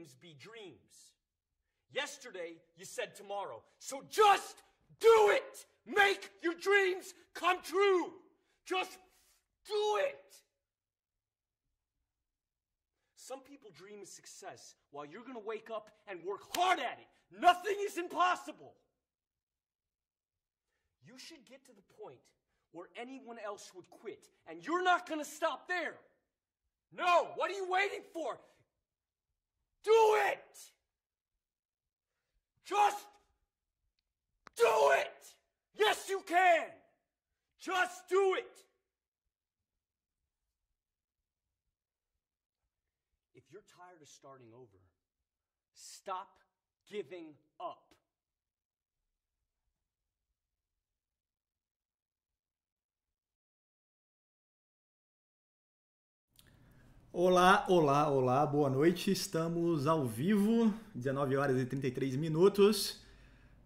dreams be dreams. Yesterday, you said tomorrow. So just do it! Make your dreams come true! Just do it! Some people dream of success while you're gonna wake up and work hard at it. Nothing is impossible. You should get to the point where anyone else would quit, and you're not gonna stop there. No, what are you waiting for? You're tired of starting over, stop giving up. Olá, olá, olá, boa noite. Estamos ao vivo, 19 horas e 33 minutos.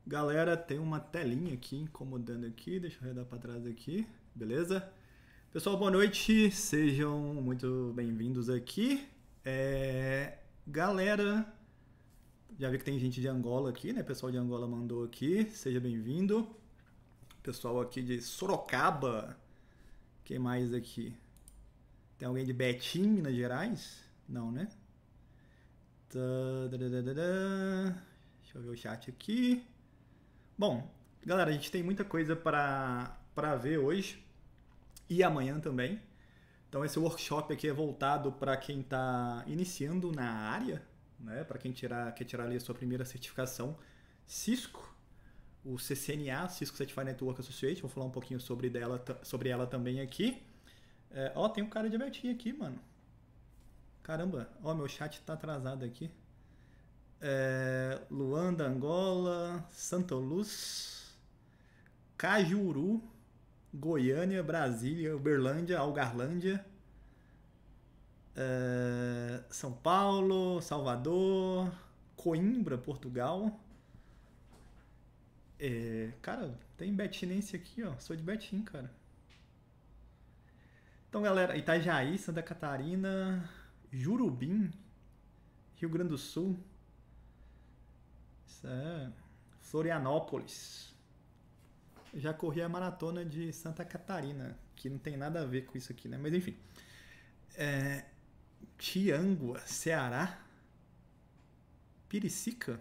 Galera, tem uma telinha aqui incomodando aqui, deixa eu redar para trás aqui, beleza? Pessoal, boa noite, sejam muito bem-vindos aqui. É... Galera, já vi que tem gente de Angola aqui, né? Pessoal de Angola mandou aqui, seja bem-vindo. Pessoal aqui de Sorocaba, quem mais aqui? Tem alguém de Betim, Minas Gerais? Não, né? Deixa eu ver o chat aqui. Bom, galera, a gente tem muita coisa para ver hoje e amanhã também. Então esse workshop aqui é voltado para quem está iniciando na área, né? Para quem tirar, quer tirar ali a sua primeira certificação Cisco, o CCNA, Cisco Certified Network Association. Vou falar um pouquinho sobre, dela, sobre ela também aqui. É, ó, tem um cara de abertinho aqui, mano. Caramba, ó, meu chat tá atrasado aqui. É, Luanda, Angola, Santa Luz, Cajuru, Goiânia, Brasília, Uberlândia, Algarlândia, é, São Paulo, Salvador, Coimbra, Portugal. É, cara, tem betinense aqui, ó. Sou de Betim, cara. Então, galera, Itajaí, Santa Catarina, Jurubim, Rio Grande do Sul, isso é Florianópolis. Já corri a maratona de Santa Catarina, que não tem nada a ver com isso aqui, né? Mas enfim. É, Tiangua, Ceará, Piricica,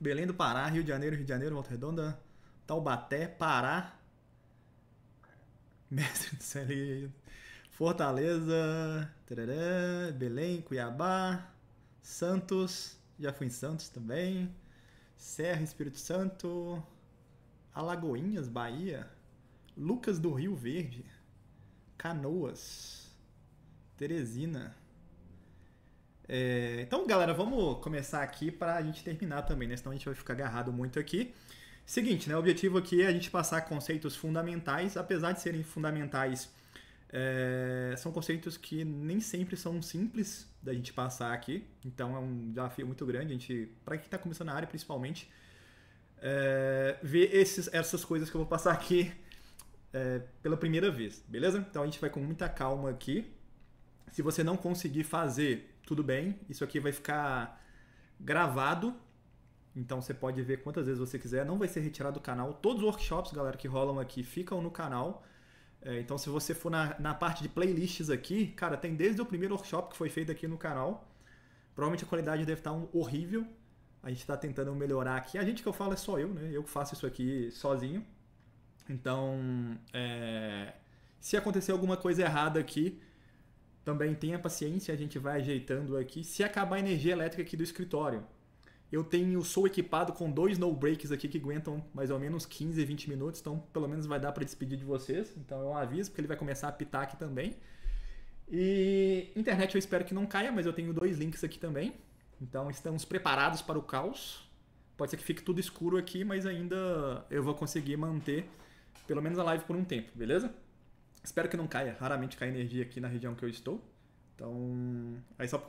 Belém do Pará, Rio de Janeiro, Rio de Janeiro, Volta Redonda, Taubaté, Pará, Mestre do céu, Fortaleza, tarará, Belém, Cuiabá, Santos, já fui em Santos também, Serra, Espírito Santo, Alagoinhas, Bahia, Lucas do Rio Verde, Canoas, Teresina. É, então, galera, vamos começar aqui para a gente terminar também, né? Senão a gente vai ficar agarrado muito aqui. Seguinte, né? O objetivo aqui é a gente passar conceitos fundamentais, apesar de serem fundamentais é, são conceitos que nem sempre são simples da gente passar aqui, então é um desafio muito grande. A gente, para quem está começando na área, principalmente, é, ver esses, essas coisas que eu vou passar aqui é, pela primeira vez, beleza? Então a gente vai com muita calma aqui. Se você não conseguir fazer, tudo bem, isso aqui vai ficar gravado. Então você pode ver quantas vezes você quiser, não vai ser retirado do canal. Todos os workshops, galera, que rolam aqui ficam no canal. É, então, se você for na, na parte de playlists aqui, cara, tem desde o primeiro workshop que foi feito aqui no canal. Provavelmente a qualidade deve estar um, horrível. A gente está tentando melhorar aqui. A gente que eu falo é só eu, né? Eu que faço isso aqui sozinho. Então, é, se acontecer alguma coisa errada aqui, também tenha paciência, a gente vai ajeitando aqui. Se acabar a energia elétrica aqui do escritório, eu tenho, sou equipado com dois no breaks aqui que aguentam mais ou menos 15, 20 minutos, então pelo menos vai dar para despedir de vocês. Então eu aviso porque ele vai começar a pitar aqui também. E internet eu espero que não caia, mas eu tenho dois links aqui também. Então estamos preparados para o caos. Pode ser que fique tudo escuro aqui, mas ainda eu vou conseguir manter pelo menos a live por um tempo, beleza? Espero que não caia. Raramente cai energia aqui na região que eu estou. Então, aí só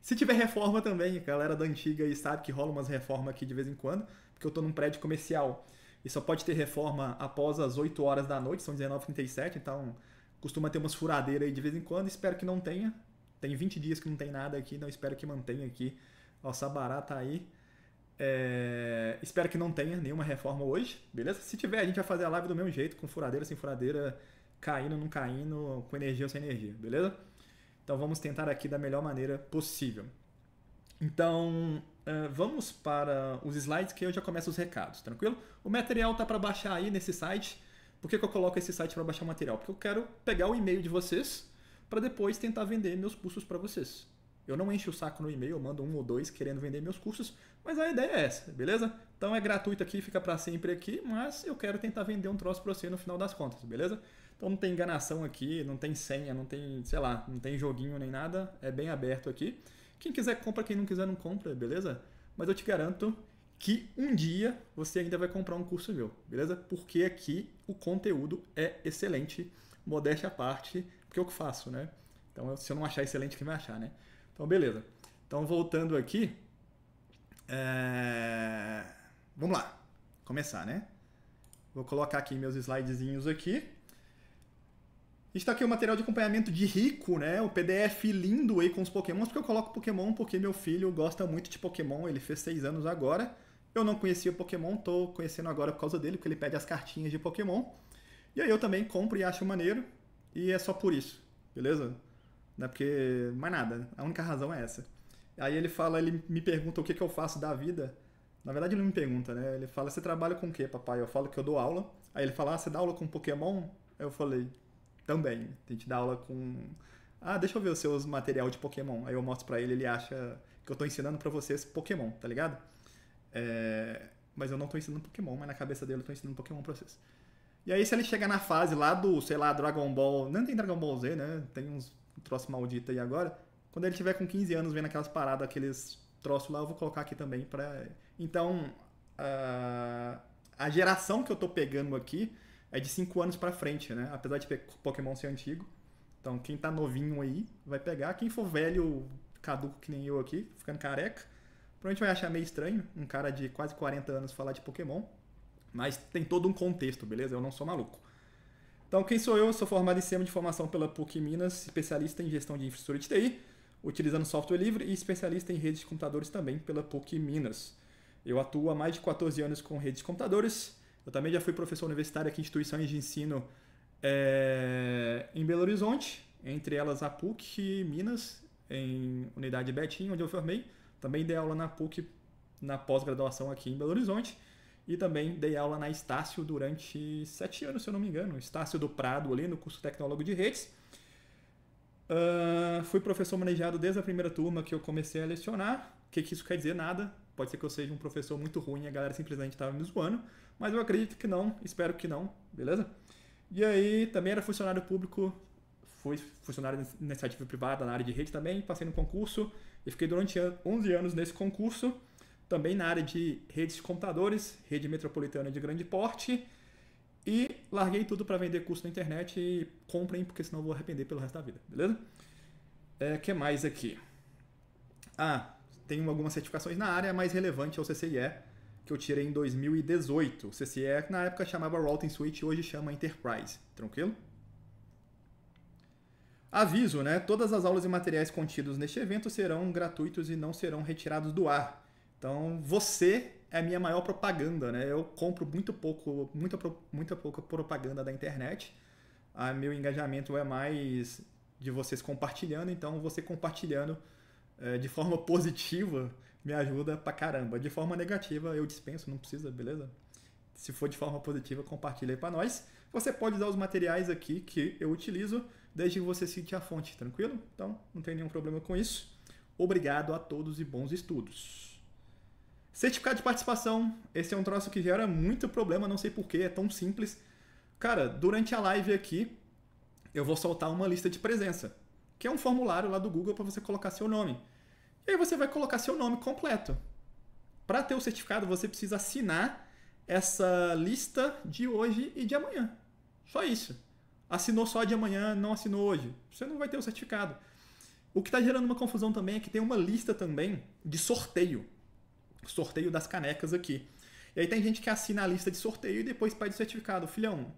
se tiver reforma também, a galera da antiga aí sabe que rola umas reformas aqui de vez em quando, porque eu tô num prédio comercial e só pode ter reforma após as 8 horas da noite, são 19h37, então Costuma ter umas furadeiras aí de vez em quando, espero que não tenha. Tem 20 dias que não tem nada aqui, não espero que mantenha aqui. Ó, Sabará tá aí. É... Espero que não tenha nenhuma reforma hoje, beleza? Se tiver, a gente vai fazer a live do mesmo jeito, com furadeira, sem furadeira, caindo, não caindo, com energia ou sem energia, beleza? Então vamos tentar aqui da melhor maneira possível. Então, uh, vamos para os slides que eu já começo os recados, tranquilo? O material tá para baixar aí nesse site. Por que, que eu coloco esse site para baixar o material? Porque eu quero pegar o e-mail de vocês para depois tentar vender meus cursos para vocês. Eu não encho o saco no e-mail, eu mando um ou dois querendo vender meus cursos, mas a ideia é essa, beleza? Então é gratuito aqui, fica para sempre aqui, mas eu quero tentar vender um troço para você no final das contas, beleza? Então não tem enganação aqui, não tem senha, não tem, sei lá, não tem joguinho nem nada, é bem aberto aqui. Quem quiser compra, quem não quiser não compra, beleza? Mas eu te garanto que um dia você ainda vai comprar um curso meu, beleza? Porque aqui o conteúdo é excelente, modéstia à parte, porque é o que faço, né? Então se eu não achar excelente, quem vai achar, né? Então beleza. Então voltando aqui, é... vamos lá, começar, né? Vou colocar aqui meus slidezinhos aqui. Está aqui o material de acompanhamento de rico, né? O PDF lindo aí com os pokémons, porque eu coloco Pokémon porque meu filho gosta muito de Pokémon, ele fez seis anos agora. Eu não conhecia Pokémon, tô conhecendo agora por causa dele, porque ele pede as cartinhas de Pokémon. E aí eu também compro e acho maneiro, e é só por isso, beleza? Não é porque. mais nada, a única razão é essa. Aí ele fala, ele me pergunta o que, que eu faço da vida. Na verdade, ele não me pergunta, né? Ele fala, você trabalha com o quê, papai? Eu falo que eu dou aula. Aí ele fala, ah, você dá aula com Pokémon? Eu falei, também. A gente dá aula com. Ah, deixa eu ver os seus material de Pokémon. Aí eu mostro pra ele, ele acha que eu tô ensinando pra vocês Pokémon, tá ligado? É... Mas eu não tô ensinando Pokémon, mas na cabeça dele eu tô ensinando Pokémon pra vocês. E aí, se ele chegar na fase lá do, sei lá, Dragon Ball. Não tem Dragon Ball Z, né? Tem uns troços malditos aí agora. Quando ele tiver com 15 anos vendo aquelas paradas, aqueles troços lá, eu vou colocar aqui também pra. Então, a, a geração que eu tô pegando aqui é de 5 anos para frente, né? Apesar de Pokémon ser antigo. Então, quem tá novinho aí vai pegar. Quem for velho, caduco que nem eu aqui, ficando careca, provavelmente vai achar meio estranho um cara de quase 40 anos falar de Pokémon. Mas tem todo um contexto, beleza? Eu não sou maluco. Então, quem sou eu? Sou formado em Sistema de Informação pela PUC Minas, especialista em gestão de infraestrutura de TI, utilizando software livre e especialista em redes de computadores também pela PUC Minas. Eu atuo há mais de 14 anos com redes de computadores eu também já fui professor universitário aqui em instituições de ensino é, em Belo Horizonte, entre elas a PUC Minas, em Unidade Betim, onde eu formei. Também dei aula na PUC na pós-graduação aqui em Belo Horizonte. E também dei aula na Estácio durante sete anos, se eu não me engano. Estácio do Prado, ali no curso Tecnólogo de Redes. Uh, fui professor manejado desde a primeira turma que eu comecei a lecionar. O que, que isso quer dizer? Nada. Pode ser que eu seja um professor muito ruim e a galera simplesmente estava me zoando. Mas eu acredito que não, espero que não, beleza? E aí também era funcionário público, fui funcionário de iniciativa privada na área de rede também, passei no concurso e fiquei durante 11 anos nesse concurso, também na área de redes de computadores, rede metropolitana de grande porte, e larguei tudo para vender curso na internet e comprem, porque senão eu vou arrepender pelo resto da vida, beleza? É, que mais aqui? Ah, tenho algumas certificações na área, mais relevante é o CCIE, que eu tirei em 2018. O CCE na época chamava Routing Switch, hoje chama Enterprise. Tranquilo? Aviso, né? Todas as aulas e materiais contidos neste evento serão gratuitos e não serão retirados do ar. Então, você é a minha maior propaganda, né? Eu compro muito pouco, muita, pouca propaganda da internet. A meu engajamento é mais de vocês compartilhando, então você compartilhando é, de forma positiva me ajuda pra caramba. De forma negativa, eu dispenso, não precisa, beleza? Se for de forma positiva, compartilha aí pra nós. Você pode usar os materiais aqui que eu utilizo, desde que você cite a fonte, tranquilo? Então, não tem nenhum problema com isso. Obrigado a todos e bons estudos. Certificado de participação. Esse é um troço que gera muito problema, não sei porquê, é tão simples. Cara, durante a live aqui, eu vou soltar uma lista de presença, que é um formulário lá do Google para você colocar seu nome. E aí você vai colocar seu nome completo. Para ter o certificado, você precisa assinar essa lista de hoje e de amanhã. Só isso. Assinou só de amanhã, não assinou hoje. Você não vai ter o certificado. O que está gerando uma confusão também é que tem uma lista também de sorteio. Sorteio das canecas aqui. E aí tem gente que assina a lista de sorteio e depois pede o certificado. Filhão,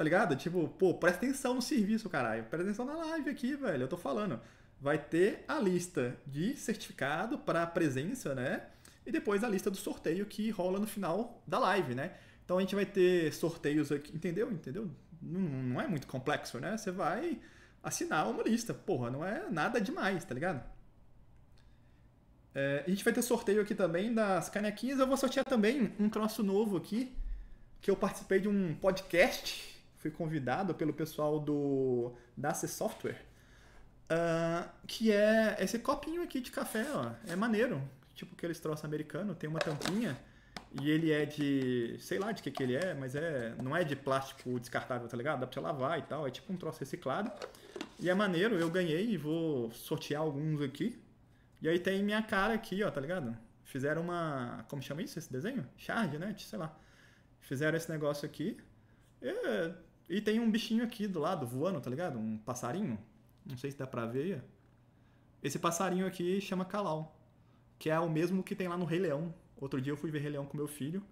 Tá ligado? Tipo, pô, presta atenção no serviço, caralho. Presta atenção na live aqui, velho. Eu tô falando. Vai ter a lista de certificado para presença, né? E depois a lista do sorteio que rola no final da live, né? Então a gente vai ter sorteios aqui, entendeu? Entendeu? Não, não é muito complexo, né? Você vai assinar uma lista. Porra, não é nada demais, tá ligado? É, a gente vai ter sorteio aqui também das canequinhas. Eu vou sortear também um troço novo aqui, que eu participei de um podcast. Fui convidado pelo pessoal do da Software. Uh, que é esse copinho aqui de café, ó. É maneiro. Tipo aqueles troços americanos, tem uma tampinha. E ele é de. sei lá de que, que ele é, mas é. não é de plástico descartável, tá ligado? Dá pra você lavar e tal. É tipo um troço reciclado. E é maneiro, eu ganhei e vou sortear alguns aqui. E aí tem minha cara aqui, ó, tá ligado? Fizeram uma. Como chama isso, esse desenho? Charge, né? Sei lá. Fizeram esse negócio aqui. E, e tem um bichinho aqui do lado voando, tá ligado? Um passarinho. Não sei se dá pra ver. Esse passarinho aqui chama Calau. Que é o mesmo que tem lá no Rei Leão. Outro dia eu fui ver Rei Leão com meu filho.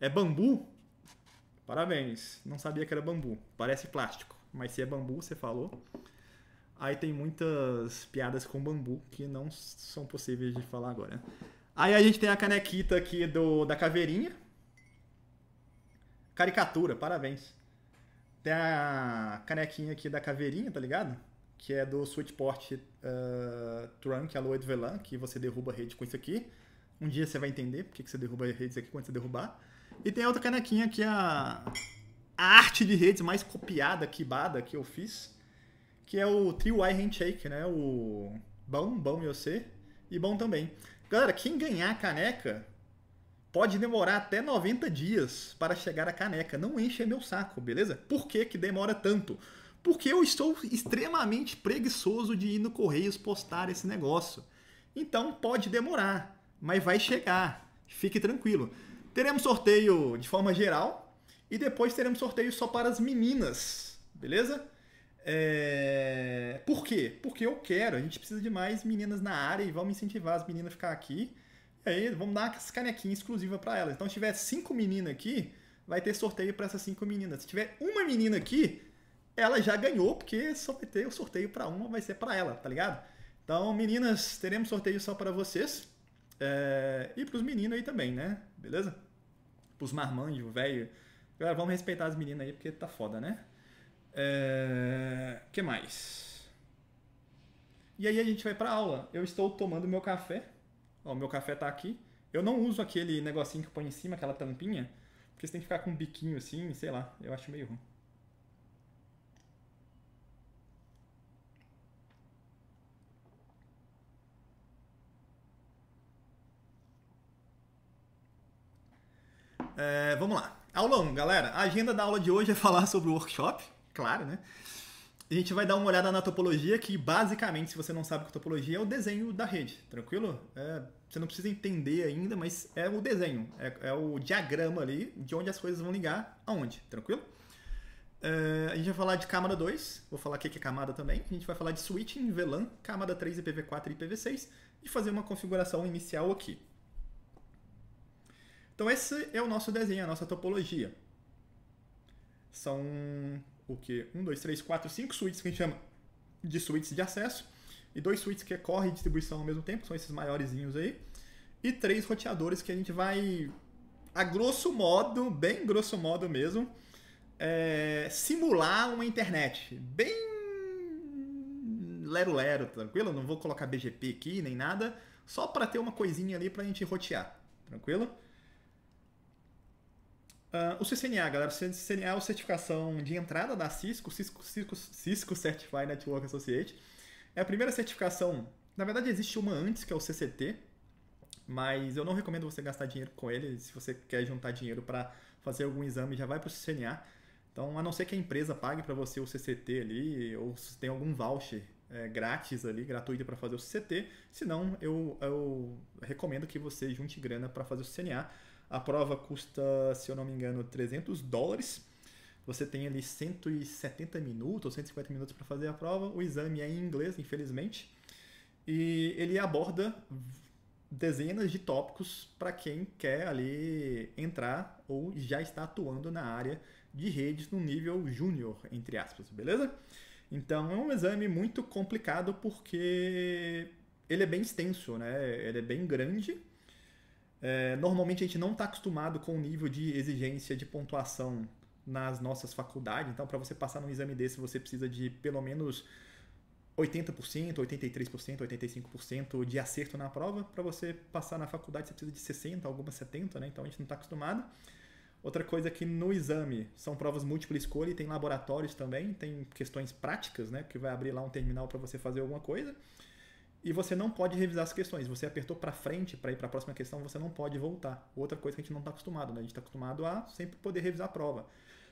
É bambu? Parabéns. Não sabia que era bambu. Parece plástico. Mas se é bambu, você falou. Aí tem muitas piadas com bambu que não são possíveis de falar agora. Aí a gente tem a canequita aqui do, da caveirinha. Caricatura, parabéns. Tem a canequinha aqui da caveirinha, tá ligado? Que é do Switchport uh, Trunk Aloe de Velan, que você derruba a rede com isso aqui. Um dia você vai entender porque que você derruba redes aqui quando você derrubar. E tem a outra canequinha que é a, a arte de redes mais copiada, quibada que eu fiz que é o Trio Eye Handshake, né? O bom, bom eu sei, e bom também. Galera, quem ganhar a caneca pode demorar até 90 dias para chegar a caneca. Não enche meu saco, beleza? Por que, que demora tanto? Porque eu estou extremamente preguiçoso de ir no Correios postar esse negócio. Então pode demorar, mas vai chegar. Fique tranquilo. Teremos sorteio de forma geral e depois teremos sorteio só para as meninas, beleza? É... Por quê? Porque eu quero. A gente precisa de mais meninas na área e vamos incentivar as meninas a ficar aqui. E aí vamos dar essa canequinha exclusiva para elas. Então, se tiver cinco meninas aqui, vai ter sorteio para essas cinco meninas. Se tiver uma menina aqui, ela já ganhou, porque só vai ter o sorteio para uma, vai ser para ela, tá ligado? Então, meninas, teremos sorteio só para vocês. É... E para os meninos aí também, né? Beleza? Para os marmanjos, velho. Galera, vamos respeitar as meninas aí, porque tá foda, né? É... que mais? E aí a gente vai para aula. Eu estou tomando meu café. Ó, meu café tá aqui. Eu não uso aquele negocinho que põe em cima, aquela tampinha, porque você tem que ficar com um biquinho assim, sei lá. Eu acho meio ruim. É, vamos lá. Aulão, galera. A agenda da aula de hoje é falar sobre o workshop claro, né? A gente vai dar uma olhada na topologia, que basicamente, se você não sabe o que é topologia, é o desenho da rede, tranquilo? É, você não precisa entender ainda, mas é o desenho, é, é, o diagrama ali de onde as coisas vão ligar aonde, tranquilo? É, a gente vai falar de camada 2, vou falar o que é camada também. A gente vai falar de switching, VLAN, camada 3, IPv4 e IPv6 e fazer uma configuração inicial aqui. Então esse é o nosso desenho, a nossa topologia. São o que? Um, dois, três, quatro, cinco suítes que a gente chama de suítes de acesso. E dois suítes que é corre e distribuição ao mesmo tempo, são esses maiorzinhos aí. E três roteadores que a gente vai, a grosso modo, bem grosso modo mesmo, é, simular uma internet. Bem lero-lero, tranquilo? Não vou colocar BGP aqui nem nada, só para ter uma coisinha ali para a gente rotear, tranquilo? Uh, o CCNA, galera, o CCNA é a certificação de entrada da Cisco, Cisco, Cisco, Cisco Certified Network Associate. É a primeira certificação, na verdade existe uma antes, que é o CCT, mas eu não recomendo você gastar dinheiro com ele. Se você quer juntar dinheiro para fazer algum exame, já vai para o CCNA. Então, a não ser que a empresa pague para você o CCT ali, ou se tem algum voucher é, grátis ali, gratuito para fazer o CCT. Se não, eu, eu recomendo que você junte grana para fazer o CCNA. A prova custa, se eu não me engano, 300 dólares. Você tem ali 170 minutos ou 150 minutos para fazer a prova. O exame é em inglês, infelizmente. E ele aborda dezenas de tópicos para quem quer ali entrar ou já está atuando na área de redes no nível júnior, entre aspas, beleza? Então é um exame muito complicado porque ele é bem extenso, né? Ele é bem grande. É, normalmente a gente não está acostumado com o nível de exigência de pontuação nas nossas faculdades. Então, para você passar num exame desse, você precisa de pelo menos 80%, 83%, 85% de acerto na prova. Para você passar na faculdade, você precisa de 60%, algumas 70%, né? Então a gente não está acostumado. Outra coisa é que no exame são provas múltipla escolha e tem laboratórios também, tem questões práticas, né? Que vai abrir lá um terminal para você fazer alguma coisa. E você não pode revisar as questões. Você apertou para frente para ir para a próxima questão, você não pode voltar. Outra coisa que a gente não está acostumado, né? A gente está acostumado a sempre poder revisar a prova.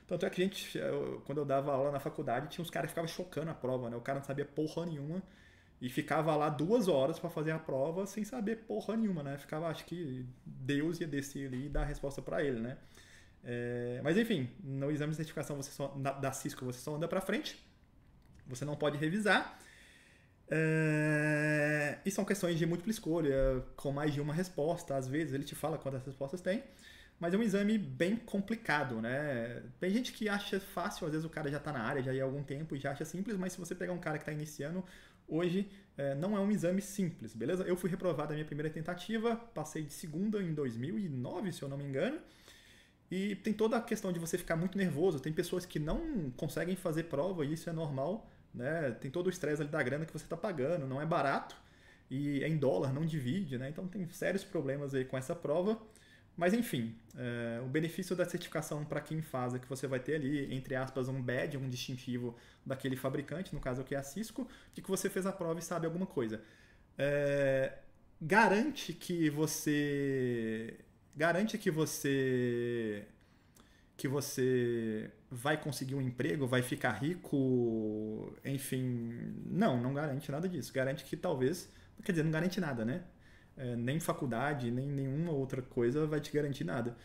Tanto é que a gente, quando eu dava aula na faculdade, tinha uns caras que ficavam chocando a prova, né? O cara não sabia porra nenhuma e ficava lá duas horas para fazer a prova sem saber porra nenhuma, né? Ficava, acho que Deus ia descer ali e dar a resposta para ele, né? É, mas enfim, no exame de certificação você só, da Cisco você só anda para frente, você não pode revisar. É, e são questões de múltipla escolha, com mais de uma resposta. Às vezes ele te fala quantas respostas tem, mas é um exame bem complicado, né? Tem gente que acha fácil, às vezes o cara já está na área já há algum tempo e já acha simples, mas se você pegar um cara que está iniciando, hoje é, não é um exame simples, beleza? Eu fui reprovado na minha primeira tentativa, passei de segunda em 2009, se eu não me engano. E tem toda a questão de você ficar muito nervoso. Tem pessoas que não conseguem fazer prova e isso é normal. Né? Tem todo o estresse ali da grana que você está pagando, não é barato. E é em dólar, não divide. Né? Então tem sérios problemas aí com essa prova. Mas enfim, é, o benefício da certificação para quem faz é que você vai ter ali, entre aspas, um badge, um distintivo daquele fabricante, no caso aqui é a Cisco, de que você fez a prova e sabe alguma coisa. É, garante que você garante que você que você vai conseguir um emprego, vai ficar rico, enfim, não, não garante nada disso. Garante que talvez, quer dizer, não garante nada, né? É, nem faculdade, nem nenhuma outra coisa vai te garantir nada.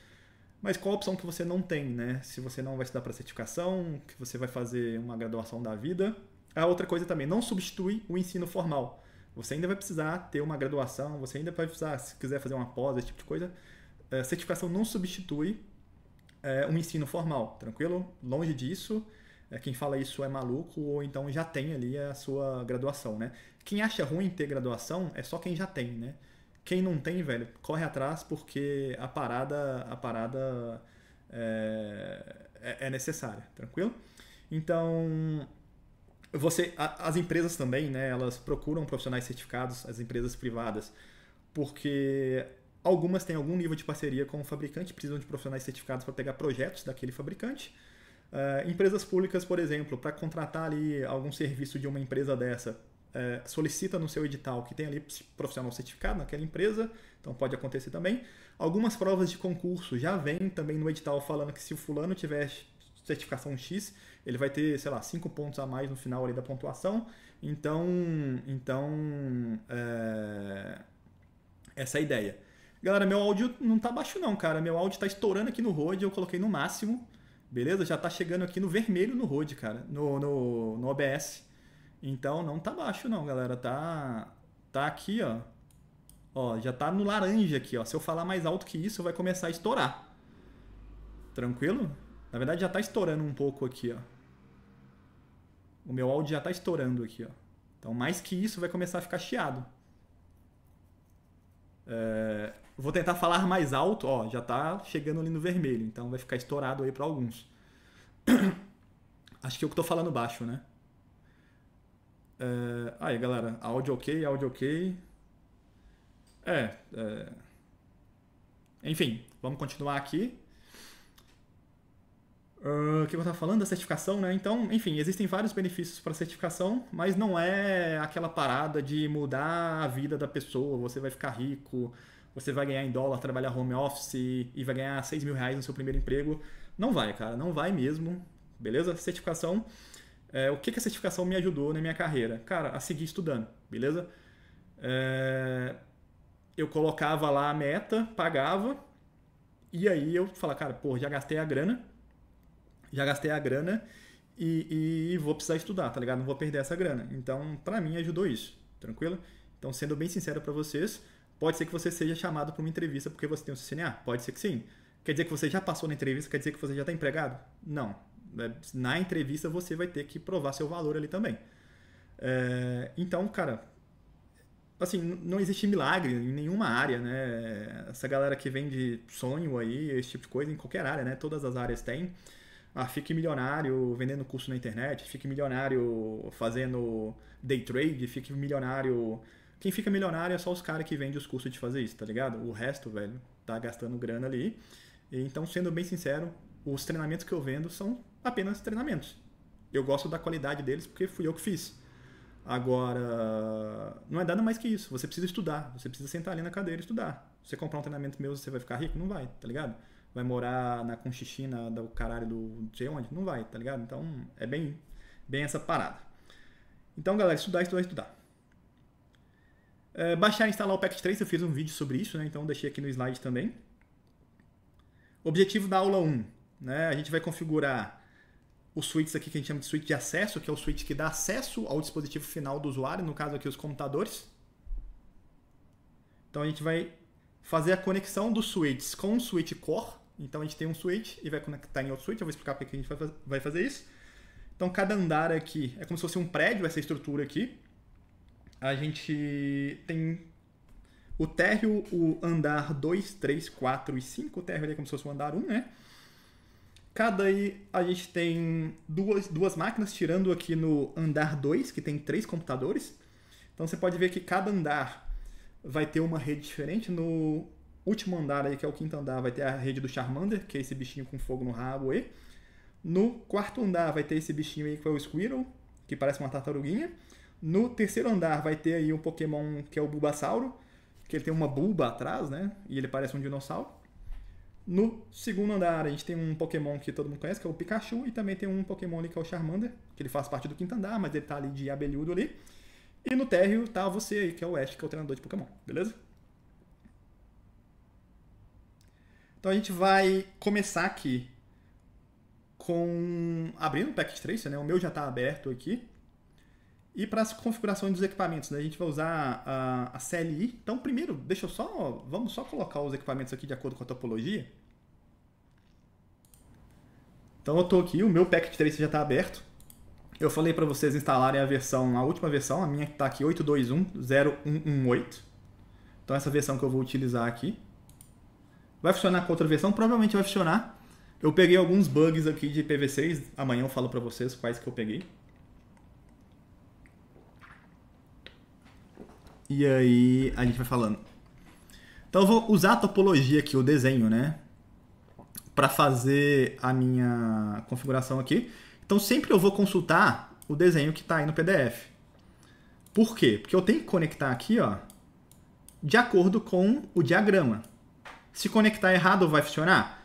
Mas qual a opção que você não tem, né? Se você não vai estudar para certificação, que você vai fazer uma graduação da vida. A outra coisa também, não substitui o ensino formal. Você ainda vai precisar ter uma graduação, você ainda vai precisar, se quiser fazer uma pós, esse tipo de coisa, é, certificação não substitui é, um ensino formal, tranquilo? Longe disso, é, quem fala isso é maluco ou então já tem ali a sua graduação, né? Quem acha ruim ter graduação é só quem já tem, né? Quem não tem, velho, corre atrás porque a parada, a parada é, é, é necessária, tranquilo? Então, você, as empresas também, né? Elas procuram profissionais certificados, as empresas privadas, porque Algumas têm algum nível de parceria com o fabricante, precisam de profissionais certificados para pegar projetos daquele fabricante. Uh, empresas públicas, por exemplo, para contratar ali algum serviço de uma empresa dessa, uh, solicita no seu edital que tem ali profissional certificado naquela empresa, então pode acontecer também. Algumas provas de concurso já vem também no edital falando que se o fulano tiver certificação X, ele vai ter, sei lá, 5 pontos a mais no final ali da pontuação. Então, então é... essa é a ideia. Galera, meu áudio não tá baixo não, cara. Meu áudio tá estourando aqui no Rode, eu coloquei no máximo. Beleza? Já tá chegando aqui no vermelho no Rode, cara. No, no, no OBS. Então não tá baixo não, galera. Tá, tá aqui, ó. Ó, já tá no laranja aqui, ó. Se eu falar mais alto que isso, vai começar a estourar. Tranquilo? Na verdade já tá estourando um pouco aqui, ó. O meu áudio já tá estourando aqui, ó. Então mais que isso vai começar a ficar chiado. É, vou tentar falar mais alto, ó, já tá chegando ali no vermelho, então vai ficar estourado aí para alguns. Acho que eu que tô falando baixo, né? É, aí, galera, áudio ok, áudio ok. É, é, enfim, vamos continuar aqui. Uh, o que eu estava falando da certificação, né? Então, enfim, existem vários benefícios para a certificação, mas não é aquela parada de mudar a vida da pessoa, você vai ficar rico, você vai ganhar em dólar, trabalhar home office e vai ganhar 6 mil reais no seu primeiro emprego. Não vai, cara, não vai mesmo, beleza? Certificação, é, o que, que a certificação me ajudou na minha carreira? Cara, a seguir estudando, beleza? É, eu colocava lá a meta, pagava, e aí eu falava, cara, pô, já gastei a grana, já gastei a grana e, e, vou precisar estudar, tá ligado? Não vou perder essa grana. Então, para mim, ajudou isso, tranquilo? Então, sendo bem sincero para vocês, pode ser que você seja chamado para uma entrevista porque você tem o CCNA, pode ser que sim. Quer dizer que você já passou na entrevista? Quer dizer que você já está empregado? Não. É, na entrevista você vai ter que provar seu valor ali também. É, então, cara, assim, não existe milagre em nenhuma área, né? Essa galera que vende sonho aí, esse tipo de coisa, em qualquer área, né? Todas as áreas têm. Ah, fique milionário vendendo curso na internet, fique milionário fazendo day trade, fique milionário. Quem fica milionário é só os caras que vendem os cursos de fazer isso, tá ligado? O resto, velho, tá gastando grana ali. Então, sendo bem sincero, os treinamentos que eu vendo são apenas treinamentos. Eu gosto da qualidade deles porque fui eu que fiz. Agora, não é nada mais que isso. Você precisa estudar. Você precisa sentar ali na cadeira e estudar. Você comprar um treinamento meu, você vai ficar rico? Não vai, tá ligado? Vai morar na Conchichina do caralho do sei onde? Não vai, tá ligado? Então, é bem, bem essa parada. Então, galera, estudar, estudar, estudar. É, baixar e instalar o Packet 3, eu fiz um vídeo sobre isso, né? Então, deixei aqui no slide também. Objetivo da aula 1. Né? A gente vai configurar os switches aqui que a gente chama de switch de acesso, que é o switch que dá acesso ao dispositivo final do usuário, no caso aqui os computadores. Então a gente vai fazer a conexão dos switches com o switch core. Então a gente tem um switch e vai conectar em outro switch. Eu vou explicar porque a gente vai fazer isso. Então cada andar aqui é como se fosse um prédio, essa estrutura aqui. A gente tem o térreo, o andar 2, 3, 4 e 5. O térreo ali é como se fosse o andar 1, né? Cada aí a gente tem duas, duas máquinas, tirando aqui no andar 2, que tem três computadores. Então você pode ver que cada andar vai ter uma rede diferente. No último andar aí, que é o quinto andar, vai ter a rede do Charmander, que é esse bichinho com fogo no rabo aí. No quarto andar vai ter esse bichinho aí que é o Squirrel, que parece uma tartaruguinha. No terceiro andar vai ter aí um Pokémon que é o Bulbasauro, que ele tem uma bulba atrás, né? E ele parece um dinossauro. No segundo andar, a gente tem um Pokémon que todo mundo conhece, que é o Pikachu, e também tem um Pokémon ali que é o Charmander, que ele faz parte do quinto andar, mas ele tá ali de abelhudo ali. E no térreo tá você aí, que é o Ash, que é o treinador de Pokémon, beleza? Então a gente vai começar aqui com abrindo o Packet Tracer, né? O meu já está aberto aqui. E para a configuração dos equipamentos, né? a gente vai usar a, a CLI. Então, primeiro, deixa eu só. Vamos só colocar os equipamentos aqui de acordo com a topologia. Então, eu estou aqui, o meu Packet Tracer já está aberto. Eu falei para vocês instalarem a versão, a última versão, a minha que está aqui 821.0118. Então, essa versão que eu vou utilizar aqui. Vai funcionar com outra versão? Provavelmente vai funcionar. Eu peguei alguns bugs aqui de PV6. Amanhã eu falo para vocês quais que eu peguei. E aí a gente vai falando. Então eu vou usar a topologia aqui, o desenho, né? Para fazer a minha configuração aqui. Então sempre eu vou consultar o desenho que está aí no PDF. Por quê? Porque eu tenho que conectar aqui, ó, de acordo com o diagrama. Se conectar errado, vai funcionar?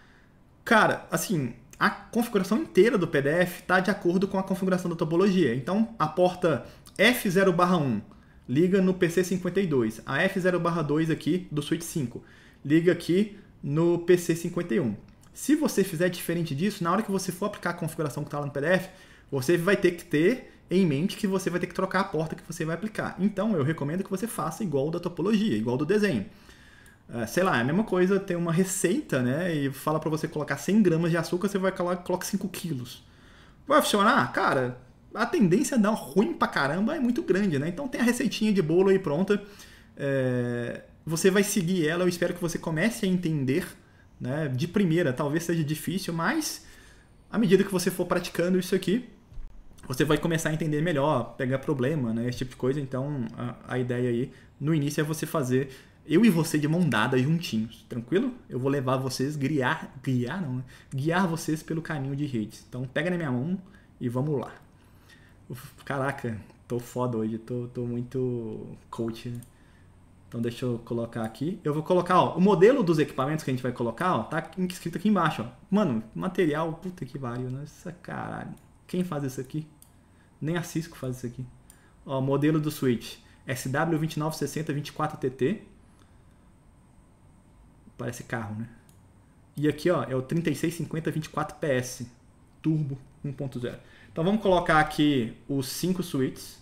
Cara, assim, a configuração inteira do PDF está de acordo com a configuração da topologia. Então, a porta F0/1 liga no PC52. A F0/2 aqui do Switch 5 liga aqui no PC51. Se você fizer diferente disso, na hora que você for aplicar a configuração que está lá no PDF, você vai ter que ter em mente que você vai ter que trocar a porta que você vai aplicar. Então, eu recomendo que você faça igual da topologia, igual do desenho. Uh, sei lá, é a mesma coisa, tem uma receita, né? E fala para você colocar 100 gramas de açúcar, você vai colocar coloca 5 quilos. Vai funcionar? Cara, a tendência a dar ruim pra caramba é muito grande, né? Então tem a receitinha de bolo aí pronta. É... Você vai seguir ela, eu espero que você comece a entender, né? De primeira, talvez seja difícil, mas à medida que você for praticando isso aqui, você vai começar a entender melhor, pegar problema, né? Esse tipo de coisa. Então a, a ideia aí no início é você fazer eu e você de mão dada juntinhos, tranquilo? Eu vou levar vocês, guiar, guiar não, né? guiar vocês pelo caminho de redes. Então pega na minha mão e vamos lá. Caraca, tô foda hoje, tô, tô muito coach, né? Então deixa eu colocar aqui. Eu vou colocar, ó, o modelo dos equipamentos que a gente vai colocar, ó, tá escrito aqui embaixo, ó. Mano, material, puta que pariu, nossa caralho. Quem faz isso aqui? Nem a Cisco faz isso aqui. Ó, modelo do Switch. SW2960-24TT. Parece carro, né? E aqui, ó, é o 3650-24PS. Turbo 1.0. Então vamos colocar aqui os 5 switches,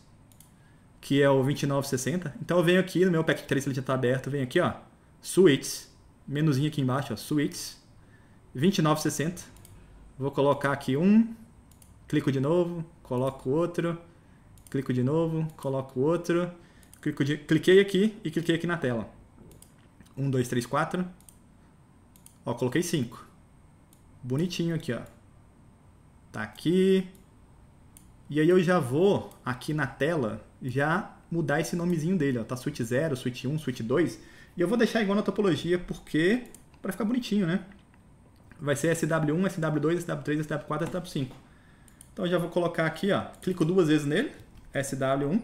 que é o 2960. Então eu venho aqui no meu pack 3, ele já está aberto, venho aqui, ó, switches, menuzinho aqui embaixo, ó, switches. 2960. Vou colocar aqui um, clico de novo, coloco outro, clico de novo, coloco outro, clico de, cliquei aqui e cliquei aqui na tela. 1, 2, 3, 4. Ó, coloquei 5. Bonitinho aqui, ó. Tá aqui. E aí eu já vou aqui na tela já mudar esse nomezinho dele, ó. Tá switch 0, switch 1, switch 2. E eu vou deixar igual na topologia porque para ficar bonitinho, né? Vai ser SW1, SW2, SW3, SW4, SW5. Então eu já vou colocar aqui, ó. Clico duas vezes nele. SW1,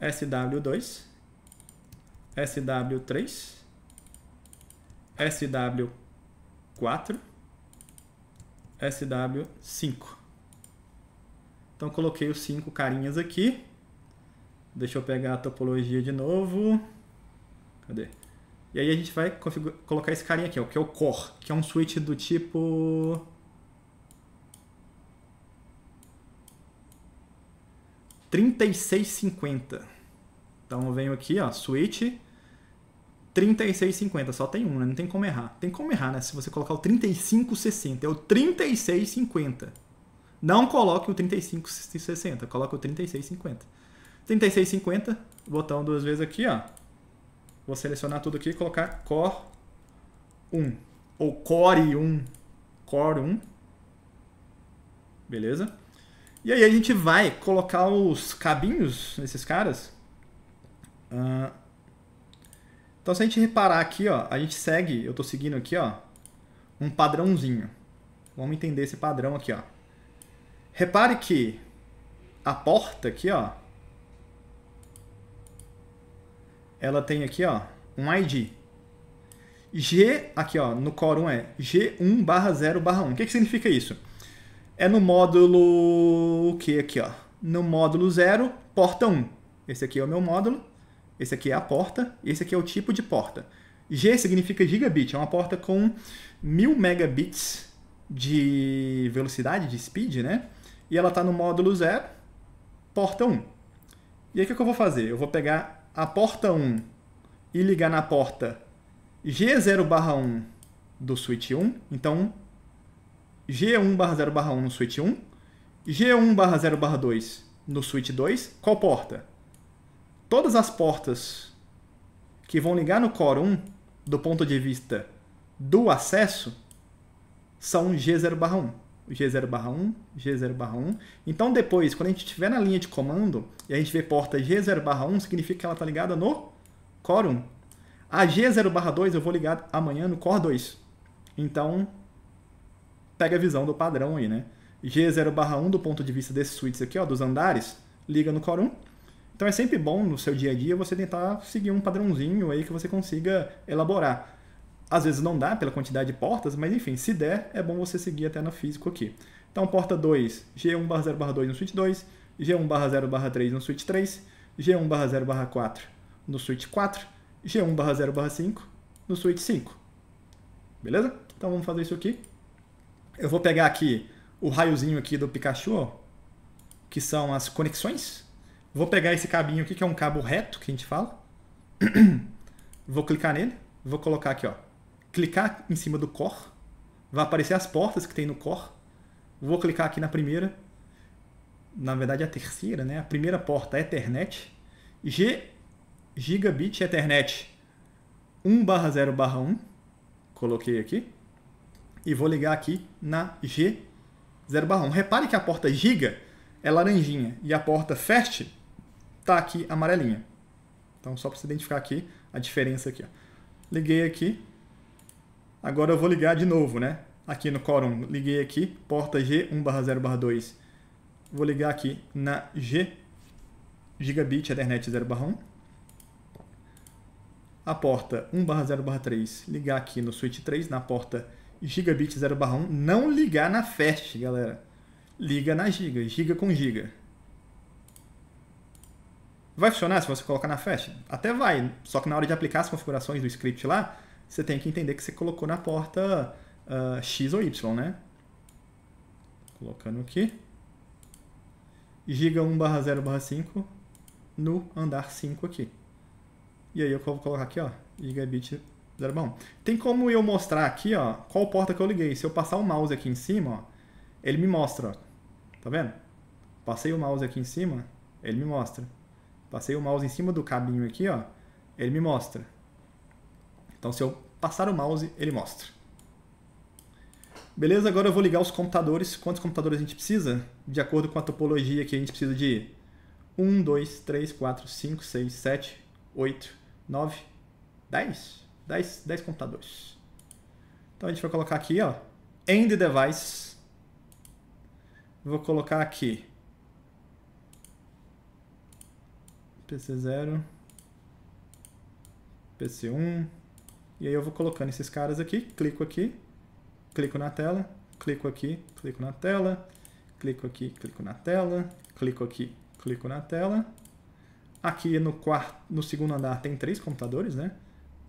SW2, SW3, SW4, SW5. Então coloquei os cinco carinhas aqui. Deixa eu pegar a topologia de novo. Cadê? E aí a gente vai colocar esse carinha aqui, ó, que é o core, que é um switch do tipo... Trinta e seis cinquenta. Então eu venho aqui, ó, switch 3650, só tem um, né? Não tem como errar. Tem como errar, né? Se você colocar o 3560, é o 3650. Não coloque o 3560, coloque o 3650. 3650, botão duas vezes aqui, ó. Vou selecionar tudo aqui e colocar Core 1. Ou Core 1. Core 1. Beleza? E aí a gente vai colocar os cabinhos nesses caras. Uh, então se a gente reparar aqui, ó, a gente segue, eu estou seguindo aqui, ó, um padrãozinho. Vamos entender esse padrão aqui, ó. Repare que a porta aqui, ó, ela tem aqui, ó, um ID. G, aqui, ó, no Core 1 é G1 barra 0 barra 1. O que, que significa isso? É no módulo, o que aqui, ó? No módulo 0, porta 1. Esse aqui é o meu módulo, esse aqui é a porta, e esse aqui é o tipo de porta. G significa gigabit, é uma porta com 1000 megabits de velocidade, de speed, né? E ela está no módulo 0, porta 1. E aí o que, eu vou fazer? Eu vou pegar a porta 1 e ligar na porta G0/1 do switch 1, então G1/0/1 no switch 1, G1/0/2 no switch 2, qual porta? Todas as portas que vão ligar no core 1 do ponto de vista do acesso são G0/1. G0/1, G0/1. Então depois, quando a gente estiver na linha de comando e a gente vê porta G0/1, significa que ela está ligada no Core 1. A G0/2 eu vou ligar amanhã no Core 2. Então, pega a visão do padrão aí, né? G0/1 do ponto de vista desses switches aqui, ó, dos andares, liga no Core 1. Então é sempre bom no seu dia a dia você tentar seguir um padrãozinho aí que você consiga elaborar. Às vezes não dá pela quantidade de portas, mas enfim, se der, é bom você seguir até no físico aqui. Então, porta 2, G1/0/2 no switch 2, G1/0/3 no switch 3, G1/0/4 no switch 4, G1/0/5 no switch 5. Beleza? Então vamos fazer isso aqui. Eu vou pegar aqui o raiozinho aqui do Pikachu, ó, que são as conexões. Vou pegar esse cabinho aqui, que é um cabo reto, que a gente fala. vou clicar nele. Vou colocar aqui, ó, clicar em cima do core, vai aparecer as portas que tem no core. Vou clicar aqui na primeira, na verdade a terceira, né? A primeira porta é Ethernet, G gigabit Ethernet 1/0/1, coloquei aqui, e vou ligar aqui na G 0/1. Repare que a porta giga é laranjinha e a porta fast tá aqui amarelinha. Então só para você identificar aqui a diferença aqui, ó. Liguei aqui, Agora eu vou ligar de novo, né? Aqui no Core liguei aqui, porta G1/0/2. Vou ligar aqui na G gigabit Ethernet 0/1. A porta 1/0/3, ligar aqui no switch 3, na porta gigabit 0/1. Não ligar na fast, galera. Liga na giga, giga com giga. Vai funcionar se você colocar na fast? Até vai, só que na hora de aplicar as configurações do script lá, você tem que entender que você colocou na porta uh, X ou Y, né? Colocando aqui. Giga 1 barra 0 barra 5 no andar 5 aqui. E aí eu vou colocar aqui, ó, gigabit Zero barra 1. Tem como eu mostrar aqui, ó, qual porta que eu liguei. Se eu passar o mouse aqui em cima, ó, ele me mostra, ó. Tá vendo? Passei o mouse aqui em cima, ele me mostra. Passei o mouse em cima do cabinho aqui, ó, ele me mostra. Então, se eu passar o mouse, ele mostra. Beleza? Agora eu vou ligar os computadores. Quantos computadores a gente precisa? De acordo com a topologia aqui, a gente precisa de 1, 2, 3, 4, 5, 6, 7, 8, 9, 10. 10, 10 computadores. Então a gente vai colocar aqui, ó, end device. Vou colocar aqui PC0, PC1, e aí eu vou colocando esses caras aqui, clico aqui, clico na tela, clico aqui, clico na tela, clico aqui, clico na tela, clico aqui, clico na tela. Aqui no quarto, no segundo andar tem três computadores, né?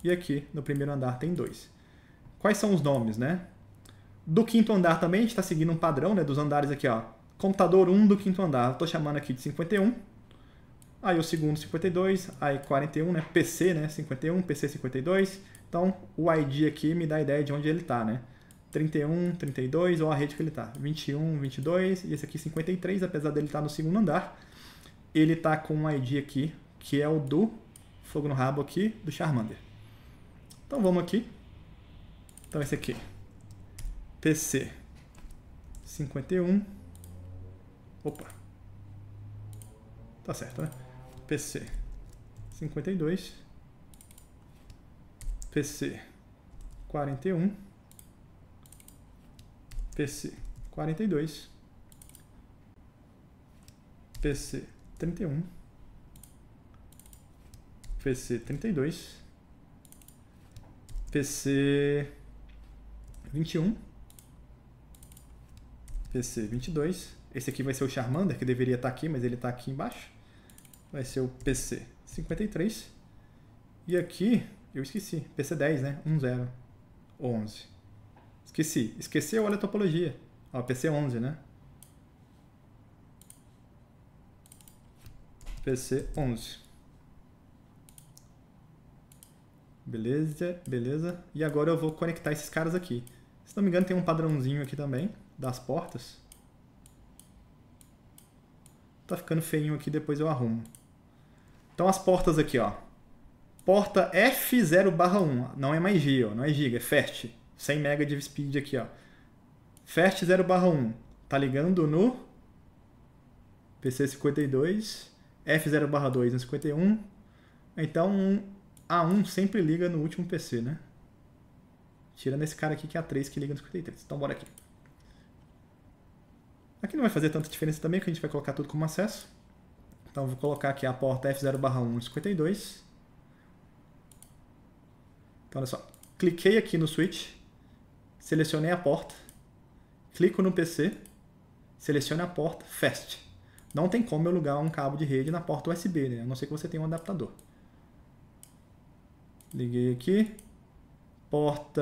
E aqui no primeiro andar tem dois. Quais são os nomes, né? Do quinto andar também a gente está seguindo um padrão, né? Dos andares aqui, ó. Computador 1 do quinto andar, estou chamando aqui de 51. Aí o segundo 52, aí 41, né? PC, né? 51, PC 52. Então o ID aqui me dá a ideia de onde ele está, né? 31, 32 ou a rede que ele está. 21, 22 e esse aqui 53, apesar dele estar tá no segundo andar. Ele está com um ID aqui, que é o do fogo no rabo aqui do Charmander. Então vamos aqui. Então esse aqui. PC 51. Opa. Tá certo, né? PC 52. PC 41. PC 42, PC 31, PC 32, PC 21, PC 22. Esse aqui vai ser o Charmander, que deveria estar aqui, mas ele está aqui embaixo. Vai ser o PC 53. E aqui, eu esqueci, PC 10, né? 10, 11. Esqueci. Esqueceu, olha a topologia. Ó, PC11, né? PC11. Beleza, beleza. E agora eu vou conectar esses caras aqui. Se não me engano, tem um padrãozinho aqui também, das portas. Tá ficando feinho aqui, depois eu arrumo. Então as portas aqui, ó. Porta F0/1, não é mais G, não é giga, é FAST. 100 MB de speed aqui, ó. Fast 0/1 tá ligando no PC 52, F0/2 no 51. Então, A1 sempre liga no último PC, né? Tirando esse cara aqui que é A3 que liga no 53. Então, bora aqui. Aqui não vai fazer tanta diferença também, que a gente vai colocar tudo como acesso. Então, vou colocar aqui a porta F0/1 no 52. Então, olha só. Cliquei aqui no switch selecionei a porta, clico no PC, selecione a porta, fast. Não tem como eu lugar um cabo de rede na porta USB, né? a não ser que você tenha um adaptador. Liguei aqui, porta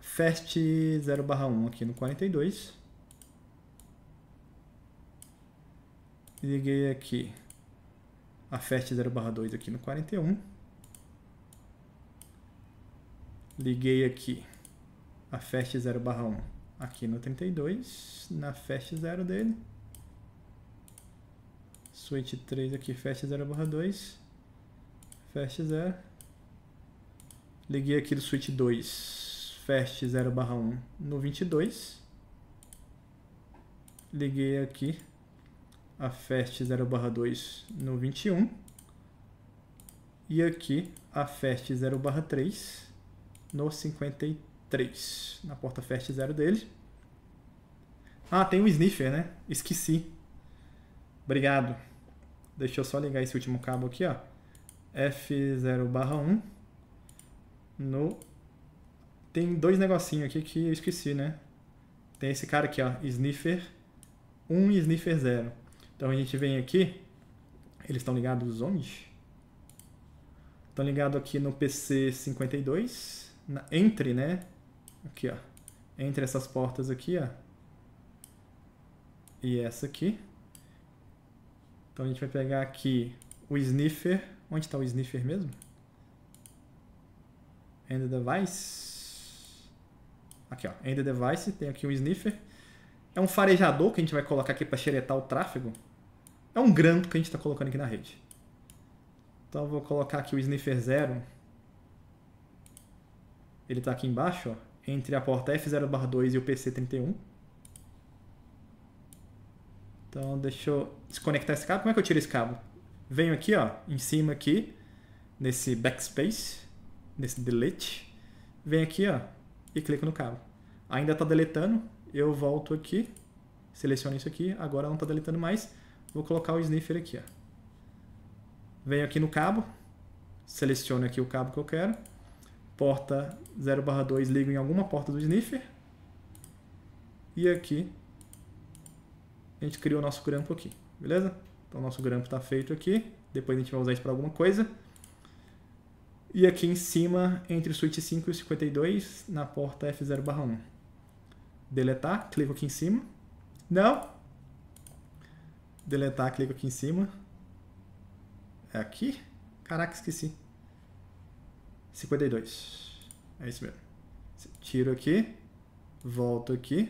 fast 0/1 aqui no 42. Liguei aqui a fast 0/2 aqui no 41. Liguei aqui a fast 0 barra 1 aqui no 32, na fast 0 dele. Switch 3 aqui, fast 0 barra 2, fast 0. Liguei aqui do switch 2, fast 0 barra 1 no 22. Liguei aqui a fast 0 barra 2 no 21. E aqui a fast 0 barra 3 no 53. 3 na porta fast 0 dele. Ah, tem um sniffer, né? Esqueci. Obrigado. Deixa eu só ligar esse último cabo aqui, ó. F0 barra 1 no... Tem dois negocinhos aqui que eu esqueci, né? Tem esse cara aqui, ó, sniffer 1 e sniffer 0. Então a gente vem aqui, eles estão ligados onde? Estão ligados aqui no PC 52, na, entre, né? Aqui, ó. Entre essas portas aqui, ó. E essa aqui. Então a gente vai pegar aqui o sniffer. Onde está o sniffer mesmo? End device. Aqui, ó. End device. Tem aqui um sniffer. É um farejador que a gente vai colocar aqui para xeretar o tráfego. É um grampo que a gente está colocando aqui na rede. Então eu vou colocar aqui o sniffer 0. Ele está aqui embaixo, ó, entre a porta F0/2 e o PC31. Então deixa eu desconectar esse cabo. Como é que eu tiro esse cabo? Venho aqui, ó, em cima aqui, nesse backspace, nesse delete. Venho aqui, ó, e clico no cabo. Ainda está deletando. Eu volto aqui, seleciono isso aqui. Agora não está deletando mais. Vou colocar o sniffer aqui, ó. Venho aqui no cabo, seleciono aqui o cabo que eu quero. Porta 0/2 ligo em alguma porta do sniffer. E aqui a gente criou o nosso grampo aqui, beleza? Então, o nosso grampo está feito aqui. Depois a gente vai usar isso para alguma coisa. E aqui em cima, entre o switch 5 e o 52, na porta F0/1. Deletar, clico aqui em cima. Não! Deletar, clico aqui em cima. É aqui? Caraca, esqueci. 52. É isso mesmo. Tiro aqui. Volto aqui.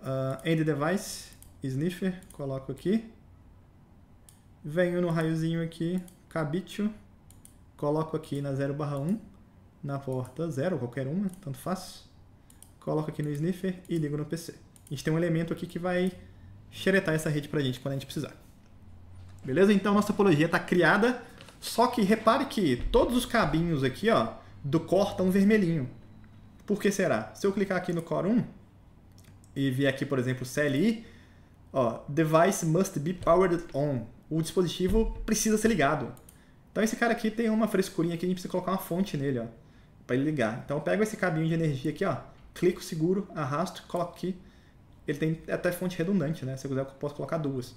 Uh, end device, sniffer, coloco aqui. Venho no raiozinho aqui, cabicho, coloco aqui na 0 barra 1, na porta 0, qualquer uma, tanto faz. Coloco aqui no sniffer e ligo no PC. A gente tem um elemento aqui que vai xeretar essa rede pra gente quando a gente precisar. Beleza? Então nossa topologia está criada, só que repare que todos os cabinhos aqui ó, do core estão vermelhinho. Por que será? Se eu clicar aqui no core 1, e vier aqui, por exemplo, CLI, ó, device must be powered on. O dispositivo precisa ser ligado. Então esse cara aqui tem uma frescurinha aqui, a gente precisa colocar uma fonte nele, ó, para ele ligar. Então eu pego esse cabinho de energia aqui, ó, clico seguro, arrasto, coloco aqui. Ele tem até fonte redundante, né? Se eu quiser eu posso colocar duas.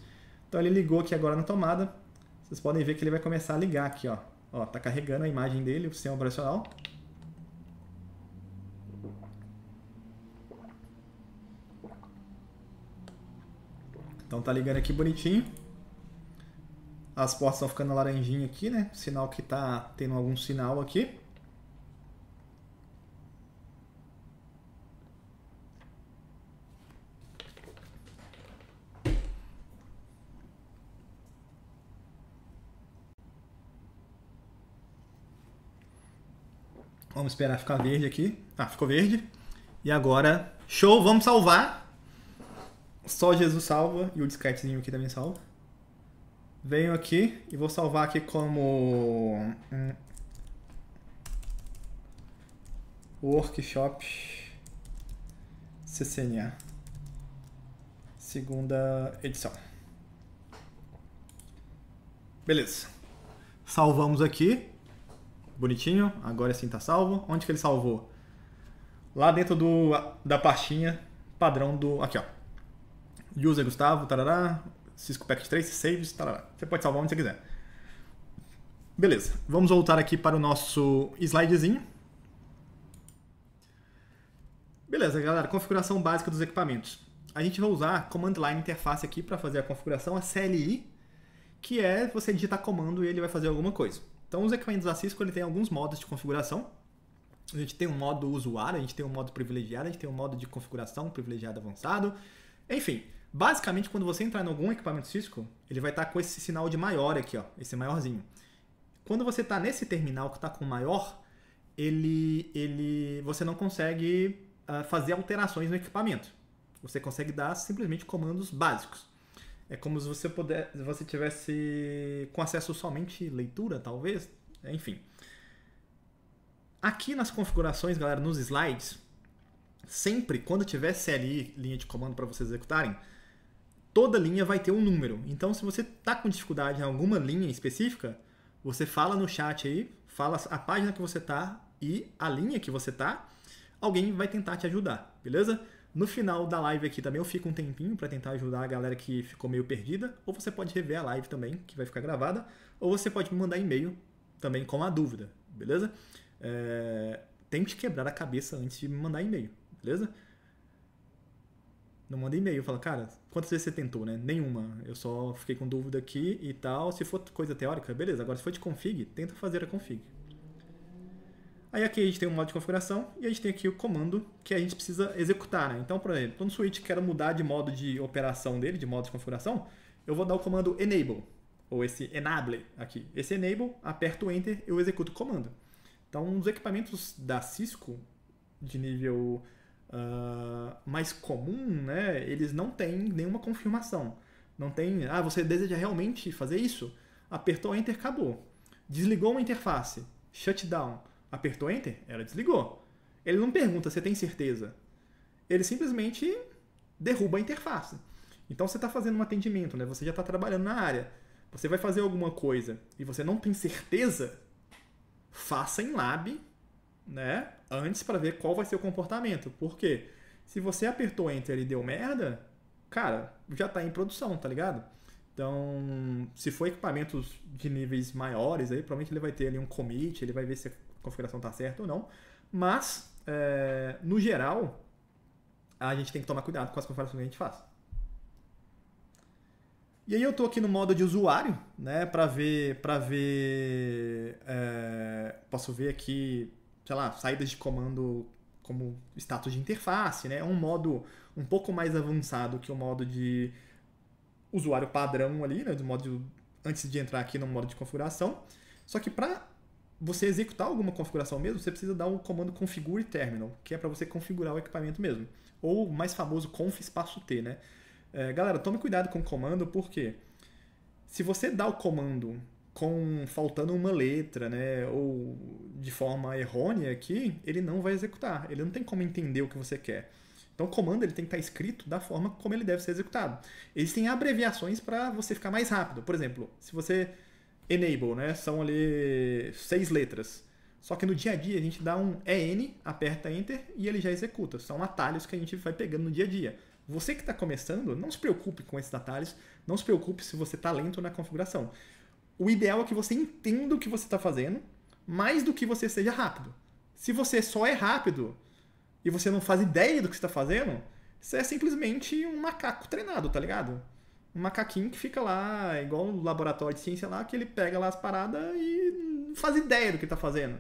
Então ele ligou aqui agora na tomada. Vocês podem ver que ele vai começar a ligar aqui, ó. Ó, tá carregando a imagem dele, o sistema operacional. Então tá ligando aqui bonitinho. As portas estão ficando laranjinha aqui, né? Sinal que tá tendo algum sinal aqui. Vamos esperar ficar verde aqui. Ah, ficou verde. E agora, show, vamos salvar. Só Jesus salva e o disquetezinho aqui também salva. Venho aqui e vou salvar aqui como hum, workshop CCNA segunda edição. Beleza. Salvamos aqui. Bonitinho. Agora sim tá salvo. Onde que ele salvou? Lá dentro do, da pastinha padrão do... Aqui, ó user Gustavo, tarará, Cisco Packet Trace, saves, tarará. Você pode salvar onde você quiser. Beleza, vamos voltar aqui para o nosso slidezinho. Beleza, galera, configuração básica dos equipamentos. A gente vai usar Command Line Interface aqui para fazer a configuração, a CLI, que é você digitar comando e ele vai fazer alguma coisa. Então, os equipamentos da Cisco ele tem alguns modos de configuração. A gente tem um modo usuário, a gente tem um modo privilegiado, a gente tem um modo de configuração privilegiado avançado. Enfim, Basicamente, quando você entrar em algum equipamento Cisco, ele vai estar com esse sinal de maior aqui, ó, esse maiorzinho. Quando você está nesse terminal que está com maior, ele, ele, você não consegue uh, fazer alterações no equipamento. Você consegue dar simplesmente comandos básicos. É como se você puder, você tivesse com acesso somente leitura, talvez, enfim. Aqui nas configurações, galera, nos slides, sempre quando tiver CLI, linha de comando para vocês executarem, toda linha vai ter um número. Então, se você está com dificuldade em alguma linha específica, você fala no chat aí, fala a página que você está e a linha que você está, alguém vai tentar te ajudar, beleza? No final da live aqui também eu fico um tempinho para tentar ajudar a galera que ficou meio perdida, ou você pode rever a live também, que vai ficar gravada, ou você pode me mandar e-mail também com a dúvida, beleza? É... Tente quebrar a cabeça antes de me mandar e-mail, beleza? Não manda e-mail, fala, cara, quantas vezes você tentou, né? Nenhuma. Eu só fiquei com dúvida aqui e tal. Se for coisa teórica, beleza. Agora, se for de config, tenta fazer a config. Aí aqui a gente tem o modo de configuração e a gente tem aqui o comando que a gente precisa executar. Né? Então, por exemplo, estou no switch quero mudar de modo de operação dele, de modo de configuração, eu vou dar o comando enable, ou esse enable aqui. Esse enable, aperto o enter, eu executo o comando. Então, os equipamentos da Cisco de nível uh, mais comum, né, eles não têm nenhuma confirmação. Não tem, ah, você deseja realmente fazer isso? Apertou Enter, acabou. Desligou uma interface, shutdown, apertou Enter, ela desligou. Ele não pergunta, você tem certeza? Ele simplesmente derruba a interface. Então você está fazendo um atendimento, né? você já está trabalhando na área. Você vai fazer alguma coisa e você não tem certeza, faça em lab né, antes para ver qual vai ser o comportamento. Por quê? Se você apertou Enter e deu merda, cara, já está em produção, tá ligado? Então, se for equipamentos de níveis maiores, aí provavelmente ele vai ter ali um commit, ele vai ver se configuração está certa ou não. Mas, é, no geral, a gente tem que tomar cuidado com as configurações que a gente faz. E aí eu estou aqui no modo de usuário, né, para ver, para ver, é, posso ver aqui, sei lá, saídas de comando como status de interface, né, é um modo um pouco mais avançado que o modo de usuário padrão ali, né, do modo de, antes de entrar aqui no modo de configuração. Só que para você executar alguma configuração mesmo, você precisa dar o comando configure terminal, que é para você configurar o equipamento mesmo, ou o mais famoso conf espaço t, né? É, galera, tome cuidado com o comando, porque se você dá o comando com faltando uma letra, né, ou de forma errônea aqui, ele não vai executar. Ele não tem como entender o que você quer. Então o comando ele tem que estar escrito da forma como ele deve ser executado. Existem abreviações para você ficar mais rápido. Por exemplo, se você enable, né, são ali seis letras. Só que no dia a dia a gente dá um EN, aperta Enter e ele já executa. São atalhos que a gente vai pegando no dia a dia. Você que está começando, não se preocupe com esses atalhos, não se preocupe se você está lento na configuração. O ideal é que você entenda o que você está fazendo, mais do que você seja rápido. Se você só é rápido e você não faz ideia do que está fazendo, você é simplesmente um macaco treinado, tá ligado? Um macaquinho que fica lá, igual um laboratório de ciência lá, que ele pega lá as paradas e não faz ideia do que está fazendo.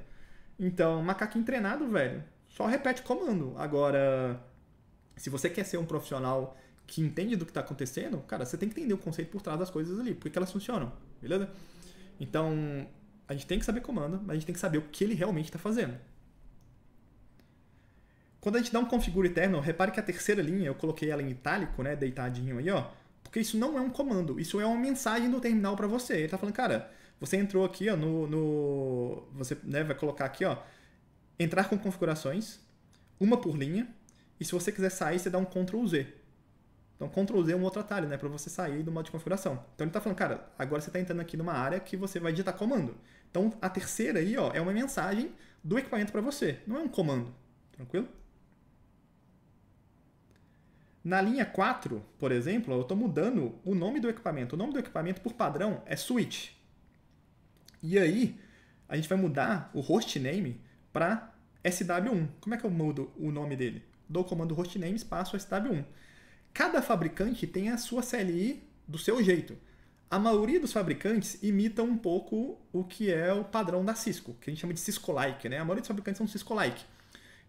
Então, macaquinho treinado, velho, só repete comando. Agora, se você quer ser um profissional que entende do que está acontecendo, cara, você tem que entender o conceito por trás das coisas ali, porque elas funcionam, beleza? Então, a gente tem que saber comando, mas a gente tem que saber o que ele realmente está fazendo. Quando a gente dá um configure terminal, repare que a terceira linha, eu coloquei ela em itálico, né, deitadinho aí, ó, porque isso não é um comando, isso é uma mensagem do terminal para você. Ele está falando, cara, você entrou aqui, ó, no, no você né, vai colocar aqui, ó, entrar com configurações, uma por linha, e se você quiser sair, você dá um Ctrl Z. Então, Ctrl Z é um outro atalho, né? Para você sair do modo de configuração. Então, ele está falando, cara, agora você está entrando aqui numa área que você vai digitar comando. Então, a terceira aí, ó, é uma mensagem do equipamento para você. Não é um comando. Tranquilo? Na linha 4, por exemplo, eu estou mudando o nome do equipamento. O nome do equipamento, por padrão, é switch. E aí, a gente vai mudar o hostname para SW1. Como é que eu mudo o nome dele? do comando hostname espaço SW1. Cada fabricante tem a sua CLI do seu jeito. A maioria dos fabricantes imita um pouco o que é o padrão da Cisco, que a gente chama de Cisco-like. Né? A maioria dos fabricantes são Cisco-like.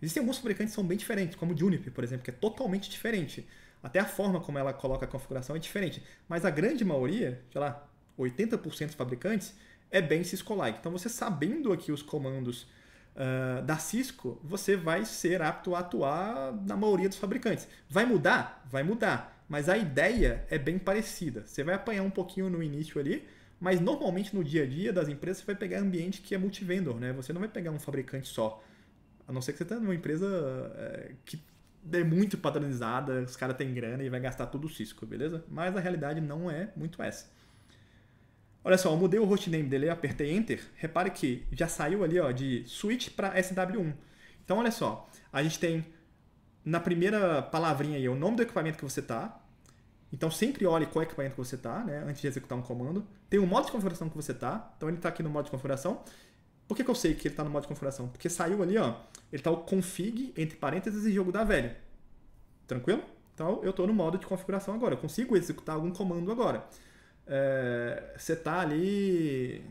Existem alguns fabricantes que são bem diferentes, como o Juniper, por exemplo, que é totalmente diferente. Até a forma como ela coloca a configuração é diferente. Mas a grande maioria, sei lá, 80% dos fabricantes, é bem Cisco-like. Então, você sabendo aqui os comandos uh, da Cisco, você vai ser apto a atuar na maioria dos fabricantes. Vai mudar? Vai mudar. Mas a ideia é bem parecida. Você vai apanhar um pouquinho no início ali, mas normalmente no dia a dia das empresas você vai pegar ambiente que é multivendor, né? Você não vai pegar um fabricante só. A não ser que você esteja numa empresa é, que é muito padronizada, os caras têm grana e vai gastar tudo o Cisco, beleza? Mas a realidade não é muito essa. Olha só, eu mudei o hostname dele, apertei Enter. Repare que já saiu ali ó, de switch para SW1. Então, olha só, a gente tem na primeira palavrinha aí o nome do equipamento que você está. Então, sempre olhe qual equipamento que você está, né, antes de executar um comando. Tem o modo de configuração que você está. Então, ele está aqui no modo de configuração. Por que, que eu sei que ele está no modo de configuração? Porque saiu ali, ó, ele está o config, entre parênteses, e jogo da velha. Tranquilo? Então, eu estou no modo de configuração agora. Eu consigo executar algum comando agora é, você tá ali.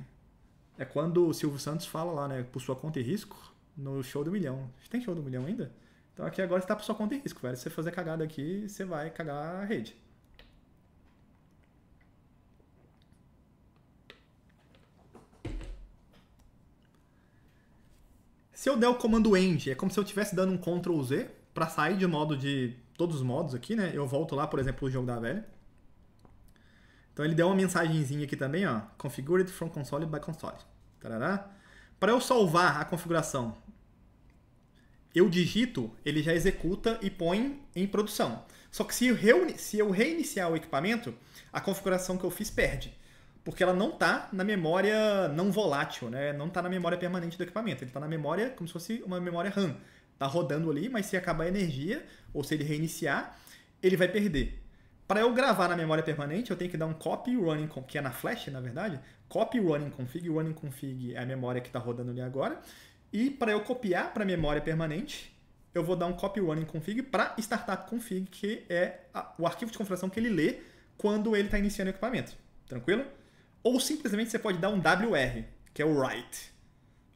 É quando o Silvio Santos fala lá, né? Por sua conta e risco. no show do milhão. Tem show do milhão ainda? Então aqui agora está por sua conta e risco, velho. Se você fazer cagada aqui, você vai cagar a rede. Se eu der o comando end, é como se eu estivesse dando um Ctrl Z para sair de modo de todos os modos aqui, né? Eu volto lá, por exemplo, o jogo da velha. Então ele deu uma mensagenzinha aqui também, ó. Configured from console by console. Para eu salvar a configuração, eu digito, ele já executa e põe em produção. Só que se eu, reiniciar o equipamento, a configuração que eu fiz perde. Porque ela não está na memória não volátil, né? não está na memória permanente do equipamento. Ele está na memória como se fosse uma memória RAM. Está rodando ali, mas se acabar a energia, ou se ele reiniciar, ele vai perder. Para eu gravar na memória permanente, eu tenho que dar um copy running, que é na flash, na verdade. Copy running config, running config é a memória que está rodando ali agora. E para eu copiar para a memória permanente, eu vou dar um copy running config para startup config, que é o arquivo de configuração que ele lê quando ele está iniciando o equipamento. Tranquilo? Ou simplesmente você pode dar um WR, que é o write.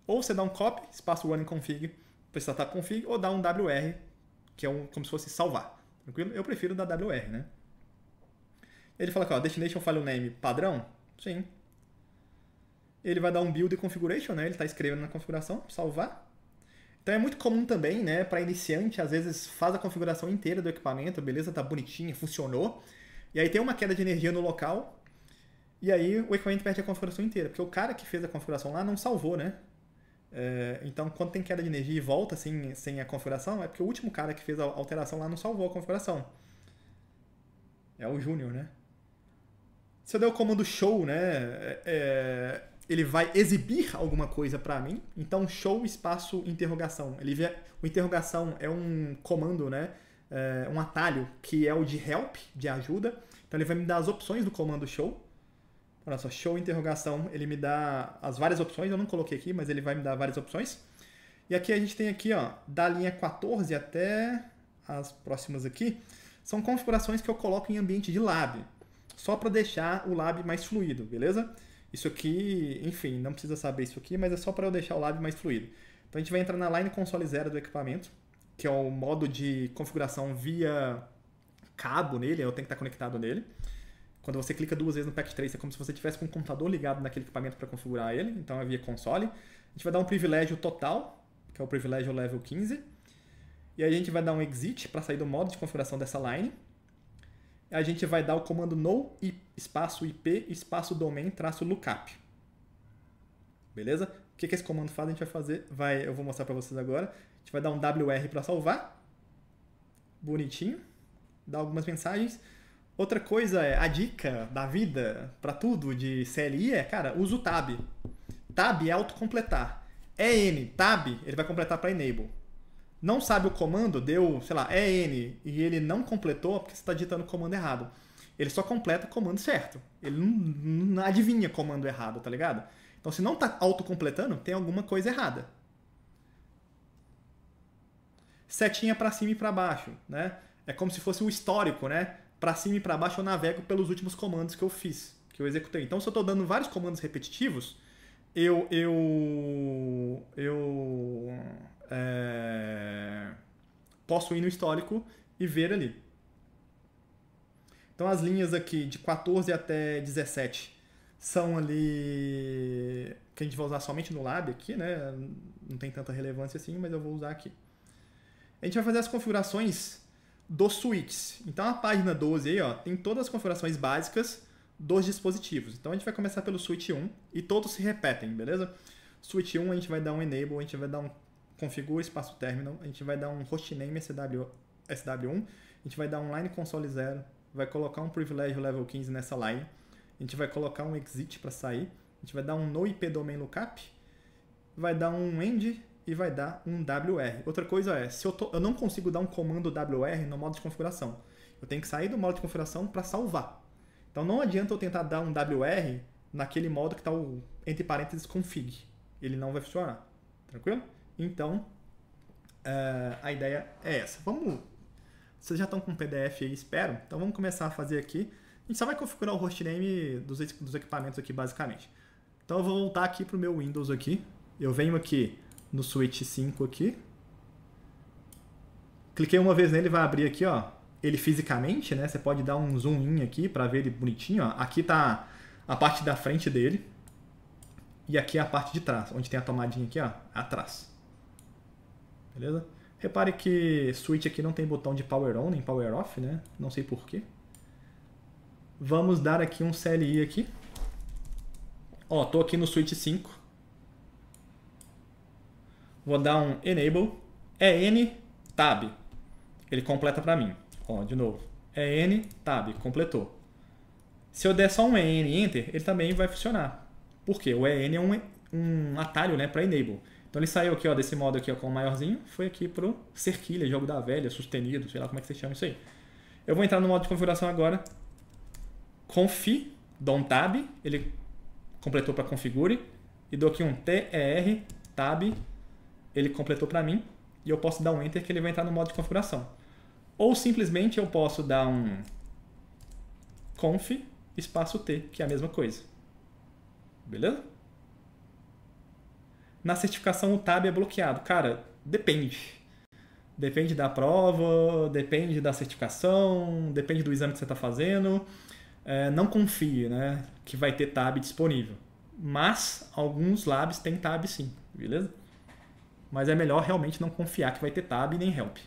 Ou você dá um copy, espaço running config para startup config, ou dá um WR, que é um, como se fosse salvar. Tranquilo? Eu prefiro dar WR, né? Ele fala aqui, ó, destination file name padrão? Sim. Ele vai dar um build configuration, né? Ele está escrevendo na configuração, salvar. Então é muito comum também, né, para iniciante, às vezes faz a configuração inteira do equipamento, beleza, tá bonitinho, funcionou. E aí tem uma queda de energia no local, e aí o equipamento perde a configuração inteira, porque o cara que fez a configuração lá não salvou, né? É, então, quando tem queda de energia e volta sem, sem a configuração, é porque o último cara que fez a alteração lá não salvou a configuração. É o Júnior, né? Se eu der o comando show, né, é, é ele vai exibir alguma coisa para mim. Então, show espaço interrogação. Ele o interrogação é um comando, né, é, um atalho que é o de help, de ajuda. Então, ele vai me dar as opções do comando show. Olha só, show interrogação, ele me dá as várias opções. Eu não coloquei aqui, mas ele vai me dar várias opções. E aqui a gente tem aqui, ó, da linha 14 até as próximas aqui, são configurações que eu coloco em ambiente de lab só para deixar o lab mais fluido, beleza? Isso aqui, enfim, não precisa saber isso aqui, mas é só para eu deixar o lab mais fluido. Então a gente vai entrar na line console zero do equipamento, que é o modo de configuração via cabo nele, eu tenho que estar conectado nele. Quando você clica duas vezes no Packet Trace, é como se você tivesse com um computador ligado naquele equipamento para configurar ele, então é via console. A gente vai dar um privilégio total, que é o privilégio level 15. E a gente vai dar um exit para sair do modo de configuração dessa line a gente vai dar o comando no espaço IP espaço domain traço lookup. Beleza? O que, que esse comando faz? A gente vai fazer, vai, eu vou mostrar para vocês agora. A gente vai dar um WR para salvar. Bonitinho. Dar algumas mensagens. Outra coisa é a dica da vida para tudo de CLI é, cara, usa o tab. Tab é autocompletar. EN, tab, ele vai completar para enable não sabe o comando, deu, sei lá, EN e ele não completou porque você está digitando o comando errado. Ele só completa o comando certo. Ele não, não adivinha comando errado, tá ligado? Então, se não está autocompletando, tem alguma coisa errada. Setinha para cima e para baixo, né? É como se fosse o histórico, né? Para cima e para baixo eu navego pelos últimos comandos que eu fiz, que eu executei. Então, se eu estou dando vários comandos repetitivos, eu eu eu é, posso ir no histórico e ver ali. Então as linhas aqui de 14 até 17 são ali que a gente vai usar somente no lab aqui, né? Não tem tanta relevância assim, mas eu vou usar aqui. A gente vai fazer as configurações dos switches. Então a página 12 aí, ó, tem todas as configurações básicas dos dispositivos. Então a gente vai começar pelo switch 1 e todos se repetem, beleza? Switch 1 a gente vai dar um enable, a gente vai dar um configura espaço terminal, a gente vai dar um hostname SW, SW1, a gente vai dar um line console 0, vai colocar um privilégio level 15 nessa line, a gente vai colocar um exit para sair, a gente vai dar um no IP domain lookup, vai dar um end e vai dar um WR. Outra coisa é, se eu, tô, eu não consigo dar um comando WR no modo de configuração, eu tenho que sair do modo de configuração para salvar. Então não adianta eu tentar dar um WR naquele modo que está o entre parênteses config. Ele não vai funcionar. Tranquilo? Então, uh, a ideia é essa. Vamos. Vocês já estão com o PDF aí, espero. Então vamos começar a fazer aqui. A gente só vai configurar o hostname dos, dos equipamentos aqui, basicamente. Então eu vou voltar aqui para o meu Windows aqui. Eu venho aqui no switch 5 aqui. Cliquei uma vez nele, vai abrir aqui, ó, ele fisicamente, né? Você pode dar um zoom in aqui para ver ele bonitinho, ó. Aqui tá a parte da frente dele. E aqui é a parte de trás, onde tem a tomadinha aqui, ó, atrás. Beleza? Repare que switch aqui não tem botão de power on nem power off, né? Não sei porquê. Vamos dar aqui um CLI aqui. Ó, tô aqui no switch 5. Vou dar um enable. É N tab. Ele completa para mim. Ó, de novo. É N tab, completou. Se eu der só um EN enter, ele também vai funcionar. Por quê? O EN é um, um atalho, né, para enable. Então ele saiu aqui, ó, desse modo aqui, ó, com o maiorzinho, foi aqui pro cerquilha, jogo da velha, sustenido, sei lá como é que você chama isso aí. Eu vou entrar no modo de configuração agora. Conf, dom tab, ele completou para configure e dou aqui um TER tab, ele completou para mim e eu posso dar um enter que ele vai entrar no modo de configuração. Ou simplesmente eu posso dar um conf espaço T, que é a mesma coisa. Beleza? Na certificação o tab é bloqueado. Cara, depende. Depende da prova, depende da certificação, depende do exame que você está fazendo. É, não confie né, que vai ter tab disponível. Mas alguns labs têm tab sim, beleza? Mas é melhor realmente não confiar que vai ter tab nem help.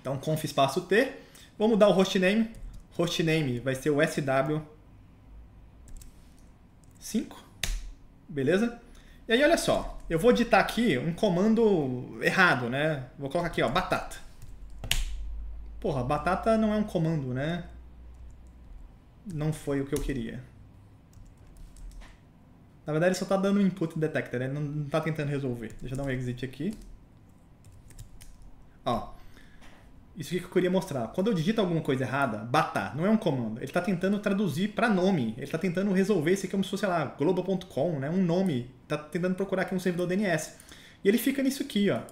Então, conf espaço T. Vou mudar o hostname. Hostname vai ser o SW5. Beleza? E aí, olha só. Eu vou digitar aqui um comando errado, né? Vou colocar aqui, ó, batata. Porra, batata não é um comando, né? Não foi o que eu queria. Na verdade, ele só está dando input detector, né? não está tentando resolver. Deixa eu dar um exit aqui. Ó, isso que eu queria mostrar. Quando eu digito alguma coisa errada, bata, não é um comando. Ele está tentando traduzir para nome. Ele está tentando resolver isso aqui como se fosse, sei lá, global.com, né? um nome. Está tentando procurar aqui um servidor DNS. E ele fica nisso aqui, ó.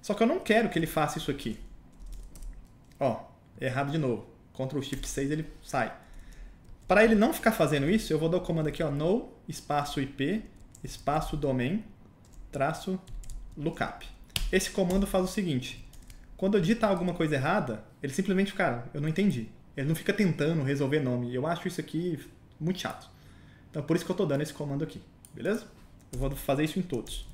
Só que eu não quero que ele faça isso aqui. Ó, errado de novo. Ctrl Shift 6 ele sai. Para ele não ficar fazendo isso, eu vou dar o comando aqui, ó, no espaço IP, espaço domain, traço lookup. Esse comando faz o seguinte, quando eu digitar alguma coisa errada, ele simplesmente, cara, eu não entendi. Ele não fica tentando resolver nome. Eu acho isso aqui muito chato. Então, por isso que eu estou dando esse comando aqui, beleza? Eu vou fazer isso em todos.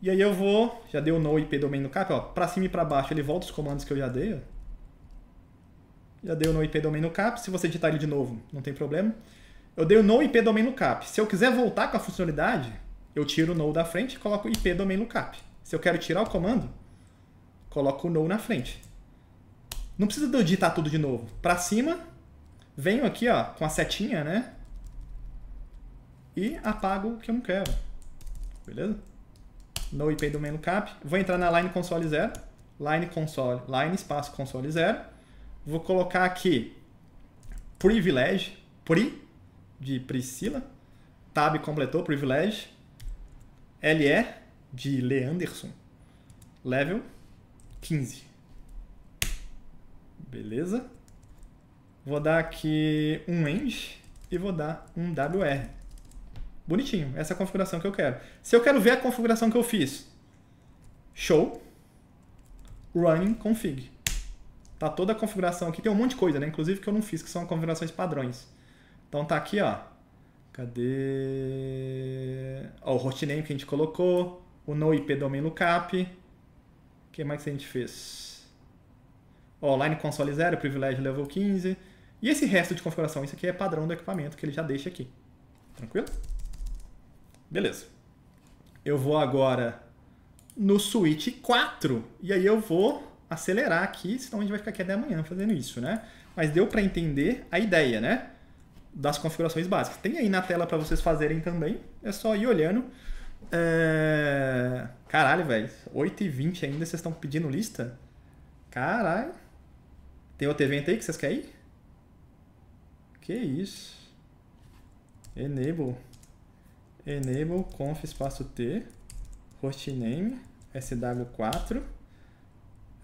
E aí eu vou, já dei o no IP domain cap, ó, para cima e para baixo ele volta os comandos que eu já dei, ó. Já dei o no IP domain no cap, se você digitar ele de novo, não tem problema. Eu dei o no IP domain no cap. Se eu quiser voltar com a funcionalidade, eu tiro o no da frente e coloco o IP domain no cap. Se eu quero tirar o comando, coloco o no na frente. Não precisa de eu digitar tudo de novo. Para cima, venho aqui ó, com a setinha, né? E apago o que eu não quero. Beleza? No IP do menu cap. Vou entrar na line console 0. Line console, line espaço console 0. Vou colocar aqui privilege, pri, de Priscila. Tab completou, privilege. LE, de Leanderson. Level 15. Beleza? Vou dar aqui um end e vou dar um WR. Bonitinho, essa é a configuração que eu quero. Se eu quero ver a configuração que eu fiz, show, running config. Tá toda a configuração aqui, tem um monte de coisa, né? Inclusive que eu não fiz, que são configurações padrões. Então tá aqui, ó. Cadê? Ó, o hostname que a gente colocou, o no IP domain lookup, que mais que a gente fez? Online console 0, privilégio level 15. E esse resto de configuração, isso aqui é padrão do equipamento que ele já deixa aqui. Tranquilo? Beleza. Eu vou agora no switch 4 e aí eu vou acelerar aqui, senão a gente vai ficar aqui até amanhã fazendo isso, né? Mas deu para entender a ideia, né? Das configurações básicas. Tem aí na tela para vocês fazerem também. É só ir olhando. É... Caralho, velho. 8h20 ainda vocês estão pedindo lista? Caralho. Tem outro evento aí que vocês querem ir? Que isso? Enable. Enable conf espaço T. Hostname. SW4.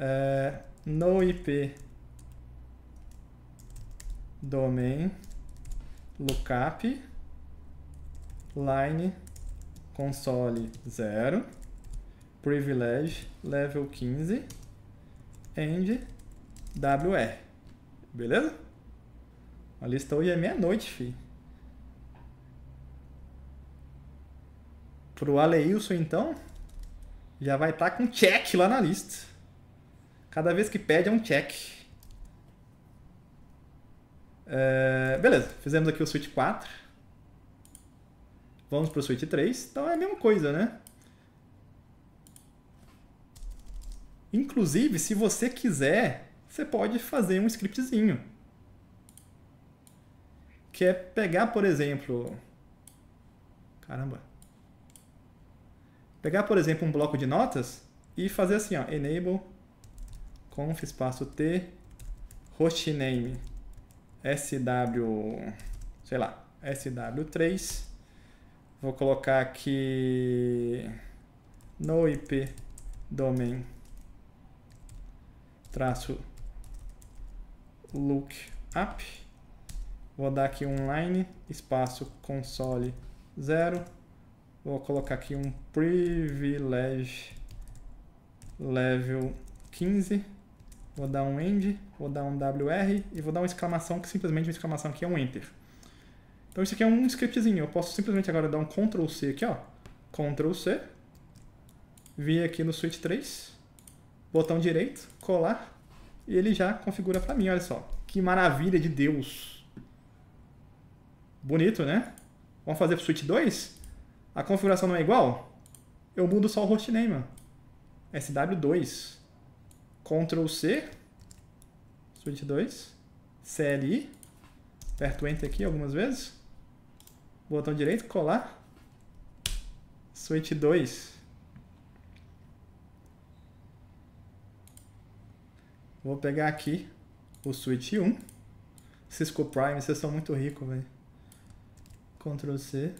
É, no IP. Domain. Lookup. line console 0 privilege level 15 and WR. Beleza? A lista hoje é meia-noite, fi. Pro Aleilson, então, já vai estar tá com check lá na lista. Cada vez que pede é um check. É, beleza, fizemos aqui o switch 4. Vamos para o switch 3. Então é a mesma coisa, né? Inclusive, se você quiser, você pode fazer um scriptzinho. Que é pegar, por exemplo... Caramba. Pegar, por exemplo, um bloco de notas e fazer assim, ó, enable conf espaço t hostname sw, sei lá, sw3. Vou colocar aqui no IP domain traço lookup. Vou dar aqui um line, espaço console 0. Vou colocar aqui um privilege level 15. Vou dar um end, vou dar um WR e vou dar uma exclamação, que simplesmente uma exclamação aqui é um enter. Então isso aqui é um scriptzinho. Eu posso simplesmente agora dar um Ctrl C aqui, ó. Ctrl C. Vir aqui no switch 3 botão direito, colar, e ele já configura para mim, olha só. Que maravilha de Deus! Bonito, né? Vamos fazer pro Switch 2? A configuração não é igual? Eu mudo só o hostname, ó. SW2. Ctrl C. Switch 2. CLI. Aperto Enter aqui algumas vezes. Botão direito, colar. Switch 2. Vou pegar aqui o switch 1. Cisco Prime, vocês são muito ricos, velho. Ctrl C.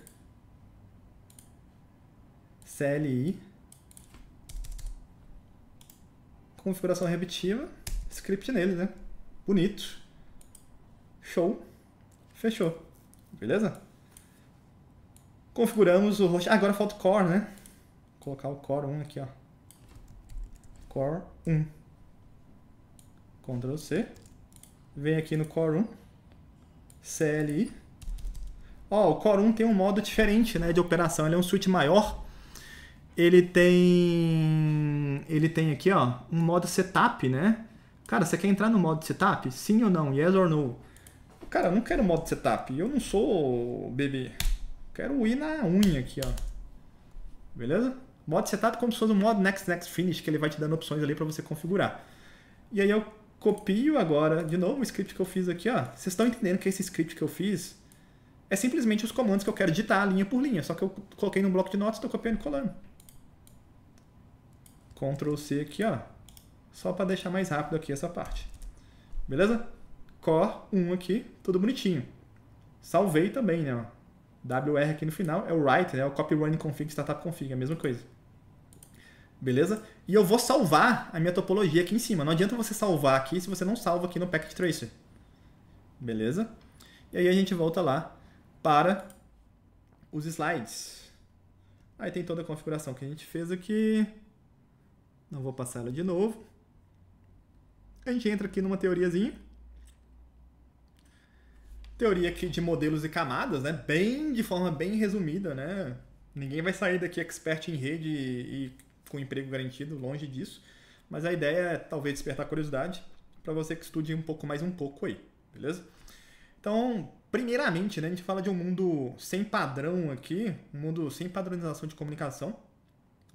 CLI. Configuração repetitiva. Script nele, né? Bonito. Show. Fechou. Beleza? Configuramos o host. Ah, agora falta o core, né? Vou colocar o core 1 aqui, ó. Core 1. Ctrl C. Vem aqui no Core 1. CLI. Ó, o Core 1 tem um modo diferente né, de operação. Ele é um switch maior. Ele tem... Ele tem aqui, ó, um modo setup, né? Cara, você quer entrar no modo setup? Sim ou não? Yes or no? Cara, eu não quero modo setup. Eu não sou bebê. Quero ir na unha aqui, ó. Beleza? Modo setup como se fosse um modo next, next, finish, que ele vai te dando opções ali para você configurar. E aí eu copio agora, de novo, o script que eu fiz aqui, ó. Vocês estão entendendo que esse script que eu fiz é simplesmente os comandos que eu quero digitar linha por linha, só que eu coloquei num bloco de notas e estou copiando e colando. Ctrl C aqui, ó. Só para deixar mais rápido aqui essa parte. Beleza? Core 1 aqui, tudo bonitinho. Salvei também, né? WR aqui no final é o write, né? O copy running config startup config, é a mesma coisa. Beleza? E eu vou salvar a minha topologia aqui em cima. Não adianta você salvar aqui se você não salva aqui no Packet Tracer. Beleza? E aí a gente volta lá para os slides. Aí tem toda a configuração que a gente fez aqui. Não vou passar ela de novo. A gente entra aqui numa teoriazinha. Teoria aqui de modelos e camadas, né? Bem de forma bem resumida, né? Ninguém vai sair daqui expert em rede e com emprego garantido, longe disso. Mas a ideia é talvez despertar curiosidade para você que estude um pouco mais um pouco aí, beleza? Então, primeiramente, né, a gente fala de um mundo sem padrão aqui, um mundo sem padronização de comunicação,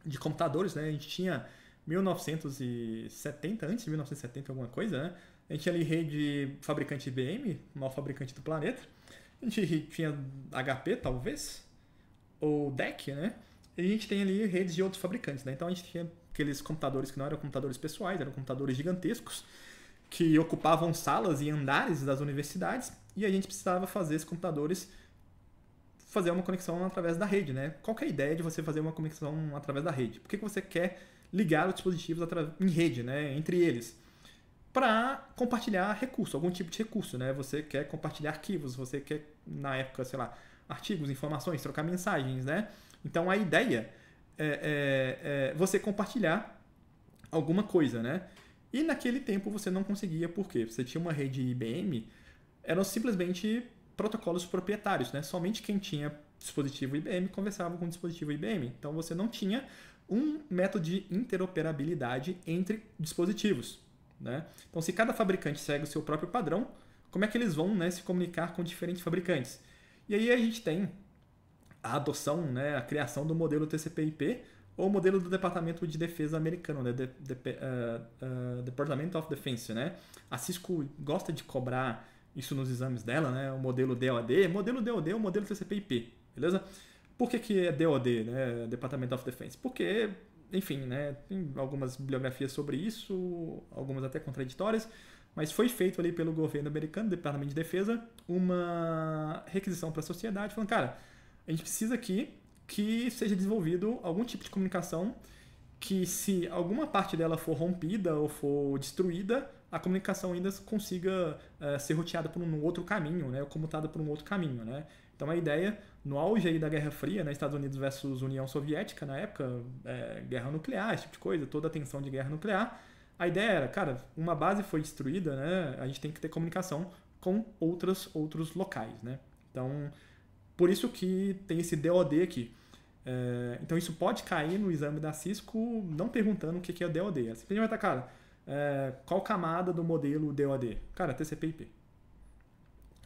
de computadores, né? A gente tinha 1970, antes de 1970 alguma coisa, né? A gente tinha ali rede fabricante IBM, maior fabricante do planeta. A gente tinha HP, talvez, ou DEC, né? E a gente tem ali redes de outros fabricantes, né? Então a gente tinha aqueles computadores que não eram computadores pessoais, eram computadores gigantescos que ocupavam salas e andares das universidades e a gente precisava fazer esses computadores fazer uma conexão através da rede, né? Qual é a ideia de você fazer uma conexão através da rede? Por que, que você quer ligar os dispositivos em rede, né? Entre eles? Para compartilhar recurso, algum tipo de recurso, né? Você quer compartilhar arquivos, você quer, na época, sei lá, artigos, informações, trocar mensagens, né? Então a ideia é, é, é você compartilhar alguma coisa, né? E naquele tempo você não conseguia, por quê? Você tinha uma rede IBM, eram simplesmente protocolos proprietários, né? Somente quem tinha dispositivo IBM conversava com o dispositivo IBM. Então você não tinha um método de interoperabilidade entre dispositivos. Né? Então, se cada fabricante segue o seu próprio padrão, como é que eles vão né, se comunicar com diferentes fabricantes? E aí a gente tem a adoção, né, a criação do modelo TCP/IP ou modelo do Departamento de Defesa americano, né, de, de, uh, uh, Department of Defense, né? A Cisco gosta de cobrar isso nos exames dela, né? O modelo DoD, modelo DoD é o modelo TCP/IP, beleza? Por que, que é DoD, né? Department of Defense? Porque, enfim, né? Tem algumas bibliografias sobre isso, algumas até contraditórias, mas foi feito ali pelo governo americano, Departamento de Defesa, uma requisição para a sociedade, falando, cara, a gente precisa aqui que seja desenvolvido algum tipo de comunicação que se alguma parte dela for rompida ou for destruída, a comunicação ainda consiga uh, ser roteada por um outro caminho, né, ou comutada por um outro caminho, né? Então a ideia, no auge aí da Guerra Fria, né, Estados Unidos versus União Soviética na época, é, guerra nuclear, esse tipo de coisa, toda a tensão de guerra nuclear, a ideia era, cara, uma base foi destruída, né, a gente tem que ter comunicação com outros outros locais, né? Então, por isso que tem esse DOD aqui. É, então isso pode cair no exame da Cisco não perguntando o que é DOD. Ela simplesmente vai estar, cara, é, qual camada do modelo DOD? Cara, TCP/IP.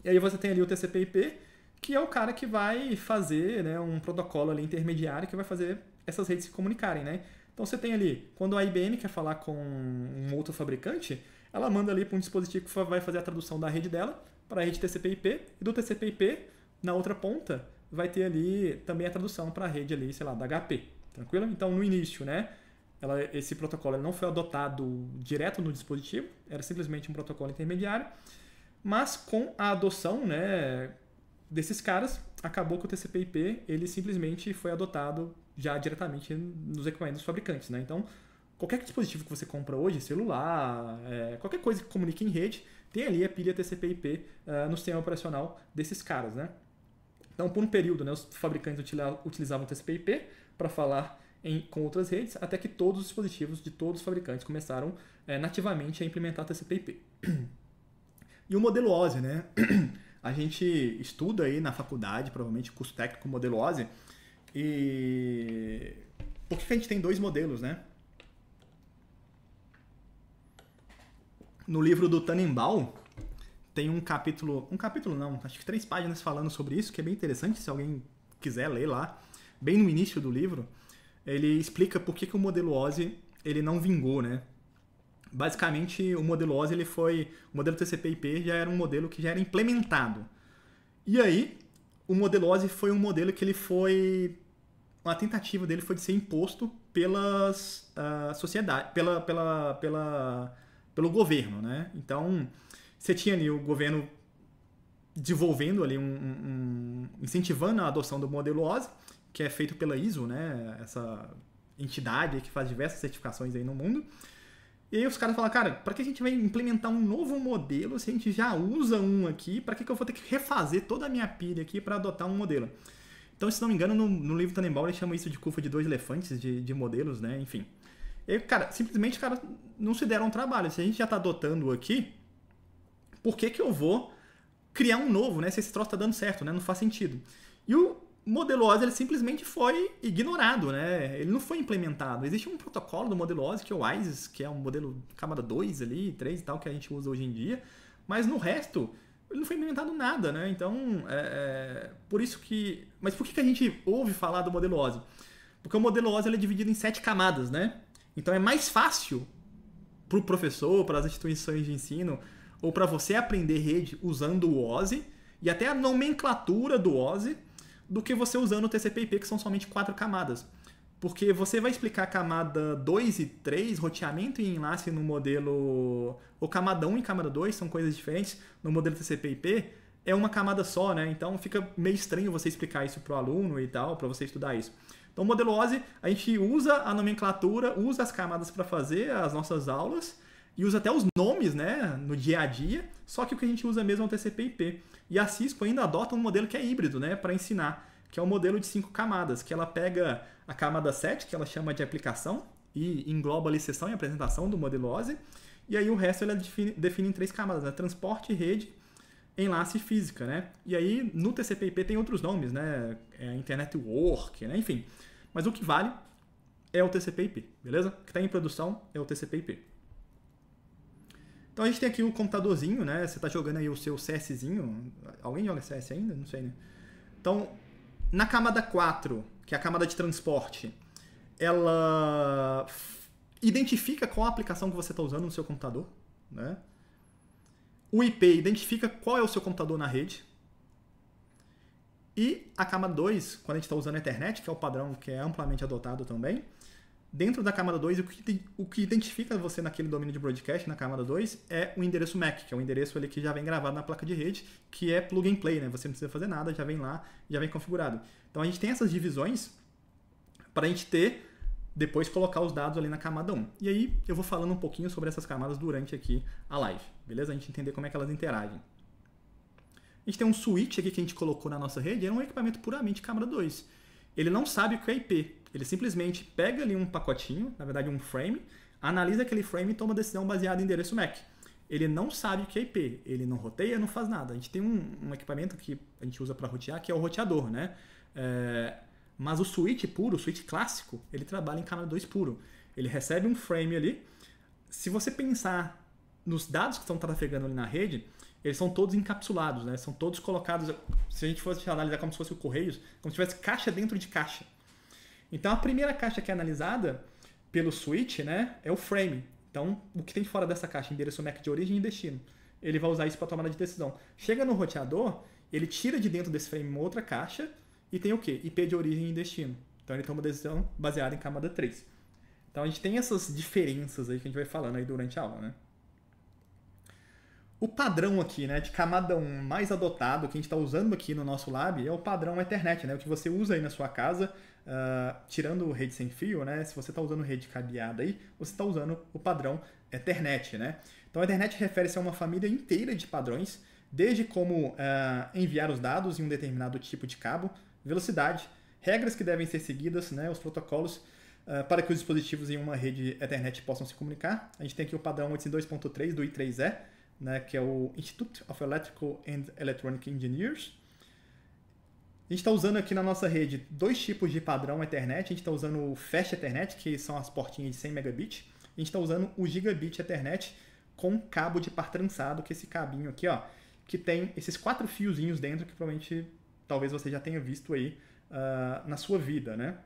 E aí você tem ali o TCP/IP, que é o cara que vai fazer né, um protocolo ali intermediário que vai fazer essas redes se comunicarem, né? Então você tem ali, quando a IBM quer falar com um outro fabricante, ela manda ali para um dispositivo que vai fazer a tradução da rede dela para a rede TCP/IP e do TCP/IP na outra ponta vai ter ali também a tradução para a rede ali, sei lá, da HP, tranquilo? Então no início, né, ela, esse protocolo não foi adotado direto no dispositivo, era simplesmente um protocolo intermediário, mas com a adoção, né, desses caras, acabou que o TCP/IP ele simplesmente foi adotado já diretamente nos equipamentos dos fabricantes, né? Então qualquer dispositivo que você compra hoje, celular, é, qualquer coisa que comunique em rede, tem ali a pilha TCP/IP uh, é, no sistema operacional desses caras, né? Então, por um período, né, os fabricantes utilizavam TCP/IP para falar em, com outras redes, até que todos os dispositivos de todos os fabricantes começaram é, nativamente a implementar TCP/IP. E o modelo OSI, né? A gente estuda aí na faculdade, provavelmente curso técnico modelo OSI, e por que a gente tem dois modelos, né? No livro do Tannenbaum, tem um capítulo, um capítulo não, acho que três páginas falando sobre isso, que é bem interessante, se alguém quiser ler lá, bem no início do livro, ele explica por que, que o modelo OSI ele não vingou, né? Basicamente, o modelo OSI ele foi, o modelo TCP/IP já era um modelo que já era implementado. E aí, o modelo OSI foi um modelo que ele foi uma tentativa dele foi de ser imposto pelas uh, sociedade, pela, pela, pela, pelo governo, né? Então, você tinha ali o governo desenvolvendo ali um, um, incentivando a adoção do modelo OSI, que é feito pela ISO, né? Essa entidade que faz diversas certificações aí no mundo. E aí os caras falam, cara, para que a gente vai implementar um novo modelo se a gente já usa um aqui? Para que, que eu vou ter que refazer toda a minha pilha aqui para adotar um modelo? Então, se não me engano, no, no livro Tannenbaum ele chama isso de curva de dois elefantes de, de modelos, né? Enfim. E, cara, simplesmente, cara, não se deram um trabalho. Se a gente já está adotando aqui, por que, que eu vou criar um novo, né? Se esse troço está dando certo, né? Não faz sentido. E o modelo OSI ele simplesmente foi ignorado, né? Ele não foi implementado. Existe um protocolo do modelo OSI, que é o ISIS, que é um modelo camada 2 ali, 3 e tal, que a gente usa hoje em dia. Mas no resto, ele não foi implementado nada, né? Então, é, é, por isso que... Mas por que, que a gente ouve falar do modelo OSI? Porque o modelo OSI é dividido em sete camadas, né? Então é mais fácil para o professor, para as instituições de ensino, ou para você aprender rede usando o OSI, e até a nomenclatura do OSI, do que você usando o TCP/IP, que são somente quatro camadas. Porque você vai explicar camada 2 e 3, roteamento e enlace no modelo. Ou camada 1 e camada 2 são coisas diferentes. No modelo TCP/IP é uma camada só, né? Então fica meio estranho você explicar isso para o aluno e tal, para você estudar isso. Então, o modelo OSI, a gente usa a nomenclatura, usa as camadas para fazer as nossas aulas, e usa até os nomes né, no dia a dia, só que o que a gente usa mesmo é o TCP/IP. E a Cisco ainda adota um modelo que é híbrido, né, para ensinar, que é o um modelo de cinco camadas, que ela pega a camada 7, que ela chama de aplicação, e engloba ali sessão e apresentação do modelo OSI, e aí o resto ela define, define em três camadas, né, transporte, rede, enlace física, né? E aí no TCP/IP tem outros nomes, né? É Internet Work, né? Enfim. Mas o que vale é o TCP/IP, beleza? O que está em produção é o TCP/IP. Então a gente tem aqui o computadorzinho, né? Você está jogando aí o seu CSzinho. Alguém joga CS ainda? Não sei, né? Então, na camada 4, que é a camada de transporte, ela identifica qual a aplicação que você está usando no seu computador, né? O IP identifica qual é o seu computador na rede. E a camada 2, quando a gente está usando a internet, que é o padrão que é amplamente adotado também, Dentro da camada 2, o que, o que identifica você naquele domínio de broadcast, na camada 2, é o endereço MAC, que é o endereço ali que já vem gravado na placa de rede, que é plug and play, né? Você não precisa fazer nada, já vem lá, já vem configurado. Então a gente tem essas divisões para a gente ter, depois colocar os dados ali na camada 1. E aí eu vou falando um pouquinho sobre essas camadas durante aqui a live, beleza? A gente entender como é que elas interagem. A gente tem um switch aqui que a gente colocou na nossa rede, é um equipamento puramente câmera 2. Ele não sabe o que é IP, ele simplesmente pega ali um pacotinho, na verdade um frame, analisa aquele frame e toma decisão baseada em endereço MAC. Ele não sabe o que é IP, ele não roteia, não faz nada. A gente tem um, um equipamento que a gente usa para rotear, que é o roteador, né? É, mas o switch puro, o switch clássico, ele trabalha em câmera 2 puro. Ele recebe um frame ali. Se você pensar nos dados que estão trafegando ali na rede, eles são todos encapsulados, né? São todos colocados. Se a gente fosse analisar como se fosse o Correios, como se tivesse caixa dentro de caixa. Então a primeira caixa que é analisada pelo switch né, é o frame. Então, o que tem fora dessa caixa? Endereço MAC de origem e destino. Ele vai usar isso para tomada de decisão. Chega no roteador, ele tira de dentro desse frame uma outra caixa e tem o quê? IP de origem e destino. Então ele toma decisão baseada em camada 3. Então a gente tem essas diferenças aí que a gente vai falando aí durante a aula, né? O padrão aqui, né, de camada 1 mais adotado que a gente está usando aqui no nosso lab é o padrão Ethernet, né, o que você usa aí na sua casa Uh, tirando rede sem fio, né? Se você está usando rede cabeada aí, você está usando o padrão Ethernet, né? Então, a Ethernet refere-se a uma família inteira de padrões, desde como uh, enviar os dados em um determinado tipo de cabo, velocidade, regras que devem ser seguidas, né? Os protocolos uh, para que os dispositivos em uma rede Ethernet possam se comunicar. A gente tem aqui o padrão 802.3 do I3E, né? Que é o Institute of Electrical and Electronic Engineers, a gente está usando aqui na nossa rede dois tipos de padrão Ethernet. A gente está usando o Fast Ethernet, que são as portinhas de 100 megabit. A gente está usando o Gigabit Ethernet com cabo de par trançado, que é esse cabinho aqui, ó, que tem esses quatro fiozinhos dentro que provavelmente talvez você já tenha visto aí uh, na sua vida, né?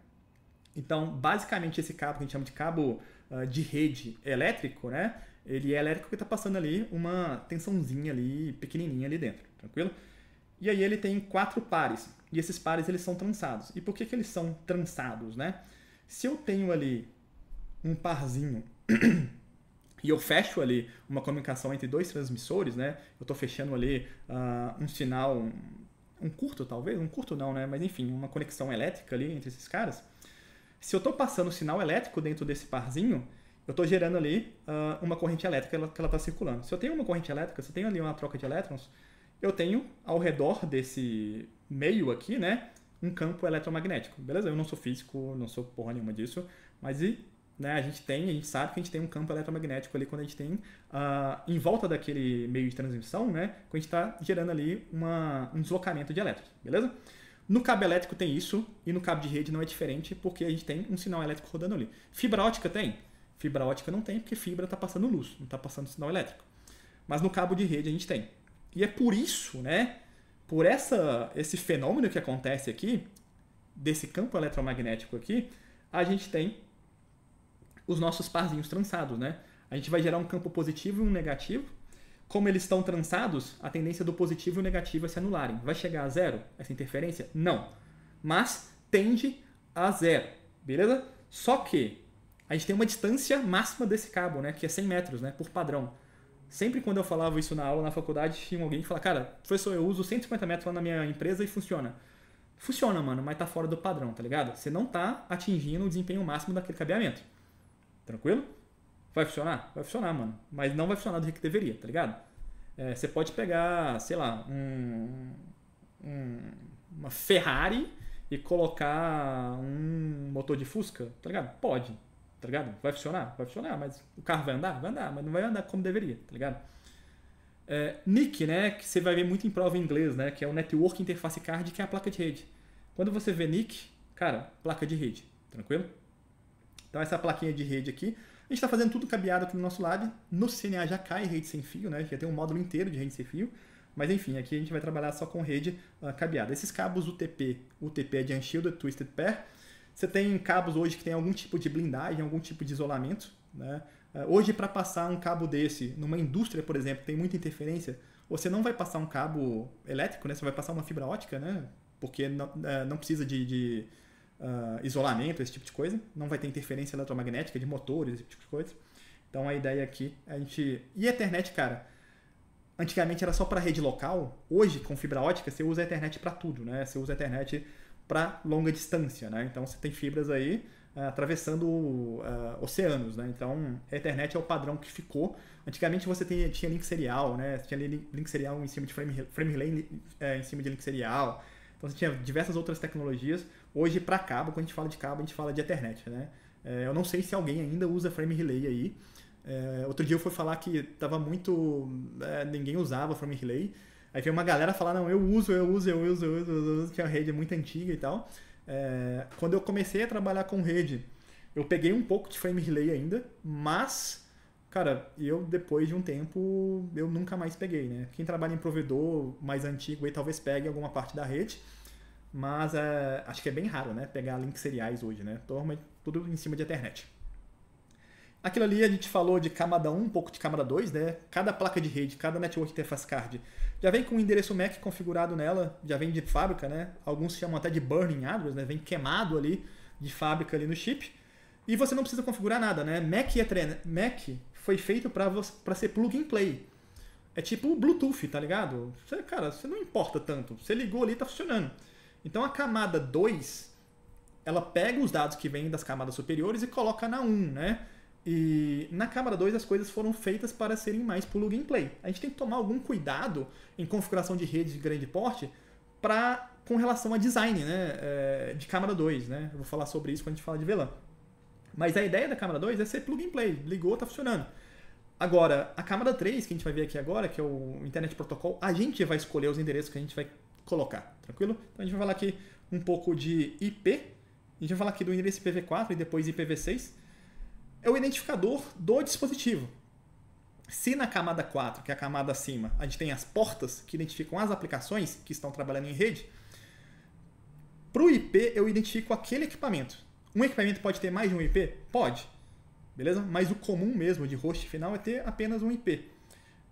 Então, basicamente, esse cabo que a gente chama de cabo uh, de rede elétrico, né? Ele é elétrico porque está passando ali uma tensãozinha ali, pequenininha ali dentro, tranquilo? E aí ele tem quatro pares. E esses pares eles são trançados. E por que, que eles são trançados, né? Se eu tenho ali um parzinho e eu fecho ali uma comunicação entre dois transmissores, né? Eu estou fechando ali uh, um sinal, um, um, curto talvez, um curto não, né? Mas enfim, uma conexão elétrica ali entre esses caras. Se eu estou passando sinal elétrico dentro desse parzinho, eu estou gerando ali uh, uma corrente elétrica que ela está circulando. Se eu tenho uma corrente elétrica, se eu tenho ali uma troca de elétrons, eu tenho ao redor desse meio aqui, né, um campo eletromagnético. Beleza? Eu não sou físico, não sou porra nenhuma disso, mas e, né, a gente tem, a gente sabe que a gente tem um campo eletromagnético ali quando a gente tem uh, em volta daquele meio de transmissão, né, quando a gente está gerando ali uma, um deslocamento de elétrons, beleza? No cabo elétrico tem isso e no cabo de rede não é diferente porque a gente tem um sinal elétrico rodando ali. Fibra ótica tem? Fibra ótica não tem porque fibra está passando luz, não está passando sinal elétrico. Mas no cabo de rede a gente tem. E é por isso, né, por essa, esse fenômeno que acontece aqui, desse campo eletromagnético aqui, a gente tem os nossos parzinhos trançados, né? A gente vai gerar um campo positivo e um negativo. Como eles estão trançados, a tendência do positivo e o negativo é se anularem. Vai chegar a zero essa interferência? Não. Mas tende a zero, beleza? Só que a gente tem uma distância máxima desse cabo, né? Que é 100 metros, né? Por padrão. Sempre quando eu falava isso na aula, na faculdade, tinha alguém que falava, cara, professor, eu uso 150 metros lá na minha empresa e funciona. Funciona, mano, mas tá fora do padrão, tá ligado? Você não tá atingindo o desempenho máximo daquele cabeamento. Tranquilo? Vai funcionar? Vai funcionar, mano. Mas não vai funcionar do jeito que deveria, tá ligado? É, você pode pegar, sei lá, um, um, uma Ferrari e colocar um motor de Fusca, tá ligado? Pode, tá ligado? Vai funcionar? Vai funcionar, mas o carro vai andar? Vai andar, mas não vai andar como deveria, tá ligado? É, NIC, né, que você vai ver muito em prova em inglês, né, que é o Network Interface Card, que é a placa de rede. Quando você vê NIC, cara, placa de rede, tranquilo? Então essa plaquinha de rede aqui, a gente está fazendo tudo cabeado aqui no nosso lab. No CNA já cai rede sem fio, né? Já tem um módulo inteiro de rede sem fio. Mas enfim, aqui a gente vai trabalhar só com rede uh, cabeada. Esses cabos UTP, UTP é de Unshielded Twisted Pair. Você tem cabos hoje que tem algum tipo de blindagem, algum tipo de isolamento. Né? Uh, hoje, para passar um cabo desse numa indústria, por exemplo, tem muita interferência, você não vai passar um cabo elétrico, né? você vai passar uma fibra ótica, né? porque não, uh, não precisa de, de isolamento, esse tipo de coisa. Não vai ter interferência eletromagnética de motores, esse tipo de coisa. Então a ideia aqui a gente. E a Ethernet, cara? antigamente era só para rede local, hoje com fibra ótica você usa a internet para tudo, né? Você usa a internet para longa distância, né? Então você tem fibras aí uh, atravessando uh, oceanos, né? Então a internet é o padrão que ficou. Antigamente você tinha, tinha link serial, né? Você tinha link serial em cima de frame, frame relay é, em cima de link serial. Então você tinha diversas outras tecnologias. Hoje para cabo, quando a gente fala de cabo, a gente fala de Ethernet, né? É, eu não sei se alguém ainda usa frame relay aí. É, outro dia eu fui falar que tava muito. É, ninguém usava From Relay. Aí veio uma galera falar: não, eu uso, eu uso, eu uso, eu uso, eu uso, que a rede é muito antiga e tal. É, quando eu comecei a trabalhar com rede, eu peguei um pouco de Frame Relay ainda, mas, cara, eu depois de um tempo, eu nunca mais peguei, né? Quem trabalha em provedor mais antigo aí talvez pegue alguma parte da rede, mas é, acho que é bem raro, né? Pegar links seriais hoje, né? Tudo em cima de internet. Aquilo ali a gente falou de camada 1, um pouco de camada 2, né? Cada placa de rede, cada network interface card já vem com o endereço MAC configurado nela, já vem de fábrica, né? Alguns chamam até de burning address, né? Vem queimado ali de fábrica ali no chip. E você não precisa configurar nada, né? Mac, é treina... Mac foi feito para ser plug and play. É tipo o Bluetooth, tá ligado? Você, cara, você não importa tanto. Você ligou ali, tá funcionando. Então a camada 2, ela pega os dados que vêm das camadas superiores e coloca na 1, né? E na Câmara 2 as coisas foram feitas para serem mais plug and play. A gente tem que tomar algum cuidado em configuração de redes de grande porte para com relação a design né, é, de Câmara 2. Né? Eu vou falar sobre isso quando a gente fala de VLAN. Mas a ideia da Câmara 2 é ser plug and play. Ligou, está funcionando. Agora, a Câmara 3, que a gente vai ver aqui agora, que é o Internet Protocol, a gente vai escolher os endereços que a gente vai colocar, tranquilo? Então a gente vai falar aqui um pouco de IP, a gente vai falar aqui do endereço IPv4 e depois IPv6 é o identificador do dispositivo. Se na camada 4, que é a camada acima, a gente tem as portas que identificam as aplicações que estão trabalhando em rede, para o IP eu identifico aquele equipamento. Um equipamento pode ter mais de um IP? Pode. Beleza? Mas o comum mesmo de host final é ter apenas um IP.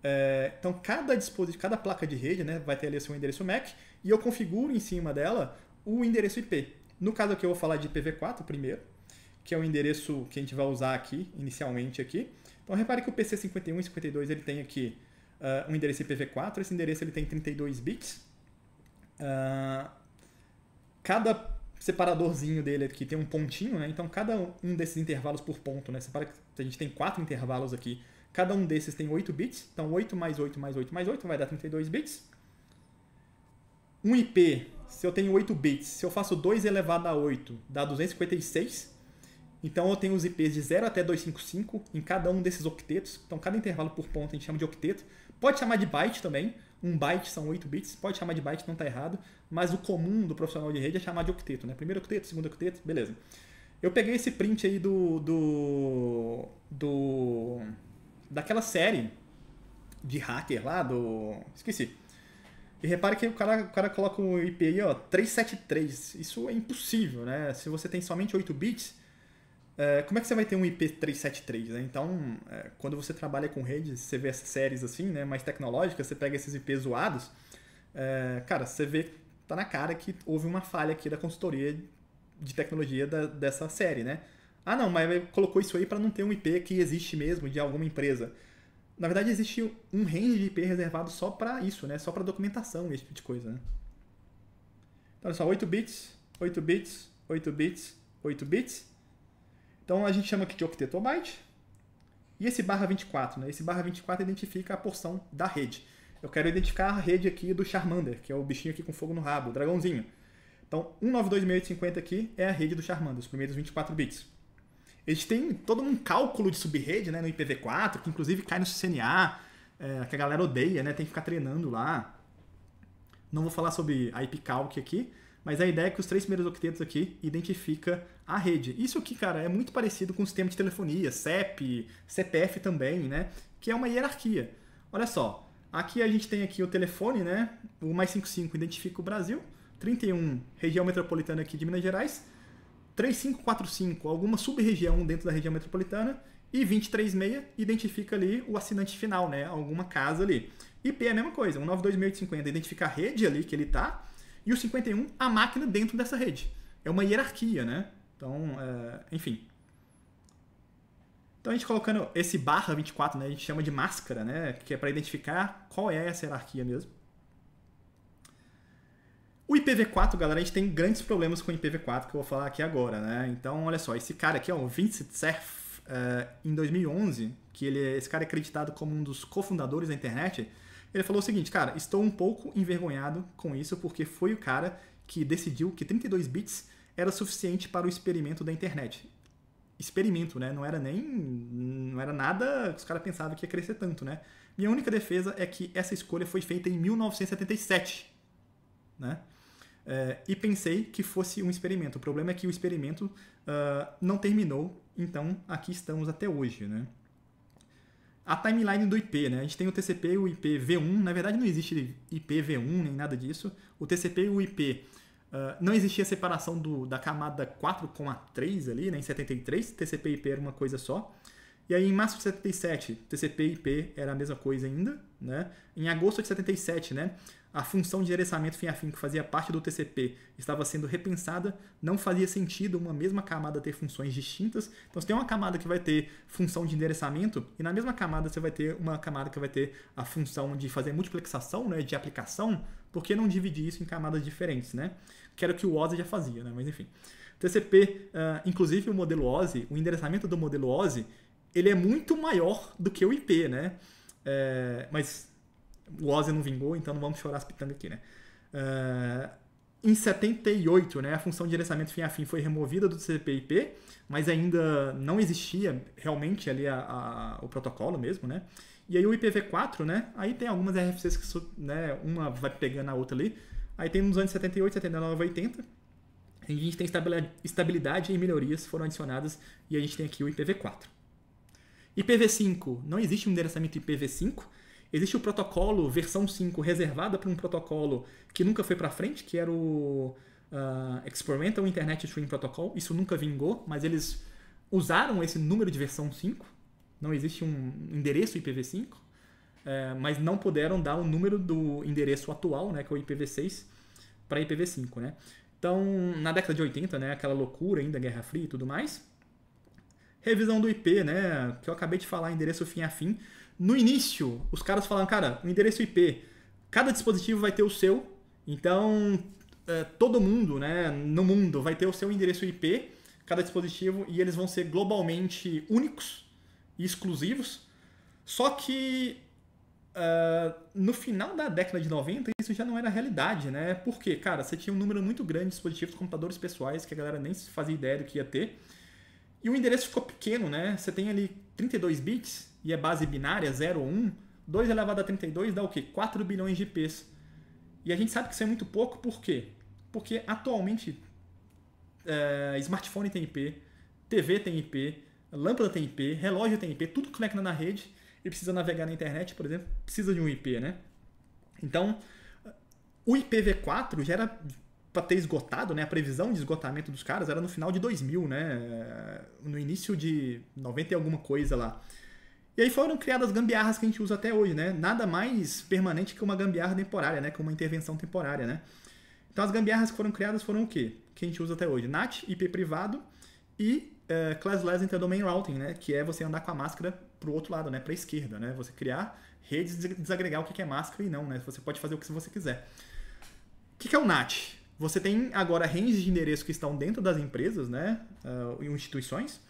É, então cada dispositivo, cada placa de rede né, vai ter ali seu endereço MAC e eu configuro em cima dela o endereço IP. No caso aqui eu vou falar de IPv4 primeiro que é o endereço que a gente vai usar aqui, inicialmente aqui. Então repare que o PC51 e 52 ele tem aqui uh, um endereço IPv4, esse endereço ele tem 32 bits. Uh, cada separadorzinho dele aqui tem um pontinho, né? então cada um desses intervalos por ponto, né? Separa que a gente tem quatro intervalos aqui, cada um desses tem 8 bits, então 8 mais 8 mais 8 mais 8 vai dar 32 bits. Um IP, se eu tenho 8 bits, se eu faço 2 elevado a 8, dá 256. Então eu tenho os IPs de 0 até 255 em cada um desses octetos. Então cada intervalo por ponto a gente chama de octeto. Pode chamar de byte também. Um byte são 8 bits. Pode chamar de byte, não está errado. Mas o comum do profissional de rede é chamar de octeto. Né? Primeiro octeto, segundo octeto, beleza. Eu peguei esse print aí do, do, do daquela série de hacker lá, do... Esqueci. E repare que o cara, o cara coloca o IP aí, ó, 373. Isso é impossível, né? Se você tem somente 8 bits, é, como é que você vai ter um IP373? Né? Então, é, quando você trabalha com redes, você vê essas séries assim, né, mais tecnológicas, você pega esses IPs zoados, é, cara, você vê, tá na cara que houve uma falha aqui da consultoria de tecnologia da, dessa série, né? Ah, não, mas colocou isso aí para não ter um IP que existe mesmo de alguma empresa. Na verdade, existe um range de IP reservado só para isso, né? Só para documentação, esse tipo de coisa, né? Então, olha só, 8 bits, 8 bits, 8 bits, 8 bits. Então a gente chama aqui de octetobyte. E esse barra 24, né? Esse barra 24 identifica a porção da rede. Eu quero identificar a rede aqui do Charmander, que é o bichinho aqui com fogo no rabo, o dragãozinho. Então, 192.850 aqui é a rede do Charmander, os primeiros 24 bits. Eles têm todo um cálculo de subrede né, no IPv4, que inclusive cai no CCNA, é, que a galera odeia, né, tem que ficar treinando lá. Não vou falar sobre IPCalc aqui, mas a ideia é que os três primeiros octetos aqui identifica a rede. Isso aqui, cara, é muito parecido com o sistema de telefonia, CEP, CPF também, né? Que é uma hierarquia. Olha só, aqui a gente tem aqui o telefone, né? O mais 55 identifica o Brasil, 31 região metropolitana aqui de Minas Gerais, 3545 alguma sub-região dentro da região metropolitana e 236 identifica ali o assinante final, né? Alguma casa ali. IP é a mesma coisa, 192.850 identifica a rede ali que ele está e o 51 a máquina dentro dessa rede. É uma hierarquia, né? Então, é, enfim. Então a gente colocando esse barra 24, né, a gente chama de máscara, né, que é para identificar qual é essa hierarquia mesmo. O IPv4, galera, a gente tem grandes problemas com o IPv4 que eu vou falar aqui agora, né? Então, olha só, esse cara aqui, ó, o Vincent Cerf, uh, em 2011, que ele, esse cara é acreditado como um dos cofundadores da internet, ele falou o seguinte, cara, estou um pouco envergonhado com isso porque foi o cara que decidiu que 32 bits era suficiente para o experimento da internet. Experimento, né? Não era nem. Não era nada os caras pensavam que ia crescer tanto, né? Minha única defesa é que essa escolha foi feita em 1977, né? É, e pensei que fosse um experimento. O problema é que o experimento uh, não terminou, então aqui estamos até hoje, né? A timeline do IP, né? A gente tem o TCP e o IP V1. Na verdade, não existe IP V1 nem nada disso. O TCP e o IP uh, não existia separação do, da camada 4 com a 3 ali, né? Em 73, TCP e IP era uma coisa só. E aí, em março de 77, TCP e IP era a mesma coisa ainda, né? Em agosto de 77, né? a função de endereçamento fim a fim que fazia parte do TCP estava sendo repensada, não fazia sentido uma mesma camada ter funções distintas. Então você tem uma camada que vai ter função de endereçamento e na mesma camada você vai ter uma camada que vai ter a função de fazer multiplexação, né, de aplicação. Por que não dividir isso em camadas diferentes, né? Que era o que o OSI já fazia, né? Mas enfim. TCP, uh, ah, inclusive o modelo OSI, o endereçamento do modelo OSI, ele é muito maior do que o IP, né? É, mas o Ozzy não vingou, então não vamos chorar as pitangas aqui, né? Uh, em 78, né, a função de endereçamento fim a fim foi removida do TCP/IP, mas ainda não existia realmente ali a, a, o protocolo mesmo, né? E aí o IPv4, né? Aí tem algumas RFCs que né, uma vai pegando a outra ali. Aí tem nos anos 78, 79, 80. A gente tem estabilidade e melhorias foram adicionadas e a gente tem aqui o IPv4. IPv5, não existe um endereçamento IPv5, Existe o protocolo versão 5 reservada para um protocolo que nunca foi para frente, que era o uh, Experimental Internet Stream Protocol. Isso nunca vingou, mas eles usaram esse número de versão 5. Não existe um endereço IPv5, é, mas não puderam dar o número do endereço atual, né, que é o IPv6, para IPv5. Né? Então, na década de 80, né, aquela loucura ainda, Guerra Fria e tudo mais. Revisão do IP, né, que eu acabei de falar, endereço fim a fim. No início, os caras falaram, cara, o endereço IP, cada dispositivo vai ter o seu, então é, todo mundo, né, no mundo vai ter o seu endereço IP, cada dispositivo, e eles vão ser globalmente únicos e exclusivos. Só que uh, no final da década de 90 isso já não era realidade, né? Porque, cara, você tinha um número muito grande de dispositivos, computadores pessoais que a galera nem fazia ideia do que ia ter. E o endereço ficou pequeno, né? Você tem ali 32 bits e é base binária 0 ou 1, 2 elevado a 32 dá o quê? 4 bilhões de IPs. E a gente sabe que isso é muito pouco, por quê? Porque atualmente é, smartphone tem IP, TV tem IP, lâmpada tem IP, relógio tem IP, tudo conecta na rede e precisa navegar na internet, por exemplo, precisa de um IP, né? Então, o IPv4 já era para ter esgotado, né? A previsão de esgotamento dos caras era no final de 2000, né? No início de 90 e alguma coisa lá. E aí foram criadas gambiarras que a gente usa até hoje, né? Nada mais permanente que uma gambiarra temporária, né? Que uma intervenção temporária, né? Então as gambiarras que foram criadas foram o quê? Que a gente usa até hoje? NAT, IP privado e é, Classless Interdomain Routing, né? Que é você andar com a máscara para o outro lado, né? Para a esquerda, né? Você criar redes desagregar o que é máscara e não, né? Você pode fazer o que você quiser. O que é o NAT? Você tem agora ranges de endereço que estão dentro das empresas, né? Uh, instituições.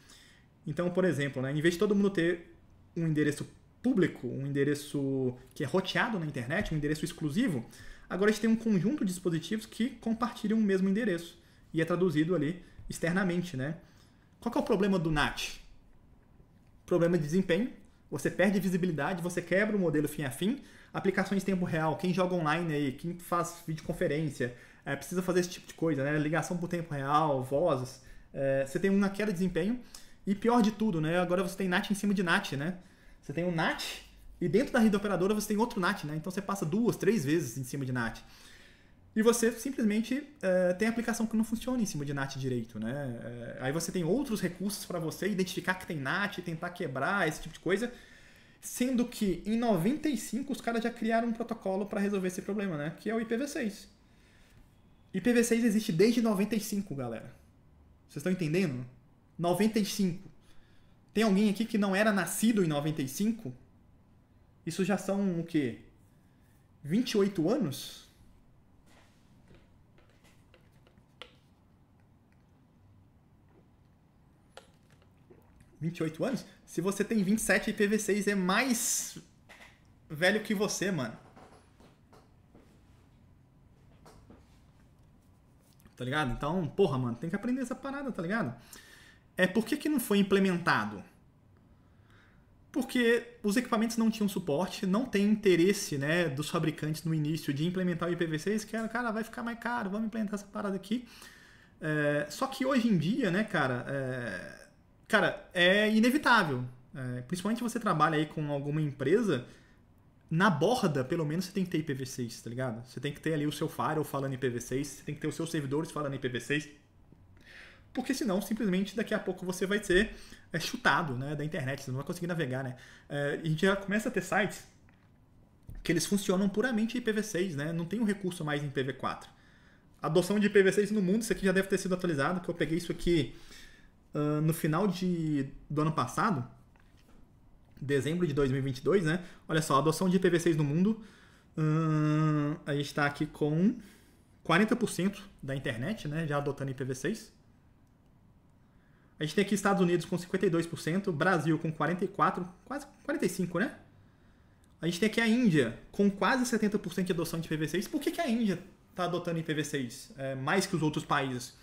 Então, por exemplo, né? em vez de todo mundo ter um endereço público, um endereço que é roteado na internet, um endereço exclusivo, agora a gente tem um conjunto de dispositivos que compartilham o mesmo endereço e é traduzido ali externamente, né? Qual é o problema do NAT? Problema de desempenho, você perde visibilidade, você quebra o modelo fim a fim, aplicações em tempo real, quem joga online aí, quem faz videoconferência, é, precisa fazer esse tipo de coisa, né? Ligação por tempo real, vozes, é, você tem uma queda de desempenho e pior de tudo, né? Agora você tem NAT em cima de NAT, né? Você tem um NAT e dentro da rede operadora você tem outro NAT, né? Então você passa duas, três vezes em cima de NAT. E você simplesmente é, tem aplicação que não funciona em cima de NAT direito, né? É, aí você tem outros recursos para você identificar que tem NAT, tentar quebrar, esse tipo de coisa. Sendo que em 95 os caras já criaram um protocolo para resolver esse problema, né? Que é o IPv6. IPv6 existe desde 95, galera. Vocês estão entendendo? 95. Tem alguém aqui que não era nascido em 95? Isso já são o quê? 28 anos? Vinte e oito anos? Se você tem 27 IPv6 é mais velho que você, mano. Tá ligado? Então, porra, mano, tem que aprender essa parada, tá ligado? É por que, que não foi implementado? Porque os equipamentos não tinham suporte, não tem interesse né, dos fabricantes no início de implementar o IPv6, que era, cara, vai ficar mais caro, vamos implementar essa parada aqui. É, só que hoje em dia, né, cara, é, cara, é inevitável. É, principalmente você trabalha aí com alguma empresa, na borda, pelo menos, você tem que ter IPv6, tá ligado? Você tem que ter ali o seu firewall falando IPv6, você tem que ter os seus servidores falando IPv6 porque senão simplesmente daqui a pouco você vai ser é, chutado né, da internet, você não vai conseguir navegar. Né? É, a gente já começa a ter sites que eles funcionam puramente IPv6, né? não tem um recurso mais em IPv4. A adoção de IPv6 no mundo, isso aqui já deve ter sido atualizado, que eu peguei isso aqui uh, no final de, do ano passado, dezembro de 2022, né? Olha só, a adoção de IPv6 no mundo, uh, a gente está aqui com 40% da internet, né, já adotando IPv6. A gente tem aqui Estados Unidos com 52%, Brasil com 44%, quase 45%, né? A gente tem aqui a Índia com quase 70% de adoção de IPv6. Por que, que a Índia está adotando IPv6 é, mais que os outros países?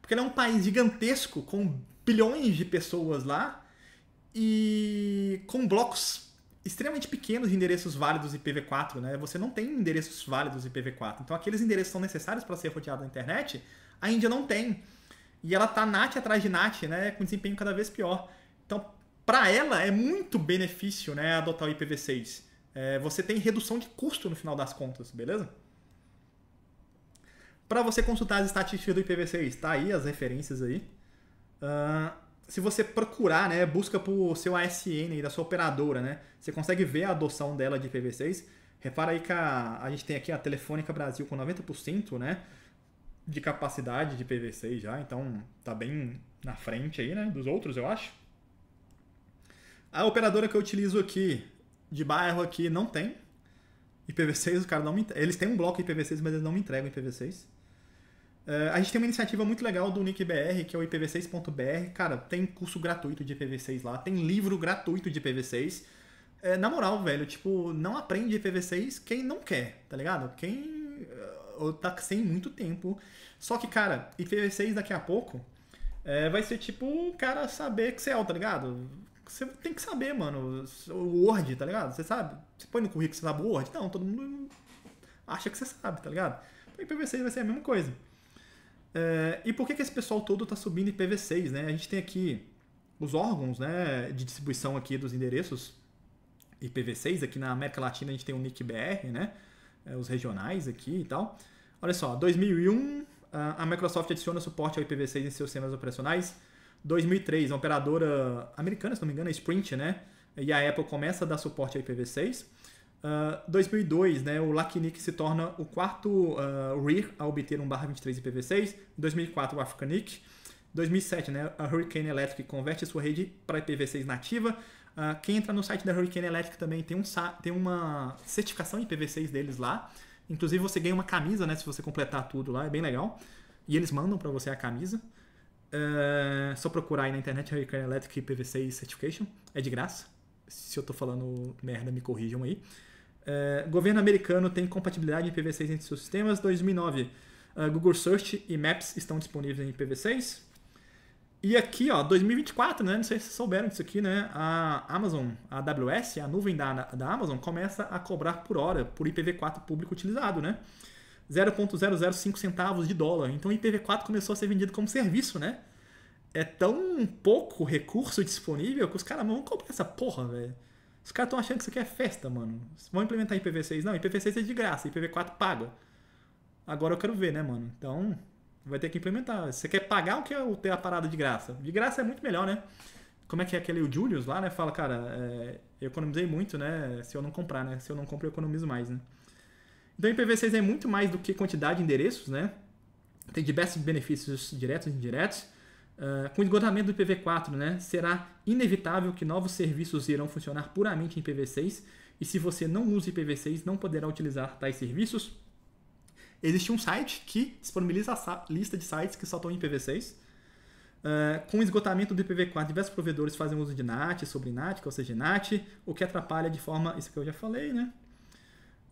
Porque ela é um país gigantesco, com bilhões de pessoas lá e com blocos extremamente pequenos de endereços válidos IPv4, né? Você não tem endereços válidos IPv4. Então aqueles endereços são necessários para ser roteado na internet, a Índia não tem. E ela tá NAT atrás de NAT, né, com desempenho cada vez pior. Então, para ela é muito benefício, né, adotar o IPv6. É, você tem redução de custo no final das contas, beleza? Para você consultar as estatísticas do IPv6, tá aí as referências aí. Uh, se você procurar, né, busca por seu ASN da sua operadora, né, você consegue ver a adoção dela de IPv6. Repara aí que a, a gente tem aqui a Telefônica Brasil com 90%, né? de capacidade de PV6 já, então tá bem na frente aí, né, dos outros, eu acho. A operadora que eu utilizo aqui, de bairro aqui, não tem IPv6, os caras não me Eles têm um bloco IPv6, mas eles não me entregam IPv6. Uh, a gente tem uma iniciativa muito legal do NICBR, que é o IPv6.br. Cara, tem curso gratuito de IPv6 lá, tem livro gratuito de IPv6. É, na moral, velho, tipo, não aprende IPv6 quem não quer, tá ligado? Quem ou tá sem muito tempo. Só que, cara, IPv6 daqui a pouco vai ser tipo o cara saber Excel, tá ligado? Você tem que saber, mano, o Word, tá ligado? Você sabe? Você põe no currículo que você sabe o Word? Não, todo mundo acha que você sabe, tá ligado? Então, IPv6 vai ser a mesma coisa. É, e por que, que esse pessoal todo tá subindo IPv6, né? A gente tem aqui os órgãos né, de distribuição aqui dos endereços IPv6. Aqui na América Latina a gente tem o NICBR, né? É, os regionais aqui e tal. Olha só, 2001 a Microsoft adiciona suporte ao IPv6 em seus sistemas operacionais. 2003, a operadora americana, se não me engano, a Sprint, né? E a Apple começa a dar suporte ao IPv6. Uh, 2002, né, o LACNIC se torna o quarto uh, RIR a obter um barra 23 IPv6. 2004, o AfricaNIC. 2007, né, a Hurricane Electric converte sua rede para IPv6 nativa. Uh, quem entra no site da Hurricane Electric também tem, um, tem uma certificação IPv6 deles lá. Inclusive você ganha uma camisa, né? Se você completar tudo lá, é bem legal. E eles mandam para você a camisa. É só procurar aí na internet Hurricane Electric PVC Certification. É de graça. Se eu tô falando merda, me corrijam aí. É, governo americano tem compatibilidade em IPv6 entre seus sistemas. 2009, uh, Google Search e Maps estão disponíveis em IPv6. E aqui, ó, 2024, né? Não sei se vocês souberam disso aqui, né? A Amazon, a AWS, a nuvem da, da Amazon, começa a cobrar por hora por IPv4 público utilizado, né? 0.005 centavos de dólar. Então o IPv4 começou a ser vendido como serviço, né? É tão pouco recurso disponível que os caras vão comprar essa porra, velho. Os caras estão achando que isso aqui é festa, mano. Vão implementar IPv6? Não, IPv6 é de graça, IPv4 paga. Agora eu quero ver, né, mano? Então, vai ter que implementar. Você quer pagar ou quer ter a parada de graça? De graça é muito melhor, né? Como é que é aquele o Julius lá, né? Fala, cara, é, eu economizei muito, né? Se eu não comprar, né? Se eu não compro, eu economizo mais, né? Então, IPv6 é muito mais do que quantidade de endereços, né? Tem diversos benefícios diretos e indiretos. Uh, com o esgotamento do IPv4, né, será inevitável que novos serviços irão funcionar puramente em IPv6 e se você não usa IPv6 não poderá utilizar tais serviços. Existe um site que disponibiliza a lista de sites que só estão em IPv6. Uh, com o esgotamento do IPv4, diversos provedores fazem uso de NAT sobre NAT, ou seja, NAT, o que atrapalha de forma, isso que eu já falei, né?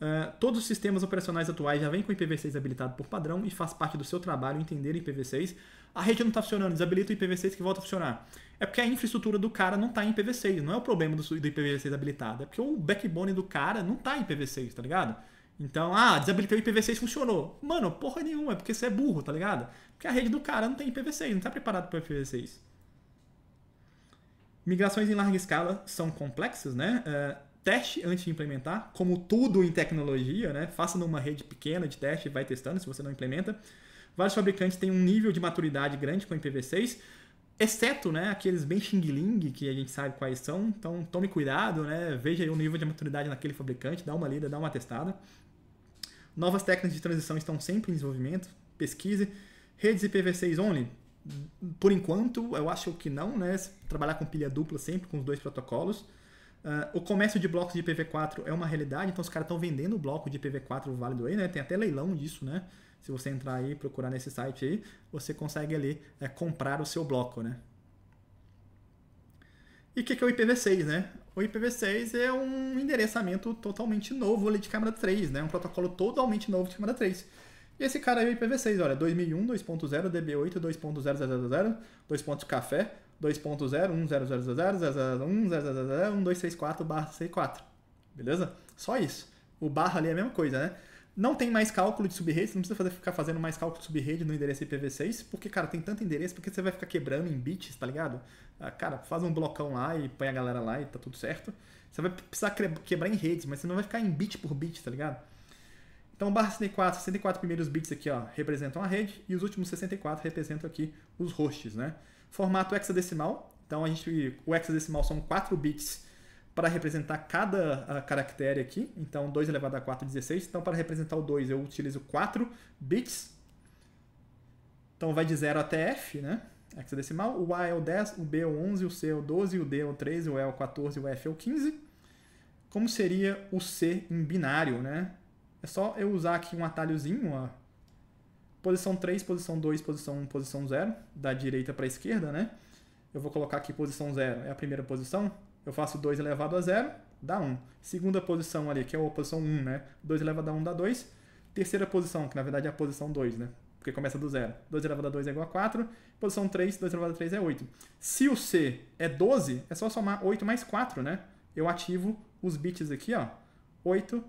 Uh, todos os sistemas operacionais atuais já vêm com IPv6 habilitado por padrão e faz parte do seu trabalho entender IPv6. A rede não está funcionando, desabilita o IPv6 que volta a funcionar. É porque a infraestrutura do cara não está em IPv6, não é o problema do, do IPv6 habilitado, é porque o backbone do cara não está em IPv6, tá ligado? Então, ah, desabilitei o IPv6 funcionou. Mano, porra nenhuma, é porque você é burro, tá ligado? Porque a rede do cara não tem IPv6, não está preparado para IPv6. Migrações em larga escala são complexas, né? Uh, teste antes de implementar, como tudo em tecnologia, né? Faça numa rede pequena de teste e vai testando se você não implementa. Vários fabricantes têm um nível de maturidade grande com IPv6, exceto né, aqueles bem xing-ling, que a gente sabe quais são. Então tome cuidado, né? veja o nível de maturidade naquele fabricante, dá uma lida, dá uma testada. Novas técnicas de transição estão sempre em desenvolvimento, pesquise. Redes IPv6 only? Por enquanto, eu acho que não, né? Trabalhar com pilha dupla sempre com os dois protocolos. Uh, o comércio de blocos de IPv4 é uma realidade, então os caras estão vendendo o bloco de IPv4 válido aí, né? Tem até leilão disso, né? Se você entrar aí e procurar nesse site aí, você consegue ali é, comprar o seu bloco, né? E o que, que é o IPv6, né? O IPv6 é um endereçamento totalmente novo ali de câmera 3, né? Um protocolo totalmente novo de câmera 3. E esse cara aí é o IPv6, olha, 2001, 2.0, DB8, 2.000, 2 pontos café, 2.0, barra 64. Beleza? Só isso. O barra ali é a mesma coisa, né? Não tem mais cálculo de subrede, você não precisa fazer, ficar fazendo mais cálculo de subrede no endereço IPv6, porque, cara, tem tanto endereço, porque você vai ficar quebrando em bits, tá ligado? Ah, cara, faz um blocão lá e põe a galera lá e tá tudo certo. Você vai precisar quebrar em redes, mas você não vai ficar em bit por bit, tá ligado? Então, barra 64, 64 primeiros bits aqui, ó, representam a rede, e os últimos 64 representam aqui os hosts, né? Formato hexadecimal. Então a gente, o hexadecimal são 4 bits para representar cada uh, caractere aqui. Então 2 elevado a 4 16. Então para representar o 2 eu utilizo 4 bits. Então vai de 0 até F, né? Hexadecimal. O A é o 10, o B é o 11, o C é o 12, o D é o 13, o E é o 14 o F é o 15. Como seria o C em binário, né? É só eu usar aqui um atalhozinho, ó, Posição 3, posição 2, posição 1, posição 0, da direita para a esquerda, né? Eu vou colocar aqui posição 0, é a primeira posição. Eu faço 2 elevado a 0, dá 1. Segunda posição ali, que é a posição 1, né? 2 elevado a 1 dá 2. Terceira posição, que na verdade é a posição 2, né? Porque começa do 0. 2 elevado a 2 é igual a 4. Posição 3, 2 elevado a 3 é 8. Se o C é 12, é só somar 8 mais 4, né? Eu ativo os bits aqui, ó. 8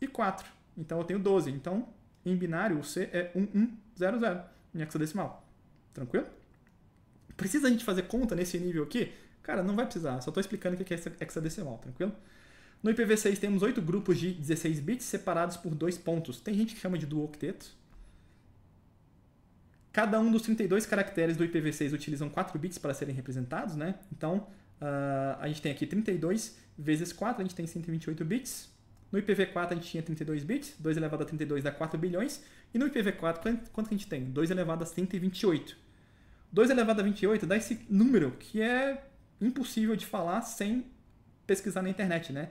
e 4. Então eu tenho 12. Então em binário, o C é 1100 em hexadecimal. Tranquilo? Precisa a gente fazer conta nesse nível aqui? Cara, não vai precisar. Só estou explicando o que é hexadecimal, tranquilo? No IPv6 temos 8 grupos de 16 bits separados por dois pontos. Tem gente que chama de dual octeto. Cada um dos 32 caracteres do IPv6 utilizam 4 bits para serem representados, né? Então, uh, a gente tem aqui 32 vezes 4, a gente tem 128 bits. No IPv4 a gente tinha 32 bits, 2 elevado a 32 dá 4 bilhões. E no IPv4, quanto que a gente tem? 2 elevado a 128. 2 elevado a 28 dá esse número que é impossível de falar sem pesquisar na internet, né?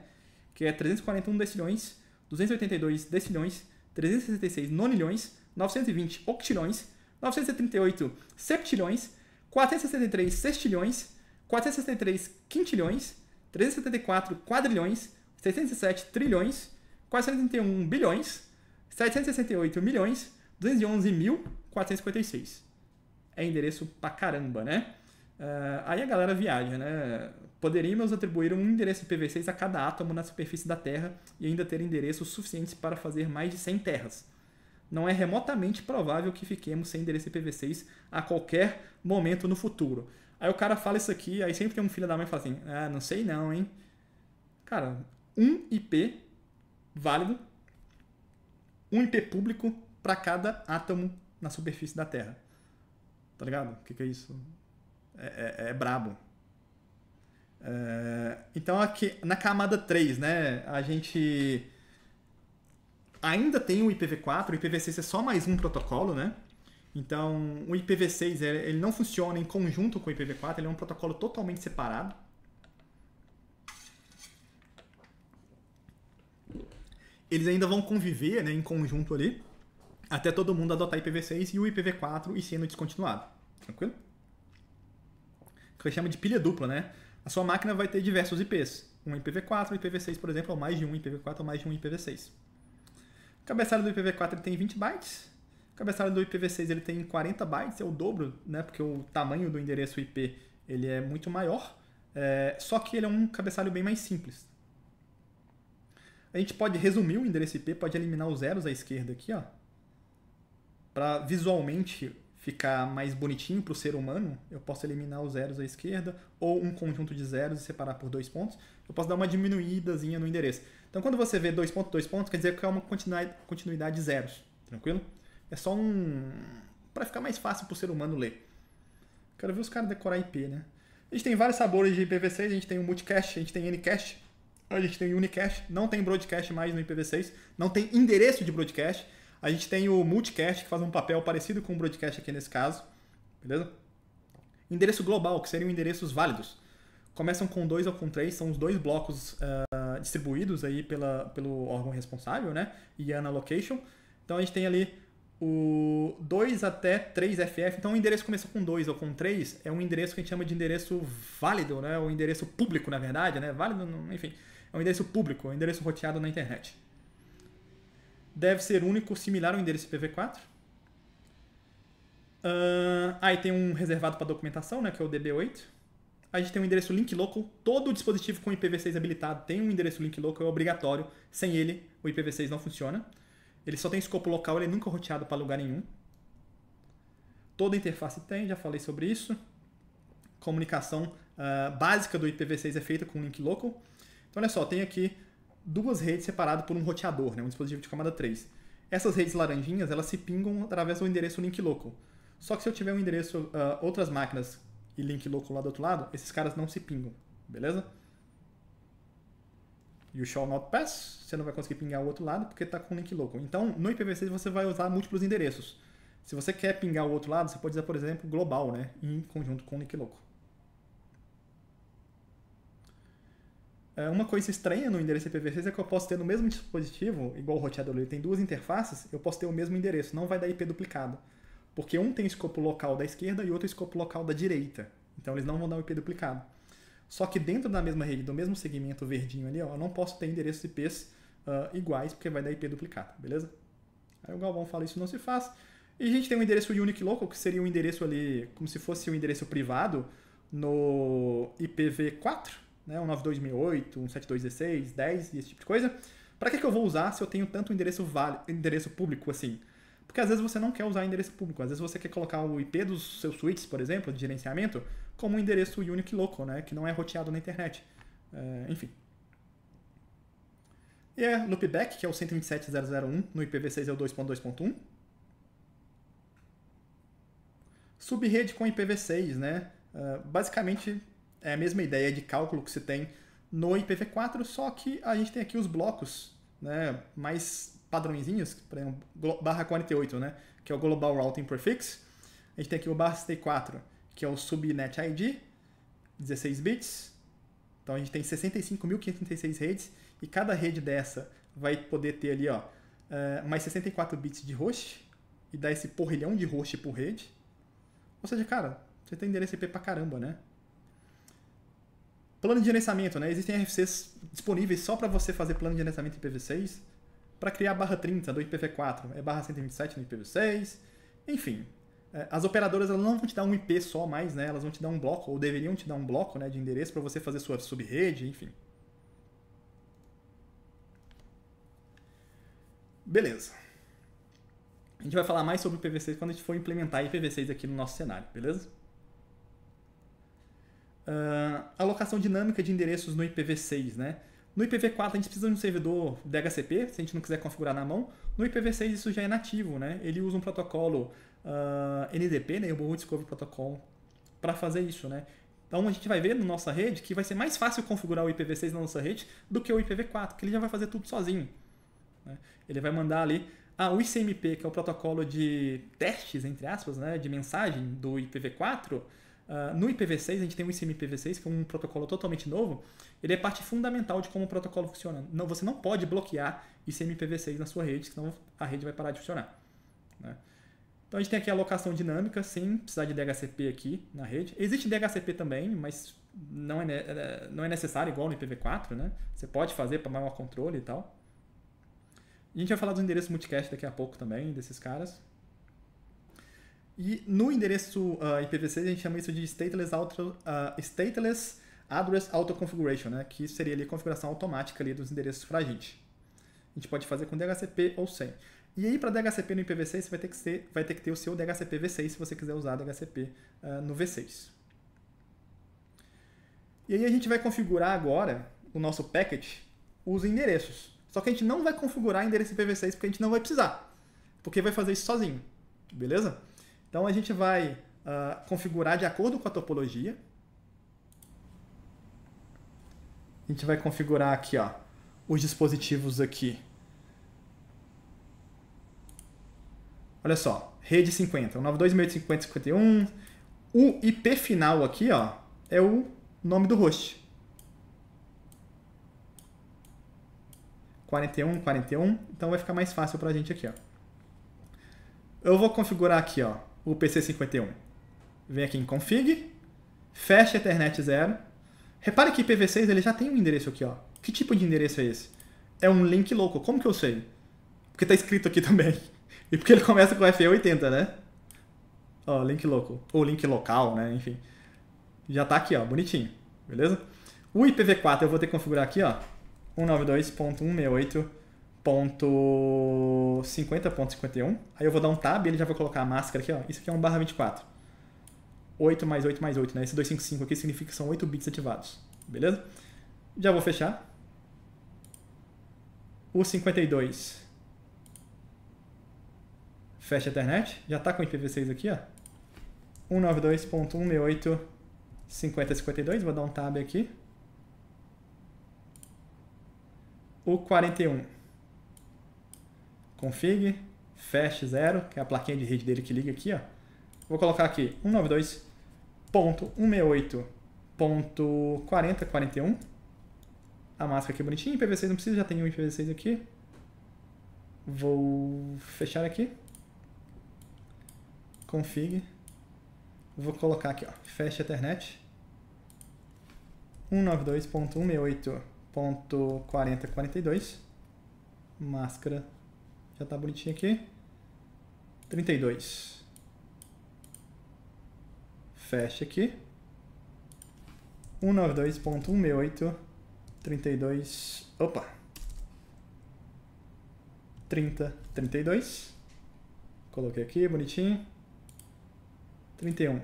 Que é 341 decilhões, 282 decilhões, 366 nonilhões, 920 octilhões, 938 septilhões, 463 sextilhões, 463 quintilhões, 374 quadrilhões, 607 trilhões, 471 bilhões, 768 milhões, 211.456. É endereço pra caramba, né? Uh, aí a galera viaja, né? Poderíamos atribuir um endereço IPv6 a cada átomo na superfície da Terra e ainda ter endereços suficientes para fazer mais de 100 terras. Não é remotamente provável que fiquemos sem endereço IPv6 a qualquer momento no futuro. Aí o cara fala isso aqui, aí sempre tem um filho da mãe que fala assim: Ah, não sei não, hein? Cara, um IP válido, um IP público para cada átomo na superfície da Terra. Tá ligado? O que, que é isso? É, é, é brabo. É, então aqui na camada 3, né, a gente ainda tem o IPv4, o IPv6 é só mais um protocolo, né? Então, o IPv6 ele não funciona em conjunto com o IPv4, ele é um protocolo totalmente separado. Eles ainda vão conviver né, em conjunto ali, até todo mundo adotar IPv6 e o IPv4 e sendo descontinuado. Tranquilo? Que chama de pilha dupla, né? A sua máquina vai ter diversos IPs. Um IPv4, um IPv6, por exemplo, ou mais de um IPv4 ou mais de um IPv6. O cabeçalho do IPv4 ele tem 20 bytes. O cabeçalho do IPv6 ele tem 40 bytes, é o dobro, né? Porque o tamanho do endereço IP ele é muito maior. É, só que ele é um cabeçalho bem mais simples. A gente pode resumir o endereço IP, pode eliminar os zeros à esquerda aqui, ó, para visualmente ficar mais bonitinho para o ser humano, eu posso eliminar os zeros à esquerda ou um conjunto de zeros e separar por dois pontos. Eu posso dar uma diminuídazinha no endereço. Então, quando você vê dois pontos, dois pontos, quer dizer que é uma continuidade de zeros. Tranquilo? É só um... para ficar mais fácil para o ser humano ler. Quero ver os caras decorar IP, né? A gente tem vários sabores de IPv6. A gente tem o multicast, a gente tem Ncast, a gente tem o unicast. Não tem broadcast mais no IPv6. Não tem endereço de broadcast. A gente tem o multicast, que faz um papel parecido com o broadcast aqui nesse caso. Beleza? Endereço global, que seriam endereços válidos. Começam com dois ou com três, são os dois blocos uh, distribuídos aí pela, pelo órgão responsável, né? IANA Location. Então a gente tem ali o 2 até 3 FF. Então o endereço começou com 2 ou com 3 é um endereço que a gente chama de endereço válido, né? O endereço público, na verdade, né? Válido, enfim, é um endereço público, é um endereço roteado na internet deve ser único, similar ao endereço IPv4. Uh, aí tem um reservado para documentação, né, que é o DB8. A gente tem um endereço link local. Todo dispositivo com IPv6 habilitado tem um endereço link local, é obrigatório. Sem ele, o IPv6 não funciona. Ele só tem escopo local, ele é nunca roteado para lugar nenhum. Toda interface tem, já falei sobre isso. Comunicação uh, básica do IPv6 é feita com link local. Então, olha só, tem aqui duas redes separadas por um roteador, né, um dispositivo de camada 3. Essas redes laranjinhas, elas se pingam através do endereço link local. Só que se eu tiver um endereço uh, outras máquinas e link local lá do outro lado, esses caras não se pingam, beleza? O shall not pass, você não vai conseguir pingar o outro lado porque está com link local. Então, no IPv6 você vai usar múltiplos endereços. Se você quer pingar o outro lado, você pode usar, por exemplo, global, né, em conjunto com link local. Uma coisa estranha no endereço IPv6 é que eu posso ter no mesmo dispositivo, igual o roteador ele tem duas interfaces, eu posso ter o mesmo endereço, não vai dar IP duplicado. Porque um tem escopo local da esquerda e outro escopo local da direita. Então eles não vão dar IP duplicado. Só que dentro da mesma rede, do mesmo segmento verdinho ali, ó, eu não posso ter endereços IPs uh, iguais, porque vai dar IP duplicado, beleza? Aí o Galvão fala isso não se faz. E a gente tem um endereço unique local, que seria um endereço ali, como se fosse um endereço privado no IPv4, né, um 92.008, um 7216, 10 e esse tipo de coisa. Para que, que eu vou usar se eu tenho tanto endereço, endereço público assim? Porque às vezes você não quer usar endereço público, às vezes você quer colocar o IP dos seus switches, por exemplo, de gerenciamento, como um endereço unique local, né, que não é roteado na internet. É, enfim. E é loopback, que é o 127.001, no IPv6 é o 2.2.1. Subrede com IPv6, né? Uh, basicamente é a mesma ideia de cálculo que você tem no IPv4, só que a gente tem aqui os blocos né, mais padrõezinhos, por exemplo, barra 48, né, que é o Global Routing Prefix. A gente tem aqui o barra 64, que é o Subnet ID, 16 bits. Então a gente tem 65.536 redes e cada rede dessa vai poder ter ali ó, eh, mais 64 bits de host e dá esse porrilhão de host por rede. Ou seja, cara, você tem endereço IP pra caramba, né? Plano de gerenciamento, né? Existem RFCs disponíveis só para você fazer plano de gerenciamento IPv6 para criar barra 30 do IPv4, é barra 127 no IPv6, enfim. É, as operadoras elas não vão te dar um IP só mais, né? Elas vão te dar um bloco, ou deveriam te dar um bloco né, de endereço para você fazer sua subrede, enfim. Beleza. A gente vai falar mais sobre o IPv6 quando a gente for implementar IPv6 aqui no nosso cenário, beleza? Uh, alocação dinâmica de endereços no IPv6, né? No IPv4 a gente precisa de um servidor DHCP, se a gente não quiser configurar na mão. No IPv6 isso já é nativo, né? Ele usa um protocolo uh, NDP, né? O Discovery Protocol, para fazer isso, né? Então a gente vai ver na nossa rede que vai ser mais fácil configurar o IPv6 na nossa rede do que o IPv4, que ele já vai fazer tudo sozinho. Né? Ele vai mandar ali ah, o ICMP, que é o protocolo de testes, entre aspas, né, de mensagem do IPv4, Uh, no IPv6, a gente tem o ICMPv6, que é um protocolo totalmente novo. Ele é parte fundamental de como o protocolo funciona. Não, você não pode bloquear ICMPv6 na sua rede, senão a rede vai parar de funcionar. Né? Então a gente tem aqui a alocação dinâmica, sem precisar de DHCP aqui na rede. Existe DHCP também, mas não é, é, não é necessário igual no IPv4. Né? Você pode fazer para maior controle e tal. a gente vai falar dos endereços multicast daqui a pouco também, desses caras. E no endereço uh, IPv6 a gente chama isso de stateless, auto, uh, stateless address auto configuration, né? que seria ali a configuração automática ali dos endereços para a gente. A gente pode fazer com DHCP ou sem. E aí, para DHCP no IPv6, você vai ter, que ter, vai ter que ter o seu DHCP V6 se você quiser usar DHCP uh, ah, no V6. E aí a gente vai configurar agora o nosso packet, os endereços. Só que a gente não vai configurar endereço IPv6 porque a gente não vai precisar. Porque vai fazer isso sozinho. Beleza? Então a gente vai uh, configurar de acordo com a topologia. A gente vai configurar aqui ó, os dispositivos aqui. Olha só, rede 50, 192.168.50.51. O IP final aqui ó, é o nome do host. 41, 41. Então vai ficar mais fácil para a gente aqui. Ó. Eu vou configurar aqui ó, o PC51. Vem aqui em config, fecha Ethernet 0. Repare que IPv6 ele já tem um endereço aqui. Ó. Que tipo de endereço é esse? É um link local. Como que eu sei? Porque está escrito aqui também. E porque ele começa com FE80, né? Ó, link local. Ou link local, né? Enfim. Já está aqui, ó, bonitinho. Beleza? O IPv4 eu vou ter que configurar aqui, ó. 192.168 50.51. Aí eu vou dar um tab e ele já vai colocar a máscara aqui, ó. Isso aqui é um barra 24. 8 mais 8 mais 8, né? Esse 255 aqui significa que são 8 bits ativados. Beleza? Já vou fechar. O 52. Fecha a internet. Já está com o IPv6 aqui, ó. 192.168.5052. Vou dar um tab aqui. O 41 config, fast 0, que é a plaquinha de rede dele que liga aqui, ó. Vou colocar aqui 192.168.4041. A máscara aqui bonitinha, IPv6 não precisa, já tem um IPv6 aqui. Vou fechar aqui. Config. Vou colocar aqui, ó, Fast Ethernet. 192.168.4042. Máscara já tá bonitinho aqui. 32. Fecha aqui. 192.168. 32. Opa! 30, 32. Coloquei aqui, bonitinho. 31.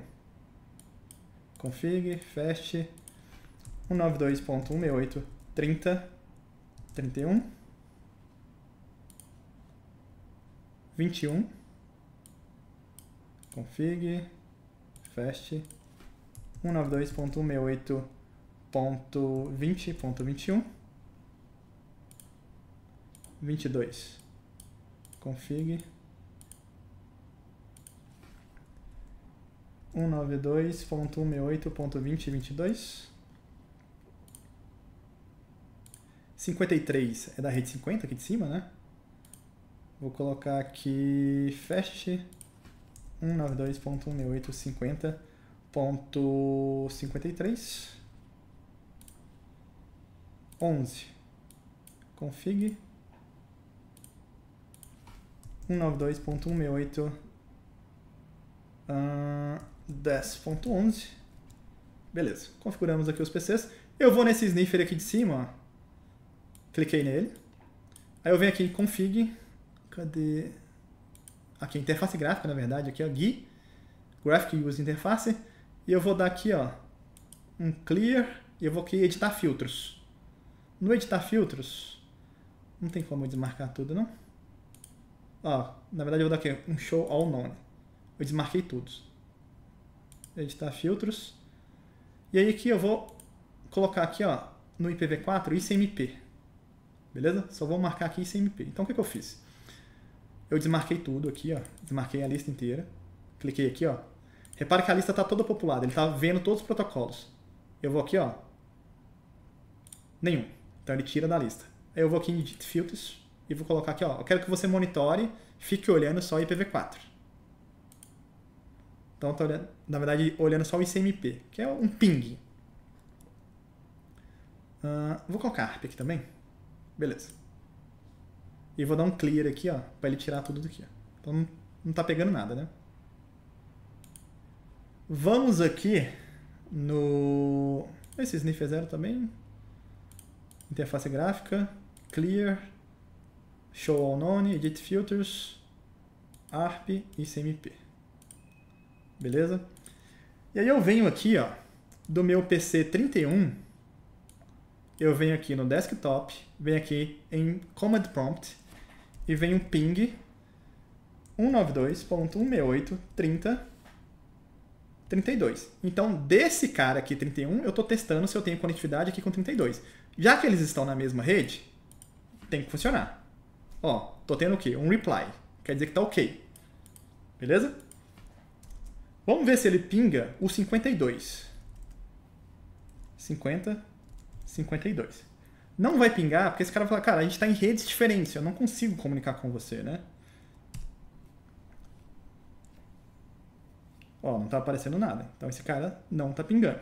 Config, fast. 192.168, 30, 31. 21, config, fast, 192.168.20.21, 22, config, 192.168.2022, 53 é da rede 50 aqui de cima, né? Vou colocar aqui fast 192.16850.53 11. Config 192.168 uh, 10.11. Beleza, configuramos aqui os PCs. Eu vou nesse sniffer aqui de cima, ó. cliquei nele. Aí eu venho aqui em config, cadê? Aqui, interface gráfica, na verdade, aqui ó, GUI, Graphic User Interface, e eu vou dar aqui ó, um clear, e eu vou aqui editar filtros. No editar filtros, não tem como eu desmarcar tudo, não? Ó, na verdade eu vou dar aqui um show all none. Eu desmarquei todos. Editar filtros. E aí aqui eu vou colocar aqui, ó, no IPv4 ICMP. Beleza? Só vou marcar aqui ICMP. Então o que, que eu fiz? Eu desmarquei tudo aqui, ó. Desmarquei a lista inteira. Cliquei aqui, ó. Repare que a lista está toda populada. Ele está vendo todos os protocolos. Eu vou aqui, ó. Nenhum. Então ele tira da lista. Aí eu vou aqui em Edit Filters e vou colocar aqui, ó. Eu quero que você monitore, fique olhando só IPv4. Então, tô olhando, na verdade, olhando só o ICMP, que é um ping. Uh, vou colocar ARP aqui também. Beleza. E vou dar um clear aqui, ó, para ele tirar tudo daqui. Então não, não tá pegando nada, né? Vamos aqui no... Esse sniff é zero também. Interface gráfica. Clear. Show all none. Edit filters. ARP e CMP. Beleza? E aí eu venho aqui, ó, do meu PC 31, eu venho aqui no desktop, venho aqui em Command Prompt e venho ping 192.168.30.32. Então, desse cara aqui, 31, eu estou testando se eu tenho conectividade aqui com 32. Já que eles estão na mesma rede, tem que funcionar. Ó, tô tendo o quê? Um reply. Quer dizer que tá ok. Beleza? Vamos ver se ele pinga o 52. 50, 52. Não vai pingar, porque esse cara vai falar, cara, a gente está em redes diferentes, eu não consigo comunicar com você, né? Ó, não está aparecendo nada. Então esse cara não está pingando.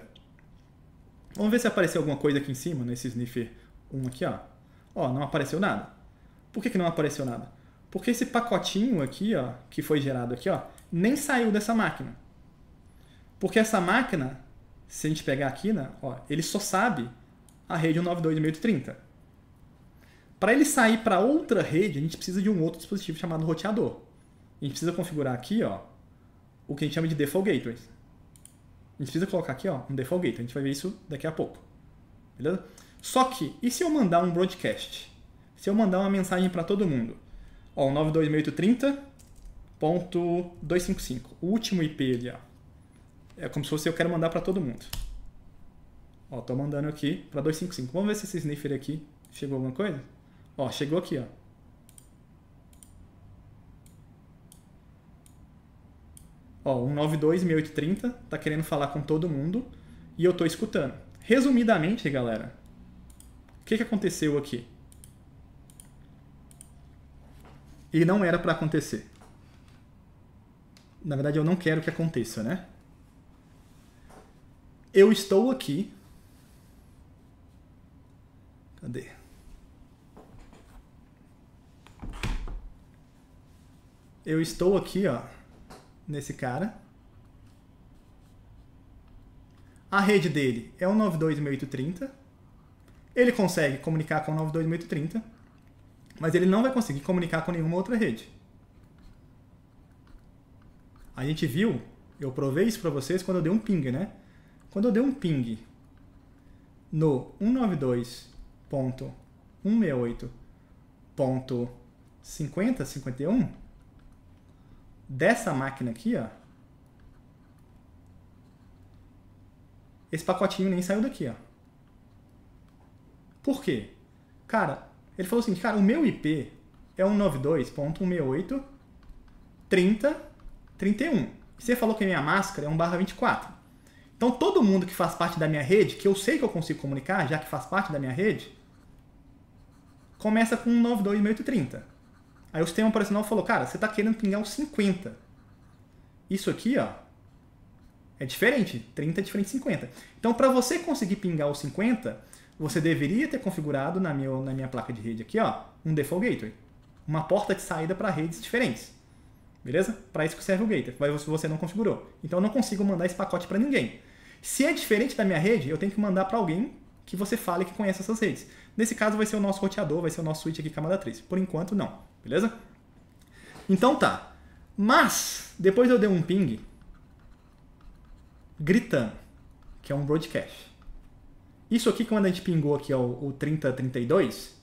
Vamos ver se apareceu alguma coisa aqui em cima, nesse sniffer 1 aqui, ó. Ó, não apareceu nada. Por que, que não apareceu nada? Porque esse pacotinho aqui, ó, que foi gerado aqui, ó, nem saiu dessa máquina. Porque essa máquina, se a gente pegar aqui, né, ó, ele só sabe a rede 192.830. Para ele sair para outra rede, a gente precisa de um outro dispositivo chamado roteador. A gente precisa configurar aqui ó, o que a gente chama de default gateways. A gente precisa colocar aqui ó, um default gateway. A gente vai ver isso daqui a pouco. Beleza? Só que, e se eu mandar um broadcast? Se eu mandar uma mensagem para todo mundo? Ó, 192.830.255. O último IP ali, ó. É como se fosse eu quero mandar para todo mundo. Ó, tô mandando aqui para 255. Vamos ver se esse sniffer aqui chegou alguma coisa? Ó, chegou aqui, ó. Ó, 192.6830 tá querendo falar com todo mundo e eu tô escutando. Resumidamente, galera, o que, que aconteceu aqui? E não era para acontecer. Na verdade, eu não quero que aconteça, né? Eu estou aqui. Cadê? Eu estou aqui, ó, nesse cara. A rede dele é o 92830. Ele consegue comunicar com o 92830, mas ele não vai conseguir comunicar com nenhuma outra rede. A gente viu, eu provei isso para vocês quando eu dei um ping, né? Quando eu dei um ping no 192.168.5051 dessa máquina aqui, ó, esse pacotinho nem saiu daqui, ó. Por quê? Cara, ele falou assim, cara, o meu IP é 192.168.30.31. Você falou que a minha máscara é 1 barra 24. Então todo mundo que faz parte da minha rede, que eu sei que eu consigo comunicar, já que faz parte da minha rede, começa com 92.830. Aí o sistema operacional falou, cara, você está querendo pingar os 50. Isso aqui, ó, é diferente. 30 é diferente de 50. Então, para você conseguir pingar os 50, você deveria ter configurado na minha, na minha placa de rede aqui, ó, um default gateway. Uma porta de saída para redes diferentes. Beleza? Para isso que serve o gateway, mas você não configurou. Então eu não consigo mandar esse pacote para ninguém. Se é diferente da minha rede, eu tenho que mandar para alguém que você fale que conhece essas redes. Nesse caso vai ser o nosso roteador, vai ser o nosso switch aqui camada 3. Por enquanto não, beleza? Então tá. Mas depois eu dei um ping gritando, que é um broadcast. Isso aqui, quando a gente pingou aqui ó, o 3032,